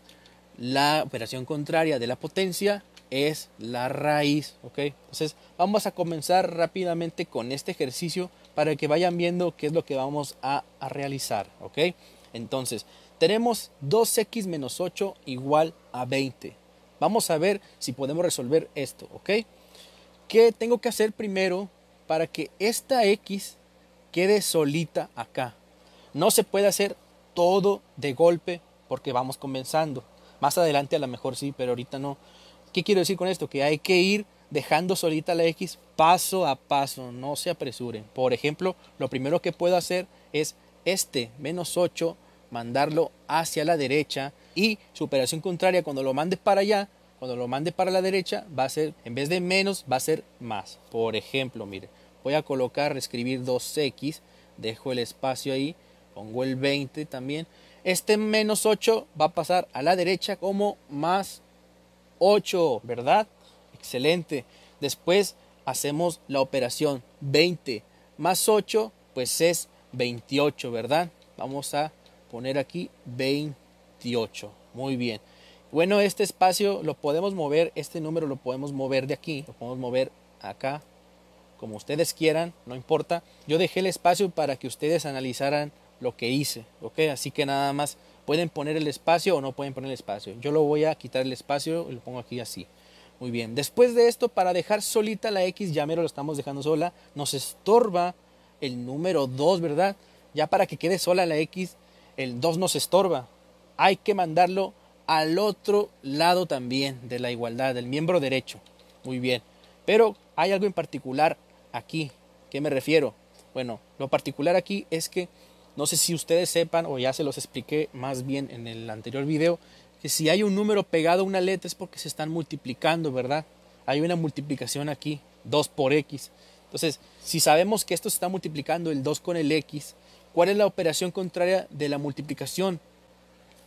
La operación contraria de la potencia es la raíz. Entonces vamos a comenzar rápidamente con este ejercicio para que vayan viendo qué es lo que vamos a, realizar, ¿ok? Entonces, tenemos 2x menos 8 igual a 20. Vamos a ver si podemos resolver esto, ¿ok? ¿Qué tengo que hacer primero para que esta x quede solita acá? No se puede hacer todo de golpe porque vamos comenzando. Más adelante a lo mejor sí, pero ahorita no. ¿Qué quiero decir con esto? Que hay que ir dejando solita la x paso a paso, no se apresuren. Por ejemplo, lo primero que puedo hacer es este menos 8 mandarlo hacia la derecha y su operación contraria cuando lo mande para allá, cuando lo mande para la derecha va a ser, en vez de menos, va a ser más. Por ejemplo, mire, voy a colocar, escribir 2x, dejo el espacio ahí, pongo el 20 también. Este menos 8 va a pasar a la derecha como más 8, ¿verdad? Excelente. Después hacemos la operación 20 más 8, pues es 28, ¿verdad? Vamos a poner aquí 28. Muy bien. Bueno, este espacio lo podemos mover, este número lo podemos mover de aquí, lo podemos mover acá, como ustedes quieran, no importa. Yo dejé el espacio para que ustedes analizaran lo que hice, ¿ok? Así que nada más pueden poner el espacio o no pueden poner el espacio. Yo lo voy a quitar el espacio y lo pongo aquí así. Muy bien. Después de esto, para dejar solita la X, ya mero lo estamos dejando sola, nos estorba el número 2, ¿verdad? Ya para que quede sola la X, el 2 nos estorba. Hay que mandarlo al otro lado también de la igualdad, del miembro derecho. Muy bien. Pero hay algo en particular aquí. ¿Qué me refiero? Bueno, lo particular aquí es que no sé si ustedes sepan o ya se los expliqué más bien en el anterior video si hay un número pegado a una letra es porque se están multiplicando, ¿verdad? Hay una multiplicación aquí, 2 por x. Entonces, si sabemos que esto se está multiplicando el 2 con el x, ¿Cuál es la operación contraria de la multiplicación?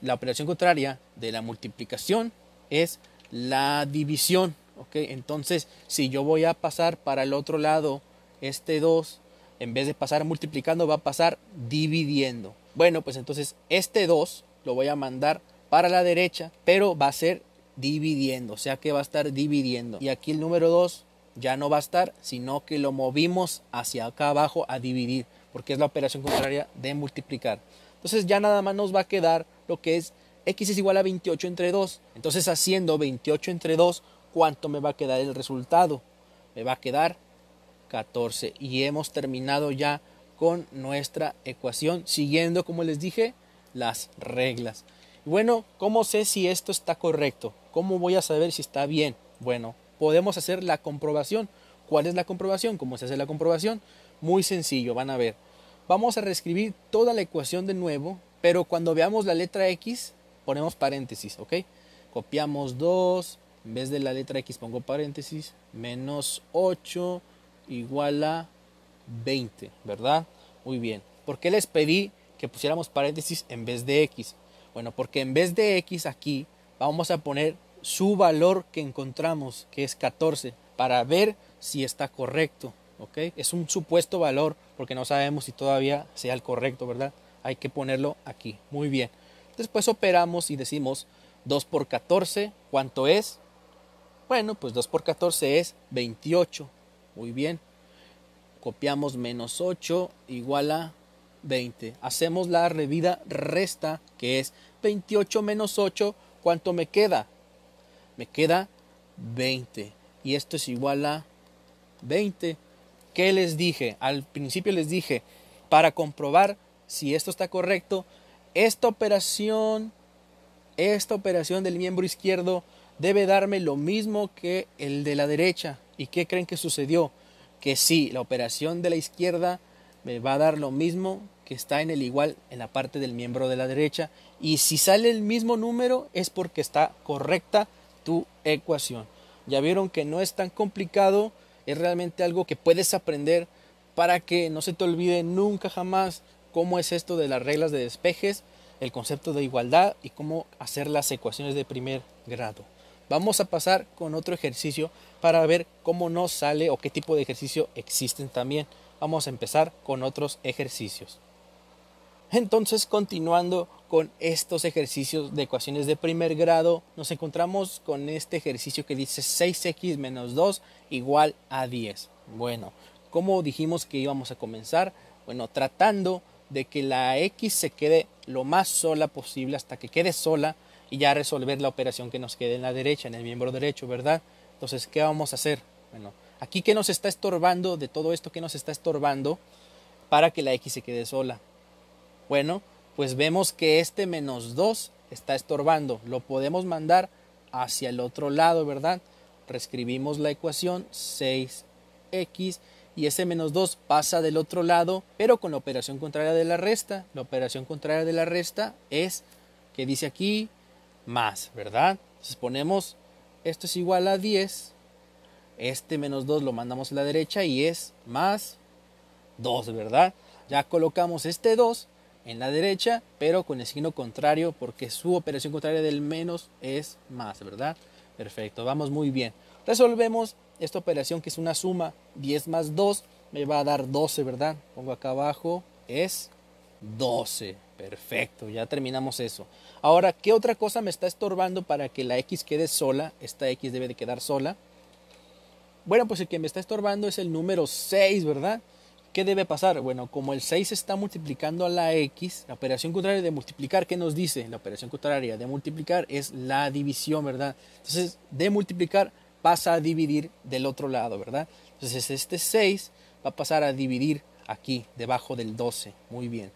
La operación contraria de la multiplicación es la división. ¿ok? Entonces, si yo voy a pasar para el otro lado este 2, en vez de pasar multiplicando, va a pasar dividiendo. Bueno, pues entonces este 2 lo voy a mandar para la derecha, pero va a ser dividiendo, o sea que va a estar dividiendo. Y aquí el número 2 ya no va a estar, sino que lo movimos hacia acá abajo a dividir porque es la operación contraria de multiplicar. Entonces ya nada más nos va a quedar lo que es x es igual a 28 entre 2. Entonces haciendo 28 entre 2, ¿cuánto me va a quedar el resultado? Me va a quedar 14. Y hemos terminado ya con nuestra ecuación, siguiendo, como les dije, las reglas. Bueno, ¿cómo sé si esto está correcto? ¿Cómo voy a saber si está bien? Bueno, podemos hacer la comprobación. ¿Cuál es la comprobación? ¿Cómo se hace la comprobación? Muy sencillo, van a ver. Vamos a reescribir toda la ecuación de nuevo, pero cuando veamos la letra X, ponemos paréntesis, ¿ok? Copiamos 2, en vez de la letra X pongo paréntesis, menos 8 igual a 20, ¿verdad? Muy bien. ¿Por qué les pedí que pusiéramos paréntesis en vez de X? Bueno, porque en vez de X aquí vamos a poner su valor que encontramos, que es 14, para ver si está correcto. Es un supuesto valor porque no sabemos si todavía sea el correcto, ¿verdad? Hay que ponerlo aquí. Muy bien. Después operamos y decimos 2 por 14, ¿cuánto es? Bueno, pues 2 por 14 es 28. Muy bien. Copiamos menos 8 igual a 20. Hacemos la revida resta, que es 28 menos 8. ¿Cuánto me queda? Me queda 20. Y esto es igual a 20. ¿Qué les dije? Al principio les dije, para comprobar si esto está correcto, esta operación, esta operación del miembro izquierdo debe darme lo mismo que el de la derecha. ¿Y qué creen que sucedió? Que sí, la operación de la izquierda me va a dar lo mismo que está en el igual en la parte del miembro de la derecha. Y si sale el mismo número es porque está correcta tu ecuación. Ya vieron que no es tan complicado es realmente algo que puedes aprender para que no se te olvide nunca jamás cómo es esto de las reglas de despejes. el concepto de igualdad y cómo hacer las ecuaciones de primer grado. Vamos a pasar con otro ejercicio para ver cómo nos sale o qué tipo de ejercicio existen también. Vamos a empezar con otros ejercicios. Entonces, continuando con estos ejercicios de ecuaciones de primer grado, nos encontramos con este ejercicio que dice 6x menos 2 igual a 10. Bueno, ¿cómo dijimos que íbamos a comenzar? Bueno, tratando de que la x se quede lo más sola posible hasta que quede sola y ya resolver la operación que nos quede en la derecha, en el miembro derecho, ¿verdad? Entonces, ¿qué vamos a hacer? Bueno, aquí ¿qué nos está estorbando de todo esto? ¿Qué nos está estorbando para que la x se quede sola? Bueno, pues vemos que este menos 2 está estorbando. Lo podemos mandar hacia el otro lado, ¿verdad? Reescribimos la ecuación 6x y ese menos 2 pasa del otro lado, pero con la operación contraria de la resta. La operación contraria de la resta es que dice aquí más, ¿verdad? Entonces ponemos esto es igual a 10. Este menos 2 lo mandamos a la derecha y es más 2, ¿verdad? Ya colocamos este 2 en la derecha, pero con el signo contrario porque su operación contraria del menos es más, ¿verdad? Perfecto, vamos muy bien. Resolvemos esta operación que es una suma 10 más 2 me va a dar 12, ¿verdad? Pongo acá abajo, es 12. Perfecto, ya terminamos eso. Ahora, ¿qué otra cosa me está estorbando para que la x quede sola? Esta x debe de quedar sola. Bueno, pues el que me está estorbando es el número 6, ¿verdad? ¿Qué debe pasar? Bueno, como el 6 está multiplicando a la x, la operación contraria de multiplicar, ¿qué nos dice? La operación contraria de multiplicar es la división, ¿verdad? Entonces, de multiplicar pasa a dividir del otro lado, ¿verdad? Entonces, este 6 va a pasar a dividir aquí, debajo del 12. Muy bien.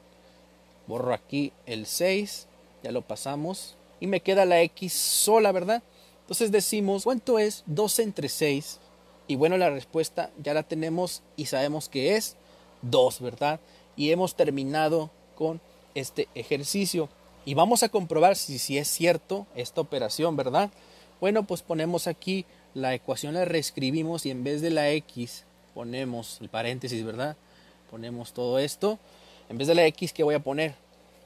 Borro aquí el 6, ya lo pasamos. Y me queda la x sola, ¿verdad? Entonces decimos, ¿cuánto es 12 entre 6? Y bueno, la respuesta ya la tenemos y sabemos que es 2, ¿verdad? Y hemos terminado con este ejercicio. Y vamos a comprobar si, si es cierto esta operación, ¿verdad? Bueno, pues ponemos aquí la ecuación, la reescribimos y en vez de la x ponemos el paréntesis, ¿verdad? Ponemos todo esto. En vez de la x, ¿qué voy a poner?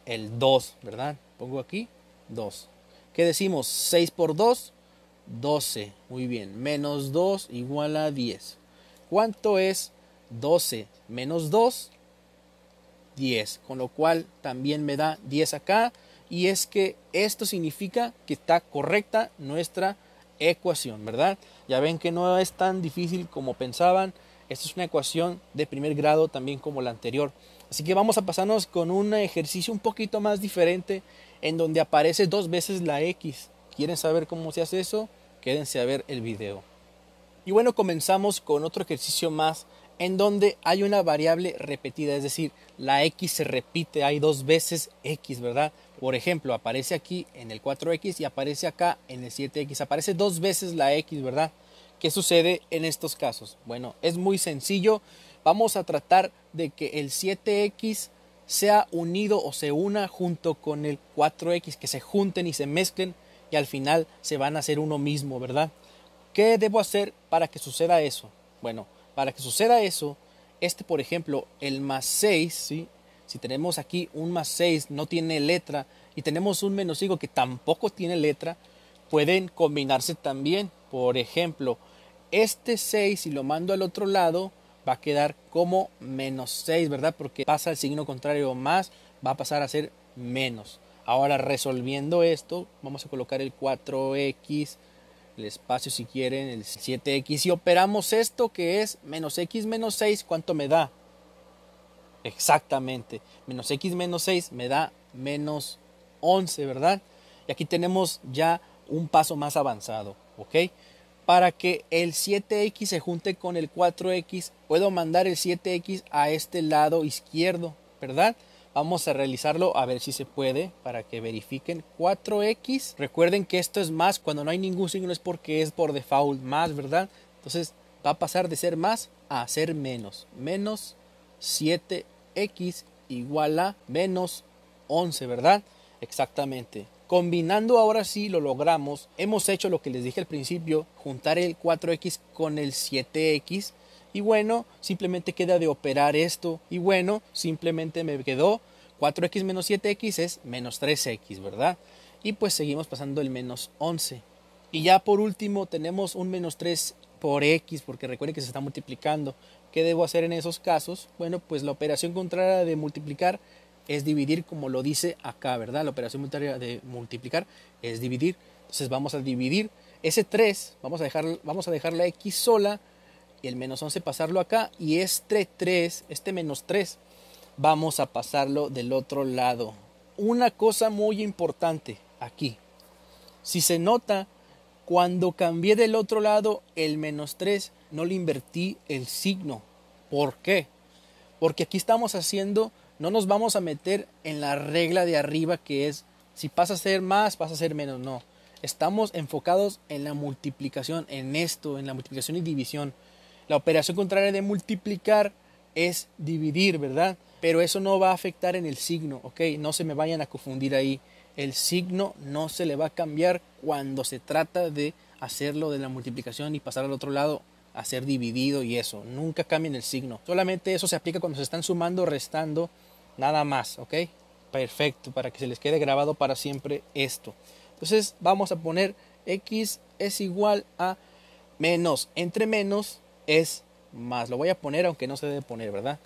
El 2, ¿verdad? Pongo aquí 2. ¿Qué decimos? 6 por 2, 12. Muy bien. Menos 2 igual a 10. ¿Cuánto es 12 menos 2? 10. Con lo cual también me da 10 acá. Y es que esto significa que está correcta nuestra ecuación, ¿verdad? Ya ven que no es tan difícil como pensaban. Esta es una ecuación de primer grado también como la anterior. Así que vamos a pasarnos con un ejercicio un poquito más diferente en donde aparece dos veces la X. ¿Quieren saber cómo se hace eso? Quédense a ver el video. Y bueno, comenzamos con otro ejercicio más en donde hay una variable repetida, es decir, la X se repite, hay dos veces X, ¿verdad? Por ejemplo, aparece aquí en el 4X y aparece acá en el 7X, aparece dos veces la X, ¿verdad? ¿Qué sucede en estos casos? Bueno, es muy sencillo. Vamos a tratar de que el 7X sea unido o se una junto con el 4X, que se junten y se mezclen y al final se van a hacer uno mismo, ¿verdad? ¿Qué debo hacer para que suceda eso? Bueno, para que suceda eso, este por ejemplo, el más 6, ¿sí? si tenemos aquí un más 6 no tiene letra y tenemos un menos 5 que tampoco tiene letra, pueden combinarse también. Por ejemplo, este 6, si lo mando al otro lado, va a quedar como menos 6, ¿verdad? Porque pasa el signo contrario más, va a pasar a ser menos. Ahora resolviendo esto, vamos a colocar el 4x, el espacio si quieren, el 7x, y operamos esto que es menos x menos 6, ¿cuánto me da? Exactamente, menos x menos 6 me da menos 11, ¿verdad? Y aquí tenemos ya un paso más avanzado, ¿ok? para que el 7x se junte con el 4x, puedo mandar el 7x a este lado izquierdo, ¿verdad? Vamos a realizarlo a ver si se puede para que verifiquen 4x. Recuerden que esto es más, cuando no hay ningún signo es porque es por default más, ¿verdad? Entonces va a pasar de ser más a ser menos. Menos 7x igual a menos 11, ¿verdad? Exactamente. Combinando ahora sí lo logramos. Hemos hecho lo que les dije al principio, juntar el 4x con el 7x. Y bueno, simplemente queda de operar esto. Y bueno, simplemente me quedó 4x menos 7x es menos 3x, ¿verdad? Y pues seguimos pasando el menos 11. Y ya por último tenemos un menos 3 por x, porque recuerden que se está multiplicando. ¿Qué debo hacer en esos casos? Bueno, pues la operación contraria de multiplicar es dividir como lo dice acá, ¿verdad? La operación contraria de multiplicar es dividir. Entonces vamos a dividir ese 3, vamos a dejar, vamos a dejar la x sola el menos 11 pasarlo acá y este 3, este menos 3, vamos a pasarlo del otro lado. Una cosa muy importante aquí. Si se nota, cuando cambié del otro lado el menos 3, no le invertí el signo. ¿Por qué? Porque aquí estamos haciendo, no nos vamos a meter en la regla de arriba que es, si pasa a ser más, pasa a ser menos. No, estamos enfocados en la multiplicación, en esto, en la multiplicación y división. La operación contraria de multiplicar es dividir, ¿verdad? Pero eso no va a afectar en el signo, ¿ok? No se me vayan a confundir ahí. El signo no se le va a cambiar cuando se trata de hacerlo de la multiplicación y pasar al otro lado a ser dividido y eso. Nunca cambien el signo. Solamente eso se aplica cuando se están sumando, restando, nada más, ¿ok? Perfecto, para que se les quede grabado para siempre esto. Entonces vamos a poner x es igual a menos entre menos es más. Lo voy a poner aunque no se debe poner, ¿verdad?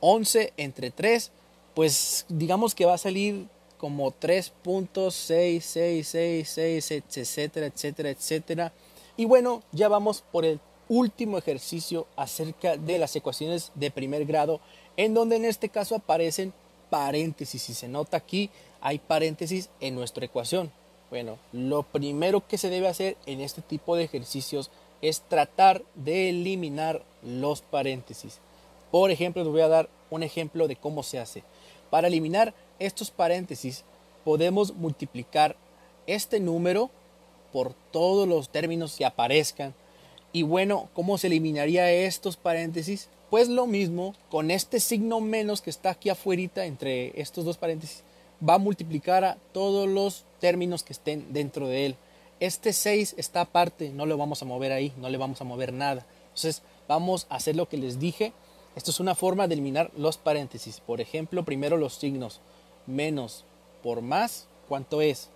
11 entre 3, pues digamos que va a salir como 3.6666, etcétera, etcétera, etcétera. Y bueno, ya vamos por el último ejercicio acerca de las ecuaciones de primer grado, en donde en este caso aparecen paréntesis. Si se nota aquí, hay paréntesis en nuestra ecuación. Bueno, lo primero que se debe hacer en este tipo de ejercicios es tratar de eliminar los paréntesis. Por ejemplo, les voy a dar un ejemplo de cómo se hace. Para eliminar estos paréntesis, podemos multiplicar este número por todos los términos que aparezcan. Y bueno, ¿cómo se eliminaría estos paréntesis? Pues lo mismo, con este signo menos que está aquí afuera entre estos dos paréntesis, va a multiplicar a todos los términos que estén dentro de él. Este 6 está aparte, no lo vamos a mover ahí, no le vamos a mover nada. Entonces vamos a hacer lo que les dije. Esto es una forma de eliminar los paréntesis. Por ejemplo, primero los signos. Menos por más, ¿cuánto es?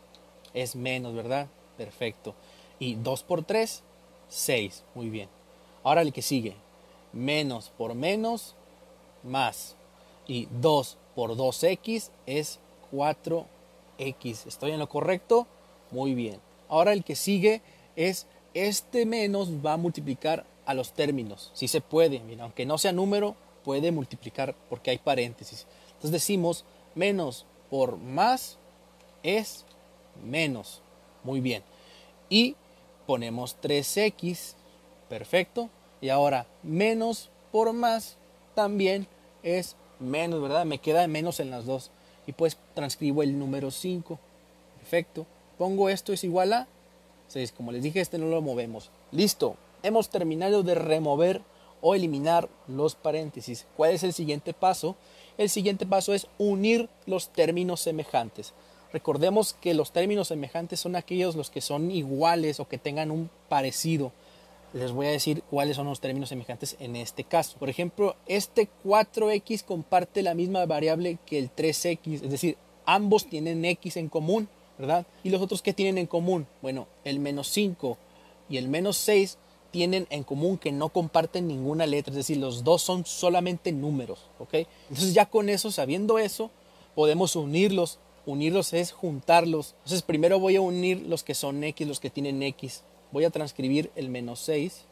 Es menos, ¿verdad? Perfecto. Y 2 por 3, 6. Muy bien. Ahora el que sigue. Menos por menos, más. Y 2 por 2x es 4x. ¿Estoy en lo correcto? Muy bien. Ahora el que sigue es este menos va a multiplicar a los términos. Si se puede, mira, aunque no sea número, puede multiplicar porque hay paréntesis. Entonces decimos menos por más es menos. Muy bien. Y ponemos 3x. Perfecto. Y ahora menos por más también es menos, ¿verdad? Me queda menos en las dos. Y pues transcribo el número 5. Perfecto pongo esto es igual a 6. Como les dije, este no lo movemos. Listo. Hemos terminado de remover o eliminar los paréntesis. ¿Cuál es el siguiente paso? El siguiente paso es unir los términos semejantes. Recordemos que los términos semejantes son aquellos los que son iguales o que tengan un parecido. Les voy a decir cuáles son los términos semejantes en este caso. Por ejemplo, este 4x comparte la misma variable que el 3x, es decir, ambos tienen x en común. ¿Verdad? ¿Y los otros qué tienen en común? Bueno, el menos 5 y el menos 6 tienen en común que no comparten ninguna letra, es decir, los dos son solamente números, ¿ok? Entonces ya con eso, sabiendo eso, podemos unirlos. Unirlos es juntarlos. Entonces primero voy a unir los que son X, los que tienen X. Voy a transcribir el menos 6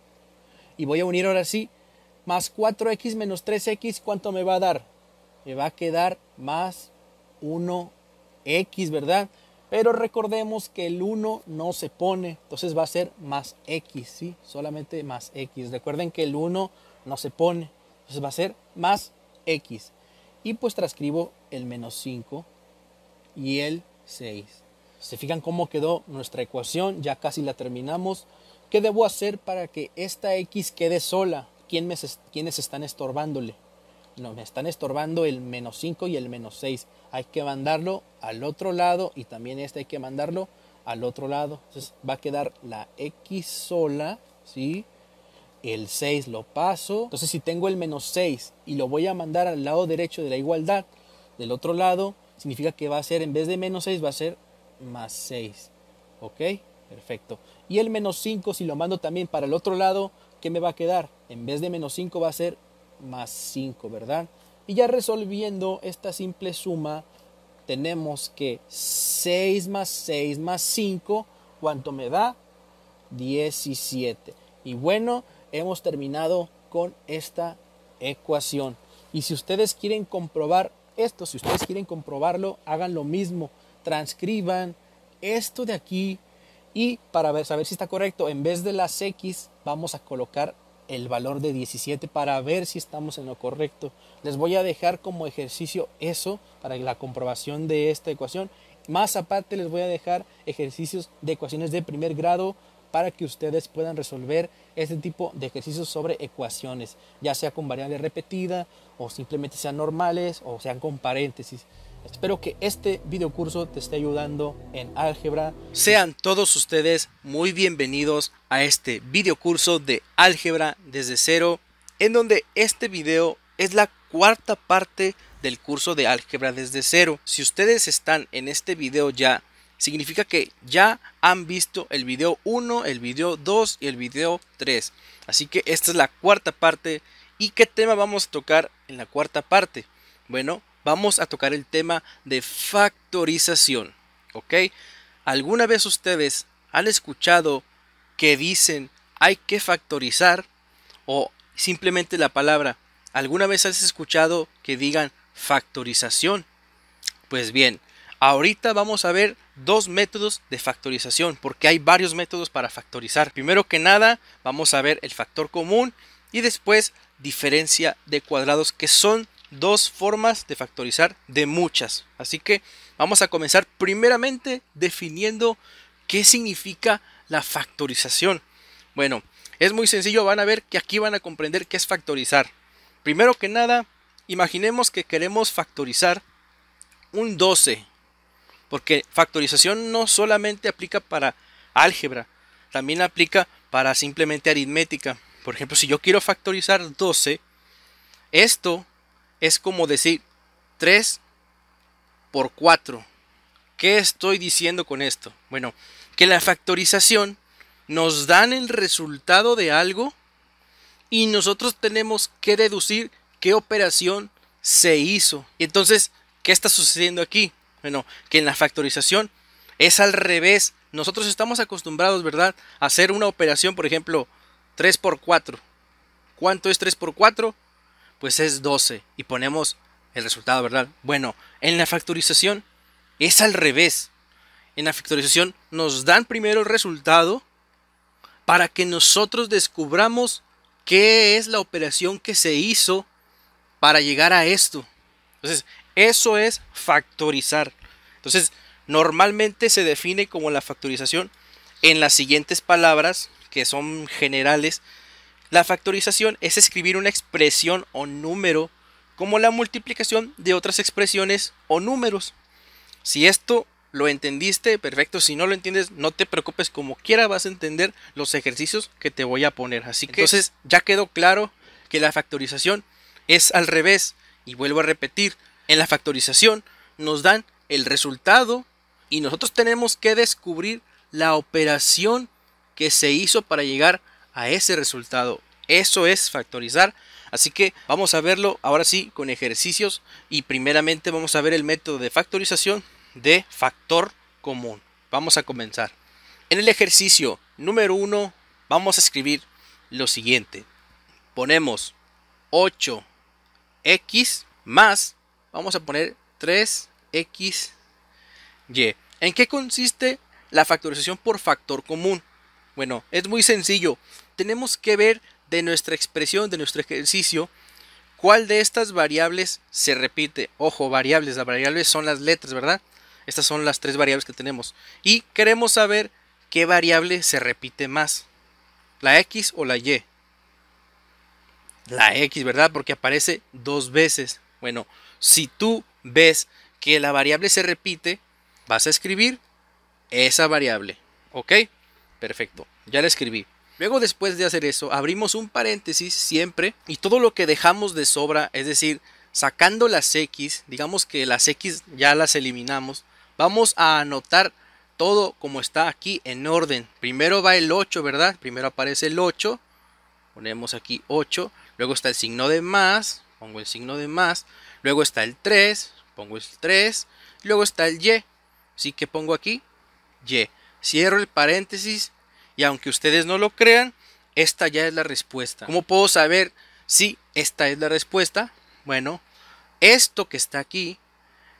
y voy a unir ahora sí más 4X menos 3X, ¿cuánto me va a dar? Me va a quedar más 1X, ¿verdad? Pero recordemos que el 1 no se pone, entonces va a ser más x, ¿sí? Solamente más x. Recuerden que el 1 no se pone, entonces va a ser más x. Y pues transcribo el menos 5 y el 6. ¿Se fijan cómo quedó nuestra ecuación? Ya casi la terminamos. ¿Qué debo hacer para que esta x quede sola? ¿Quién me, ¿Quiénes están estorbándole? No, me están estorbando el menos 5 y el menos 6. Hay que mandarlo al otro lado y también este hay que mandarlo al otro lado. Entonces va a quedar la X sola, ¿sí? El 6 lo paso. Entonces si tengo el menos 6 y lo voy a mandar al lado derecho de la igualdad, del otro lado, significa que va a ser, en vez de menos 6, va a ser más 6. ¿Ok? Perfecto. Y el menos 5, si lo mando también para el otro lado, ¿qué me va a quedar? En vez de menos 5 va a ser más 5, ¿verdad? Y ya resolviendo esta simple suma, tenemos que 6 más 6 más 5, ¿cuánto me da? 17. Y bueno, hemos terminado con esta ecuación. Y si ustedes quieren comprobar esto, si ustedes quieren comprobarlo, hagan lo mismo. Transcriban esto de aquí y para saber si está correcto, en vez de las X vamos a colocar el valor de 17 para ver si estamos en lo correcto. Les voy a dejar como ejercicio eso para la comprobación de esta ecuación. Más aparte les voy a dejar ejercicios de ecuaciones de primer grado para que ustedes puedan resolver este tipo de ejercicios sobre ecuaciones, ya sea con variable repetida o simplemente sean normales o sean con paréntesis. Espero que este video curso te esté ayudando en álgebra. Sean todos ustedes muy bienvenidos a este video curso de álgebra desde cero, en donde este video es la cuarta parte del curso de álgebra desde cero. Si ustedes están en este video ya significa que ya han visto el video 1, el video 2 y el video 3. Así que esta es la cuarta parte. ¿Y qué tema vamos a tocar en la cuarta parte? Bueno, vamos a tocar el tema de factorización. ¿Ok? ¿Alguna vez ustedes han escuchado que dicen hay que factorizar? O simplemente la palabra. ¿Alguna vez has escuchado que digan factorización? Pues bien, Ahorita vamos a ver dos métodos de factorización, porque hay varios métodos para factorizar. Primero que nada, vamos a ver el factor común y después diferencia de cuadrados, que son dos formas de factorizar de muchas. Así que vamos a comenzar primeramente definiendo qué significa la factorización. Bueno, es muy sencillo, van a ver que aquí van a comprender qué es factorizar. Primero que nada, imaginemos que queremos factorizar un 12 porque factorización no solamente aplica para álgebra, también aplica para simplemente aritmética. Por ejemplo, si yo quiero factorizar 12, esto es como decir 3 por 4. ¿Qué estoy diciendo con esto? Bueno, que la factorización nos dan el resultado de algo y nosotros tenemos que deducir qué operación se hizo. Y entonces, ¿qué está sucediendo aquí? Bueno, que en la factorización es al revés. Nosotros estamos acostumbrados, ¿verdad? A hacer una operación, por ejemplo, 3 por 4. ¿Cuánto es 3 por 4? Pues es 12. Y ponemos el resultado, ¿verdad? Bueno, en la factorización es al revés. En la factorización nos dan primero el resultado para que nosotros descubramos qué es la operación que se hizo para llegar a esto. Entonces, eso es factorizar. Entonces, normalmente se define como la factorización en las siguientes palabras, que son generales. La factorización es escribir una expresión o número como la multiplicación de otras expresiones o números. Si esto lo entendiste, perfecto. Si no lo entiendes, no te preocupes, como quiera vas a entender los ejercicios que te voy a poner. Así que entonces ya quedó claro que la factorización es al revés. Y vuelvo a repetir, en la factorización nos dan el resultado y nosotros tenemos que descubrir la operación que se hizo para llegar a ese resultado. Eso es factorizar. Así que vamos a verlo ahora sí con ejercicios y primeramente vamos a ver el método de factorización de factor común. Vamos a comenzar. En el ejercicio número 1 vamos a escribir lo siguiente. Ponemos 8x más vamos a poner 3xy. ¿En qué consiste la factorización por factor común? Bueno, es muy sencillo. Tenemos que ver de nuestra expresión, de nuestro ejercicio, cuál de estas variables se repite. Ojo, variables, las variables son las letras, ¿verdad? Estas son las tres variables que tenemos. Y queremos saber qué variable se repite más. La x o la y. La x, ¿verdad? Porque aparece dos veces. Bueno, si tú ves que la variable se repite, vas a escribir esa variable. ¿Ok? Perfecto. Ya la escribí. Luego después de hacer eso, abrimos un paréntesis siempre y todo lo que dejamos de sobra, es decir, sacando las x, digamos que las x ya las eliminamos, vamos a anotar todo como está aquí en orden. Primero va el 8, ¿verdad? Primero aparece el 8, ponemos aquí 8, luego está el signo de más, pongo el signo de más, luego está el 3, pongo el 3, luego está el y, así que pongo aquí y. Cierro el paréntesis y aunque ustedes no lo crean, esta ya es la respuesta. ¿Cómo puedo saber si esta es la respuesta? Bueno, esto que está aquí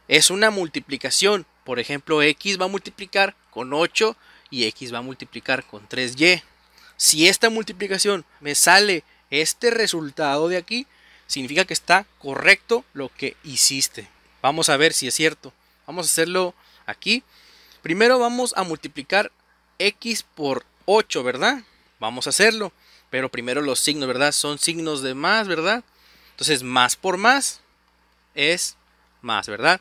es una multiplicación. Por ejemplo, x va a multiplicar con 8 y x va a multiplicar con 3y. Si esta multiplicación me sale este resultado de aquí, significa que está correcto lo que hiciste. Vamos a ver si es cierto. Vamos a hacerlo aquí. Primero vamos a multiplicar x por 8, ¿verdad? Vamos a hacerlo. Pero primero los signos, ¿verdad? Son signos de más, ¿verdad? Entonces, más por más es más, ¿verdad?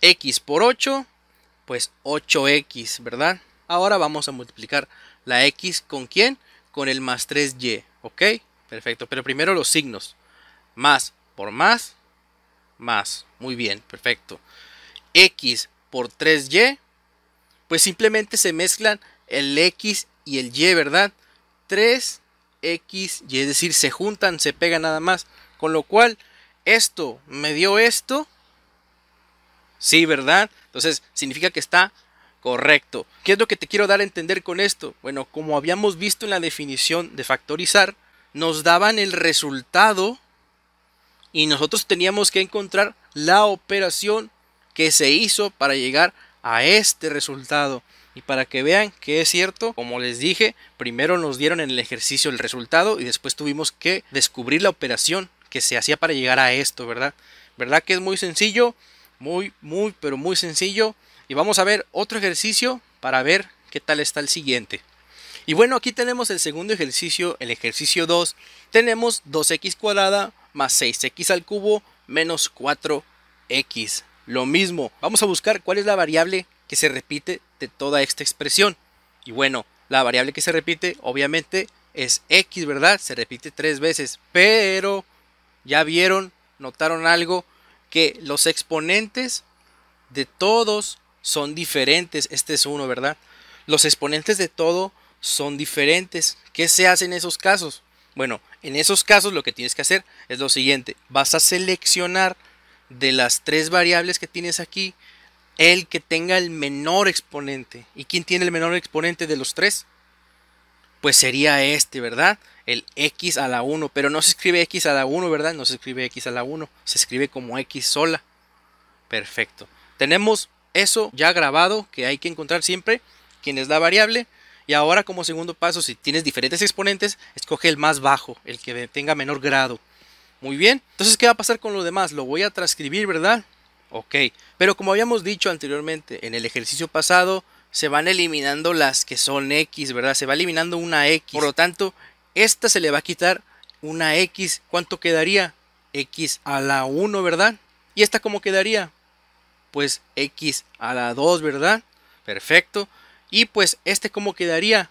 X por 8, pues 8X, ¿verdad? Ahora vamos a multiplicar la X con quién? Con el más 3Y, ¿ok? Perfecto, pero primero los signos. Más por más, más. Muy bien, perfecto. X por 3Y, pues simplemente se mezclan el X y el Y, ¿verdad? 3X, Y, es decir, se juntan, se pegan nada más. Con lo cual, esto me dio esto. Sí, ¿verdad? Entonces, significa que está correcto. ¿Qué es lo que te quiero dar a entender con esto? Bueno, como habíamos visto en la definición de factorizar, nos daban el resultado y nosotros teníamos que encontrar la operación que se hizo para llegar a este resultado. Y para que vean que es cierto, como les dije, primero nos dieron en el ejercicio el resultado y después tuvimos que descubrir la operación que se hacía para llegar a esto, ¿verdad? ¿Verdad que es muy sencillo? Muy, muy, pero muy sencillo. Y vamos a ver otro ejercicio para ver qué tal está el siguiente. Y bueno, aquí tenemos el segundo ejercicio, el ejercicio 2. Tenemos 2x cuadrada más 6x al cubo menos 4x. Lo mismo, vamos a buscar cuál es la variable que se repite de toda esta expresión. Y bueno, la variable que se repite obviamente es x, ¿verdad? Se repite tres veces, pero ya vieron, notaron algo, que los exponentes de todos son diferentes. Este es uno, ¿verdad? Los exponentes de todo son diferentes. ¿Qué se hace en esos casos? Bueno, en esos casos lo que tienes que hacer es lo siguiente. Vas a seleccionar de las tres variables que tienes aquí el que tenga el menor exponente. ¿Y quién tiene el menor exponente de los tres? Pues sería este, ¿verdad? El x a la 1. Pero no se escribe x a la 1, ¿verdad? No se escribe x a la 1. Se escribe como x sola. Perfecto. Tenemos eso ya grabado que hay que encontrar siempre quién es la variable. Y ahora como segundo paso, si tienes diferentes exponentes, escoge el más bajo, el que tenga menor grado. Muy bien. Entonces, ¿qué va a pasar con lo demás? Lo voy a transcribir, ¿verdad? Ok, pero como habíamos dicho anteriormente en el ejercicio pasado, se van eliminando las que son X, ¿verdad? Se va eliminando una X. Por lo tanto, esta se le va a quitar una X. ¿Cuánto quedaría? X a la 1, ¿verdad? ¿Y esta cómo quedaría? Pues X a la 2, ¿verdad? Perfecto. Y pues este cómo quedaría?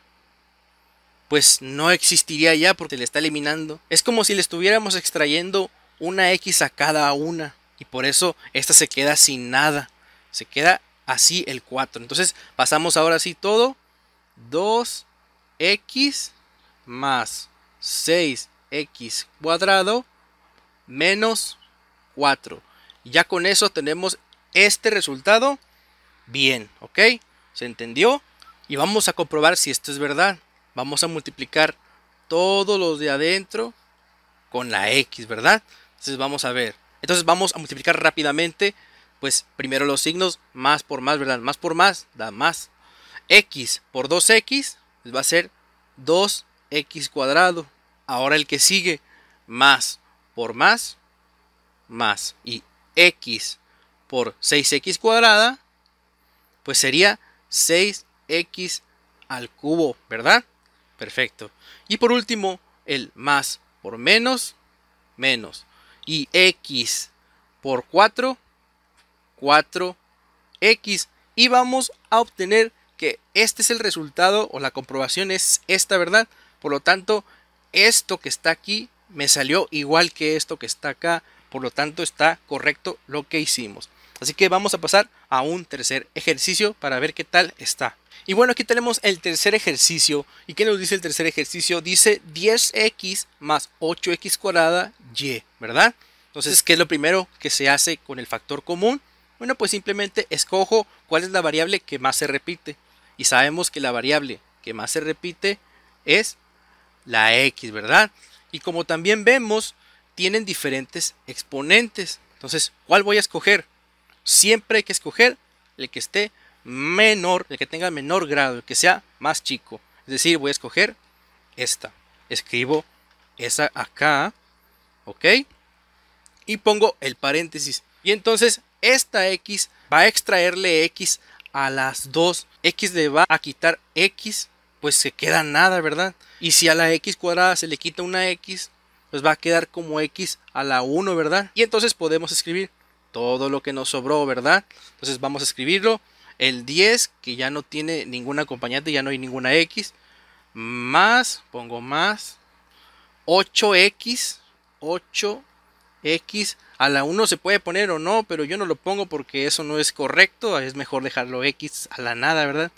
Pues no existiría ya porque le está eliminando. Es como si le estuviéramos extrayendo una X a cada una. Y por eso esta se queda sin nada. Se queda así el 4. Entonces pasamos ahora sí todo. 2x más 6x cuadrado menos 4. Y ya con eso tenemos este resultado. Bien, ¿ok? ¿Se entendió? Y vamos a comprobar si esto es verdad. Vamos a multiplicar todos los de adentro con la x, ¿verdad? Entonces vamos a ver. Entonces vamos a multiplicar rápidamente, pues primero los signos, más por más, ¿verdad? Más por más da más. X por 2x pues, va a ser 2x cuadrado. Ahora el que sigue, más por más, más. Y x por 6x cuadrada, pues sería 6x al cubo, ¿verdad? Perfecto. Y por último, el más por menos, menos y x por 4, 4x. Y vamos a obtener que este es el resultado o la comprobación es esta, ¿verdad? Por lo tanto, esto que está aquí me salió igual que esto que está acá. Por lo tanto, está correcto lo que hicimos. Así que vamos a pasar a un tercer ejercicio para ver qué tal está. Y bueno, aquí tenemos el tercer ejercicio. ¿Y qué nos dice el tercer ejercicio? Dice 10x más 8x cuadrada y, ¿verdad? Entonces, ¿qué es lo primero que se hace con el factor común? Bueno, pues simplemente escojo cuál es la variable que más se repite. Y sabemos que la variable que más se repite es la x, ¿verdad? Y como también vemos, tienen diferentes exponentes. Entonces, ¿cuál voy a escoger? Siempre hay que escoger el que esté menor, el que tenga menor grado, el que sea más chico. Es decir, voy a escoger esta. Escribo esa acá, ¿ok? Y pongo el paréntesis. Y entonces esta x va a extraerle x a las dos. x le va a quitar x, pues se queda nada, ¿verdad? Y si a la x cuadrada se le quita una x, pues va a quedar como x a la 1, ¿verdad? Y entonces podemos escribir todo lo que nos sobró, ¿verdad? Entonces vamos a escribirlo. El 10, que ya no tiene ningún acompañante, ya no hay ninguna X. Más, pongo más. 8X. 8X. A la 1 se puede poner o no, pero yo no lo pongo porque eso no es correcto. Es mejor dejarlo X a la nada, ¿verdad?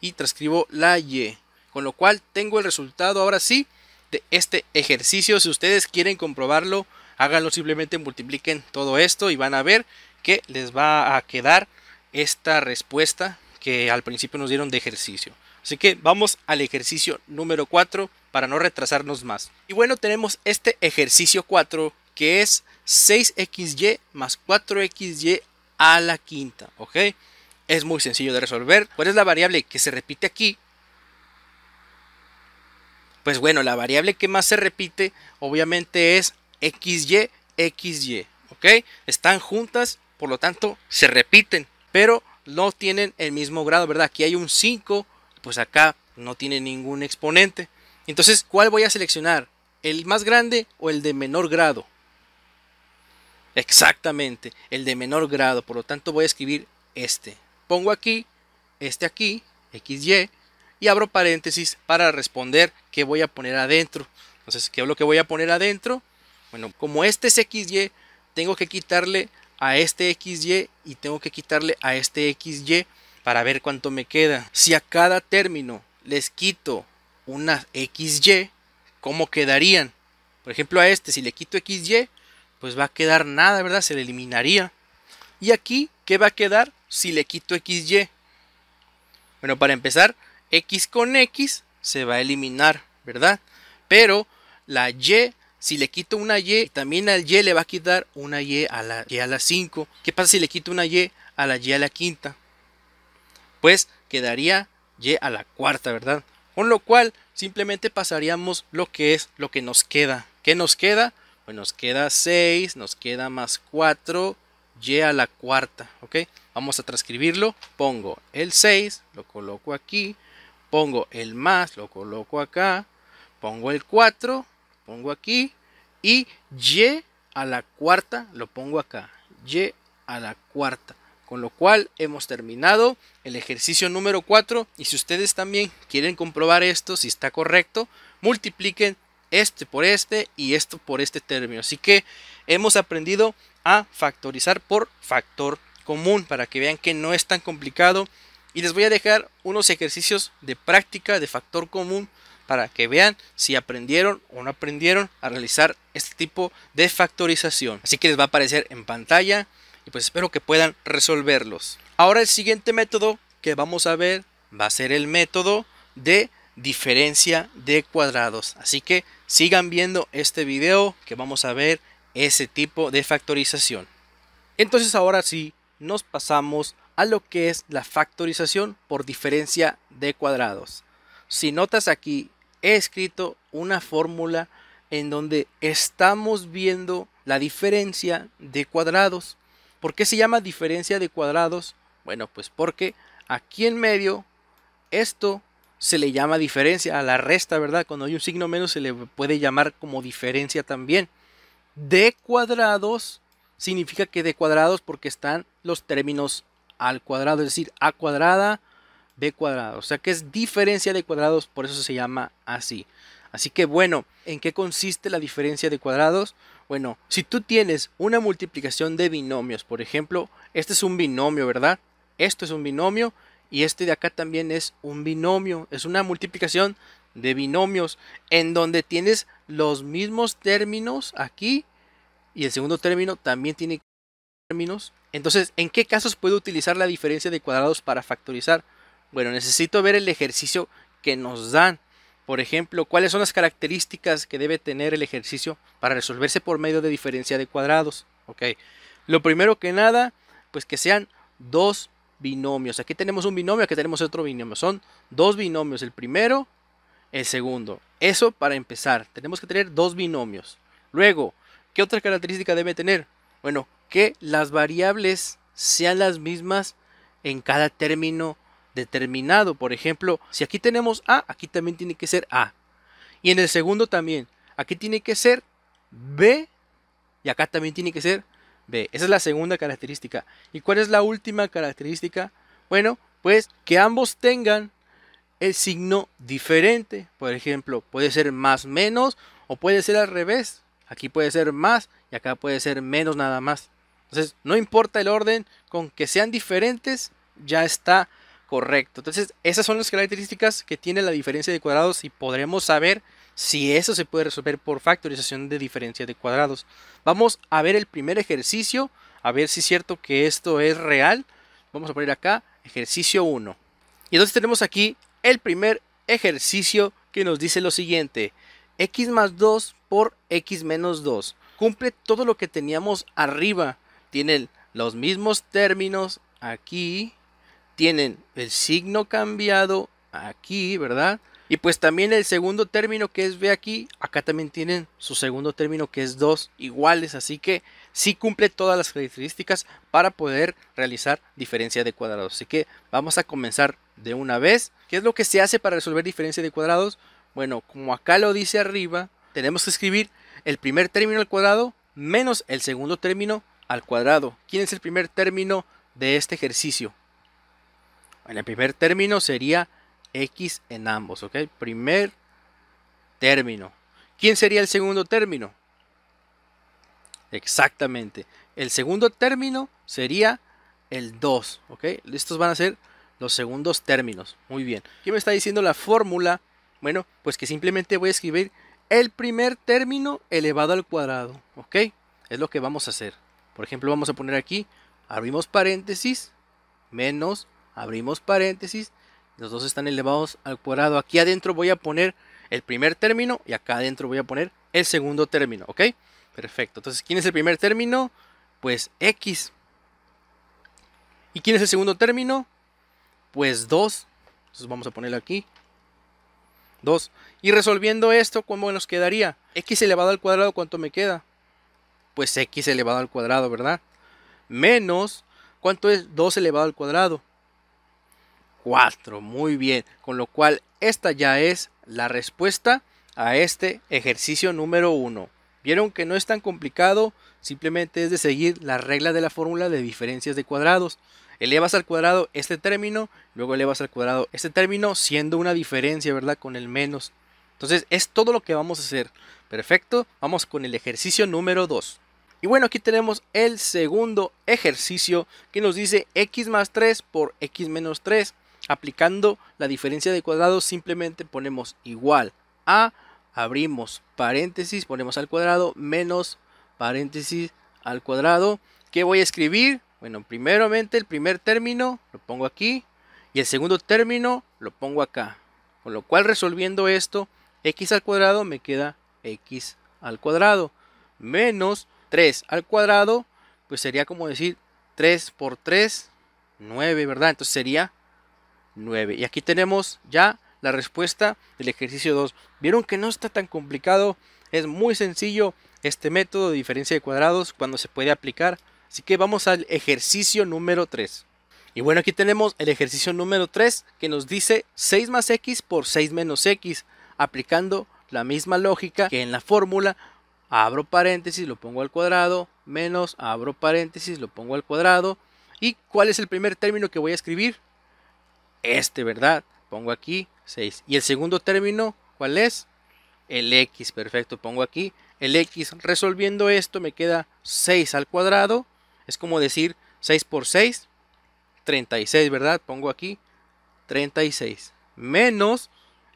Y transcribo la Y. Con lo cual tengo el resultado ahora sí de este ejercicio. Si ustedes quieren comprobarlo, háganlo simplemente multipliquen todo esto y van a ver que les va a quedar esta respuesta que al principio nos dieron de ejercicio. Así que vamos al ejercicio número 4 para no retrasarnos más. Y bueno, tenemos este ejercicio 4 que es 6xy más 4xy a la quinta, ¿ok? Es muy sencillo de resolver. ¿Cuál es la variable que se repite aquí? Pues bueno, la variable que más se repite obviamente es XY, XY. ¿Ok? Están juntas, por lo tanto, se repiten, pero no tienen el mismo grado, ¿verdad? Aquí hay un 5, pues acá no tiene ningún exponente. Entonces, ¿cuál voy a seleccionar? ¿El más grande o el de menor grado? Exactamente, el de menor grado. Por lo tanto, voy a escribir este. Pongo aquí, este aquí, XY, y abro paréntesis para responder qué voy a poner adentro. Entonces, ¿qué es lo que voy a poner adentro? Bueno, como este es XY, tengo que quitarle a este XY y tengo que quitarle a este XY para ver cuánto me queda. Si a cada término les quito una XY, ¿cómo quedarían? Por ejemplo, a este, si le quito XY, pues va a quedar nada, ¿verdad? Se le eliminaría. Y aquí, ¿qué va a quedar si le quito XY? Bueno, para empezar, X con X se va a eliminar, ¿verdad? Pero la Y si le quito una Y, también al Y le va a quitar una Y a la Y a la 5. ¿Qué pasa si le quito una Y a la Y a la quinta? Pues quedaría Y a la cuarta, ¿verdad? Con lo cual simplemente pasaríamos lo que es lo que nos queda. ¿Qué nos queda? Pues nos queda 6, nos queda más 4, Y a la cuarta, ¿ok? Vamos a transcribirlo. Pongo el 6, lo coloco aquí. Pongo el más, lo coloco acá. Pongo el 4, pongo aquí y y a la cuarta lo pongo acá, y a la cuarta. Con lo cual hemos terminado el ejercicio número 4 y si ustedes también quieren comprobar esto, si está correcto, multipliquen este por este y esto por este término. Así que hemos aprendido a factorizar por factor común para que vean que no es tan complicado y les voy a dejar unos ejercicios de práctica de factor común para que vean si aprendieron o no aprendieron a realizar este tipo de factorización. Así que les va a aparecer en pantalla y pues espero que puedan resolverlos. Ahora el siguiente método que vamos a ver va a ser el método de diferencia de cuadrados. Así que sigan viendo este video que vamos a ver ese tipo de factorización. Entonces ahora sí nos pasamos a lo que es la factorización por diferencia de cuadrados. Si notas aquí he escrito una fórmula en donde estamos viendo la diferencia de cuadrados. ¿Por qué se llama diferencia de cuadrados? Bueno, pues porque aquí en medio esto se le llama diferencia a la resta, ¿verdad? Cuando hay un signo menos se le puede llamar como diferencia también. De cuadrados significa que de cuadrados porque están los términos al cuadrado, es decir, a cuadrada b cuadrado. O sea que es diferencia de cuadrados, por eso se llama así. Así que bueno, ¿en qué consiste la diferencia de cuadrados? Bueno, si tú tienes una multiplicación de binomios, por ejemplo, este es un binomio, ¿verdad? Esto es un binomio y este de acá también es un binomio. Es una multiplicación de binomios en donde tienes los mismos términos aquí y el segundo término también tiene términos. Entonces, ¿en qué casos puedo utilizar la diferencia de cuadrados para factorizar? Bueno, necesito ver el ejercicio que nos dan. Por ejemplo, ¿cuáles son las características que debe tener el ejercicio para resolverse por medio de diferencia de cuadrados? Ok, lo primero que nada, pues que sean dos binomios. Aquí tenemos un binomio, aquí tenemos otro binomio. Son dos binomios, el primero, el segundo. Eso para empezar, tenemos que tener dos binomios. Luego, ¿qué otra característica debe tener? Bueno, que las variables sean las mismas en cada término determinado. Por ejemplo, si aquí tenemos A, aquí también tiene que ser A. Y en el segundo también. Aquí tiene que ser B y acá también tiene que ser B. Esa es la segunda característica. ¿Y cuál es la última característica? Bueno, pues que ambos tengan el signo diferente. Por ejemplo, puede ser más menos o puede ser al revés. Aquí puede ser más y acá puede ser menos nada más. Entonces, no importa el orden, con que sean diferentes, ya está correcto. Entonces, esas son las características que tiene la diferencia de cuadrados y podremos saber si eso se puede resolver por factorización de diferencia de cuadrados. Vamos a ver el primer ejercicio, a ver si es cierto que esto es real. Vamos a poner acá ejercicio 1. Y entonces tenemos aquí el primer ejercicio que nos dice lo siguiente. x más 2 por x menos 2. Cumple todo lo que teníamos arriba. Tienen los mismos términos aquí tienen el signo cambiado aquí, ¿verdad? Y pues también el segundo término que es B aquí, acá también tienen su segundo término que es 2 iguales, así que sí cumple todas las características para poder realizar diferencia de cuadrados. Así que vamos a comenzar de una vez. ¿Qué es lo que se hace para resolver diferencia de cuadrados? Bueno, como acá lo dice arriba, tenemos que escribir el primer término al cuadrado menos el segundo término al cuadrado. ¿Quién es el primer término de este ejercicio? En el primer término sería x en ambos, ¿ok? Primer término. ¿Quién sería el segundo término? Exactamente. El segundo término sería el 2, ¿ok? Estos van a ser los segundos términos. Muy bien. ¿Qué me está diciendo la fórmula? Bueno, pues que simplemente voy a escribir el primer término elevado al cuadrado, ¿ok? Es lo que vamos a hacer. Por ejemplo, vamos a poner aquí, abrimos paréntesis, menos abrimos paréntesis, los dos están elevados al cuadrado. Aquí adentro voy a poner el primer término y acá adentro voy a poner el segundo término, ¿ok? Perfecto. Entonces, ¿quién es el primer término? Pues x. ¿Y quién es el segundo término? Pues 2. Entonces vamos a ponerlo aquí. 2. Y resolviendo esto, ¿cómo nos quedaría? x elevado al cuadrado, ¿cuánto me queda? Pues x elevado al cuadrado, ¿verdad? Menos, ¿cuánto es 2 elevado al cuadrado? 4. Muy bien. Con lo cual, esta ya es la respuesta a este ejercicio número 1. Vieron que no es tan complicado, simplemente es de seguir la regla de la fórmula de diferencias de cuadrados. Elevas al cuadrado este término, luego elevas al cuadrado este término, siendo una diferencia, ¿verdad? Con el menos. Entonces, es todo lo que vamos a hacer. Perfecto, vamos con el ejercicio número 2. Y bueno, aquí tenemos el segundo ejercicio que nos dice x más 3 por x menos 3. Aplicando la diferencia de cuadrados simplemente ponemos igual a, abrimos paréntesis, ponemos al cuadrado, menos paréntesis al cuadrado. ¿Qué voy a escribir? Bueno, primeramente el primer término lo pongo aquí y el segundo término lo pongo acá. Con lo cual resolviendo esto, x al cuadrado me queda x al cuadrado menos 3 al cuadrado, pues sería como decir 3 por 3, 9, ¿verdad? Entonces sería 9. Y aquí tenemos ya la respuesta del ejercicio 2. Vieron que no está tan complicado, es muy sencillo este método de diferencia de cuadrados cuando se puede aplicar. Así que vamos al ejercicio número 3. Y bueno, aquí tenemos el ejercicio número 3 que nos dice 6 más x por 6 menos x, aplicando la misma lógica que en la fórmula. Abro paréntesis, lo pongo al cuadrado, menos, abro paréntesis, lo pongo al cuadrado. ¿Y cuál es el primer término que voy a escribir? Este, ¿verdad? Pongo aquí 6. ¿Y el segundo término cuál es? el x, perfecto, pongo aquí el x. Resolviendo esto me queda 6 al cuadrado, es como decir 6 por 6, 36, ¿verdad? Pongo aquí 36 menos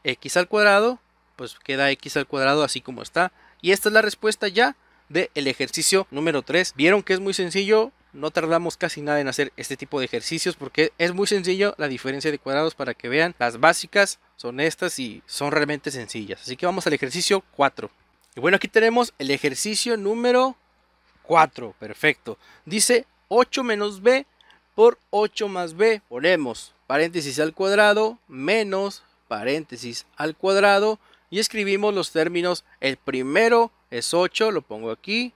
x al cuadrado, pues queda x al cuadrado así como está. Y esta es la respuesta ya del ejercicio número 3. Vieron que es muy sencillo, no tardamos casi nada en hacer este tipo de ejercicios porque es muy sencillo la diferencia de cuadrados para que vean las básicas son estas y son realmente sencillas. Así que vamos al ejercicio 4. Y bueno, aquí tenemos el ejercicio número 4. Perfecto. Dice 8 menos b por 8 más b. Ponemos paréntesis al cuadrado menos paréntesis al cuadrado y escribimos los términos. El primero es 8, lo pongo aquí.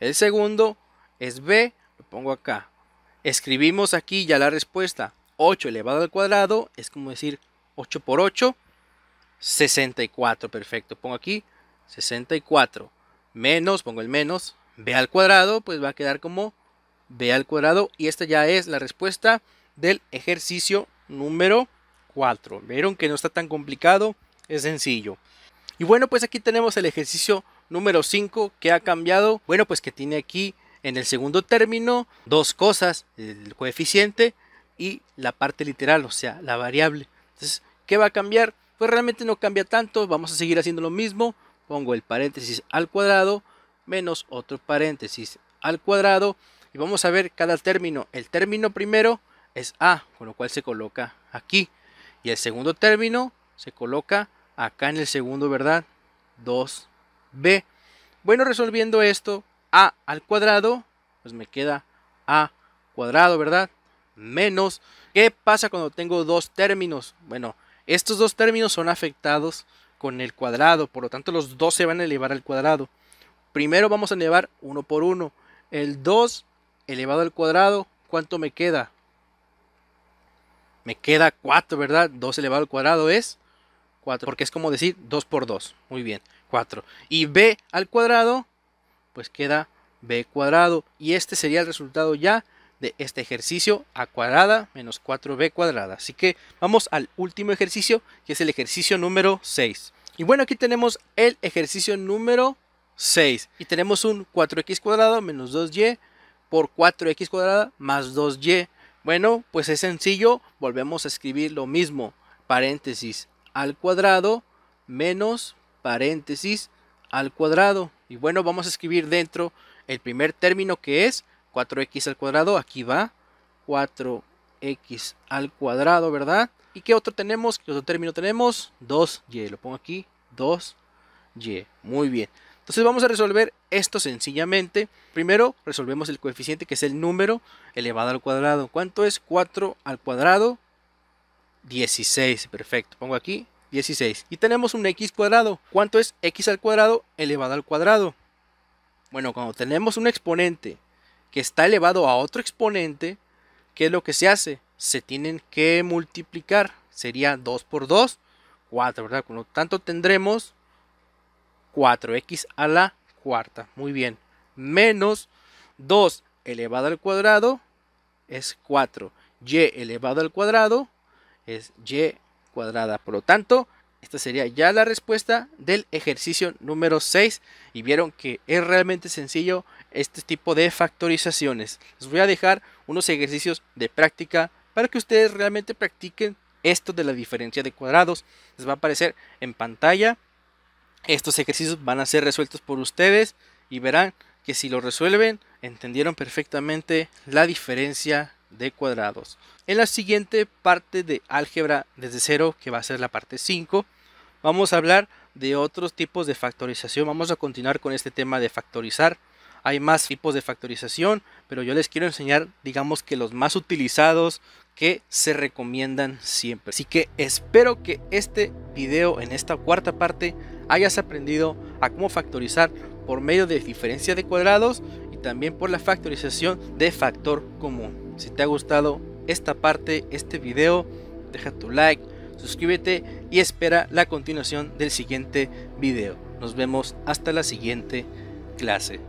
El segundo es b, pongo acá. Escribimos aquí ya la respuesta. 8 elevado al cuadrado es como decir 8 por 8, 64. Perfecto, pongo aquí 64 menos, pongo el menos, b al cuadrado, pues va a quedar como b al cuadrado. Y esta ya es la respuesta del ejercicio número 4. Vieron que no está tan complicado, es sencillo. Y bueno, pues aquí tenemos el ejercicio número 5 que ha cambiado. Bueno, pues que tiene aquí en el segundo término dos cosas, el coeficiente y la parte literal, o sea, la variable. Entonces, ¿qué va a cambiar? Pues realmente no cambia tanto, vamos a seguir haciendo lo mismo. Pongo el paréntesis al cuadrado menos otro paréntesis al cuadrado y vamos a ver cada término. El término primero es A, con lo cual se coloca aquí. Y el segundo término se coloca acá en el segundo, ¿verdad? 2b. Bueno, resolviendo esto, a al cuadrado, pues me queda a cuadrado, ¿verdad? Menos, ¿qué pasa cuando tengo dos términos? Bueno, estos dos términos son afectados con el cuadrado, por lo tanto los dos se van a elevar al cuadrado. Primero vamos a elevar uno por uno. El 2 elevado al cuadrado, ¿cuánto me queda? Me queda 4, ¿verdad? 2 elevado al cuadrado es 4, porque es como decir 2 por 2. Muy bien, 4. Y b al cuadrado, pues queda b cuadrado. Y este sería el resultado ya de este ejercicio a cuadrada menos 4b cuadrada. Así que vamos al último ejercicio, que es el ejercicio número 6. Y bueno, aquí tenemos el ejercicio número 6. Y tenemos un 4x cuadrado menos 2y por 4x cuadrada más 2y. Bueno, pues es sencillo, volvemos a escribir lo mismo, paréntesis al cuadrado menos paréntesis al cuadrado. Y bueno, vamos a escribir dentro el primer término que es 4x al cuadrado, aquí va 4x al cuadrado, ¿verdad? ¿Y qué otro tenemos? ¿Qué otro término tenemos? 2y, lo pongo aquí, 2y, muy bien. Entonces vamos a resolver esto sencillamente. Primero resolvemos el coeficiente que es el número elevado al cuadrado. ¿Cuánto es 4 al cuadrado? 16, perfecto. Pongo aquí 16. Y tenemos un x cuadrado. ¿Cuánto es x al cuadrado elevado al cuadrado? Bueno, cuando tenemos un exponente que está elevado a otro exponente, ¿qué es lo que se hace? Se tienen que multiplicar. Sería 2 por 2, 4, ¿verdad? Por lo tanto tendremos 4x a la cuarta. Muy bien. Menos 2 elevado al cuadrado es 4. y elevado al cuadrado es y cuadrada. Por lo tanto, esta sería ya la respuesta del ejercicio número 6. Y vieron que es realmente sencillo este tipo de factorizaciones. Les voy a dejar unos ejercicios de práctica para que ustedes realmente practiquen esto de la diferencia de cuadrados. Les va a aparecer en pantalla estos ejercicios van a ser resueltos por ustedes y verán que si lo resuelven entendieron perfectamente la diferencia de cuadrados. En la siguiente parte de álgebra desde cero, que va a ser la parte 5, vamos a hablar de otros tipos de factorización. Vamos a continuar con este tema de factorizar. Hay más tipos de factorización, pero yo les quiero enseñar, digamos que los más utilizados que se recomiendan siempre. Así que espero que este video en esta cuarta parte hayas aprendido a cómo factorizar por medio de diferencia de cuadrados y también por la factorización de factor común. Si te ha gustado esta parte, este video, deja tu like, suscríbete y espera la continuación del siguiente video. Nos vemos hasta la siguiente clase.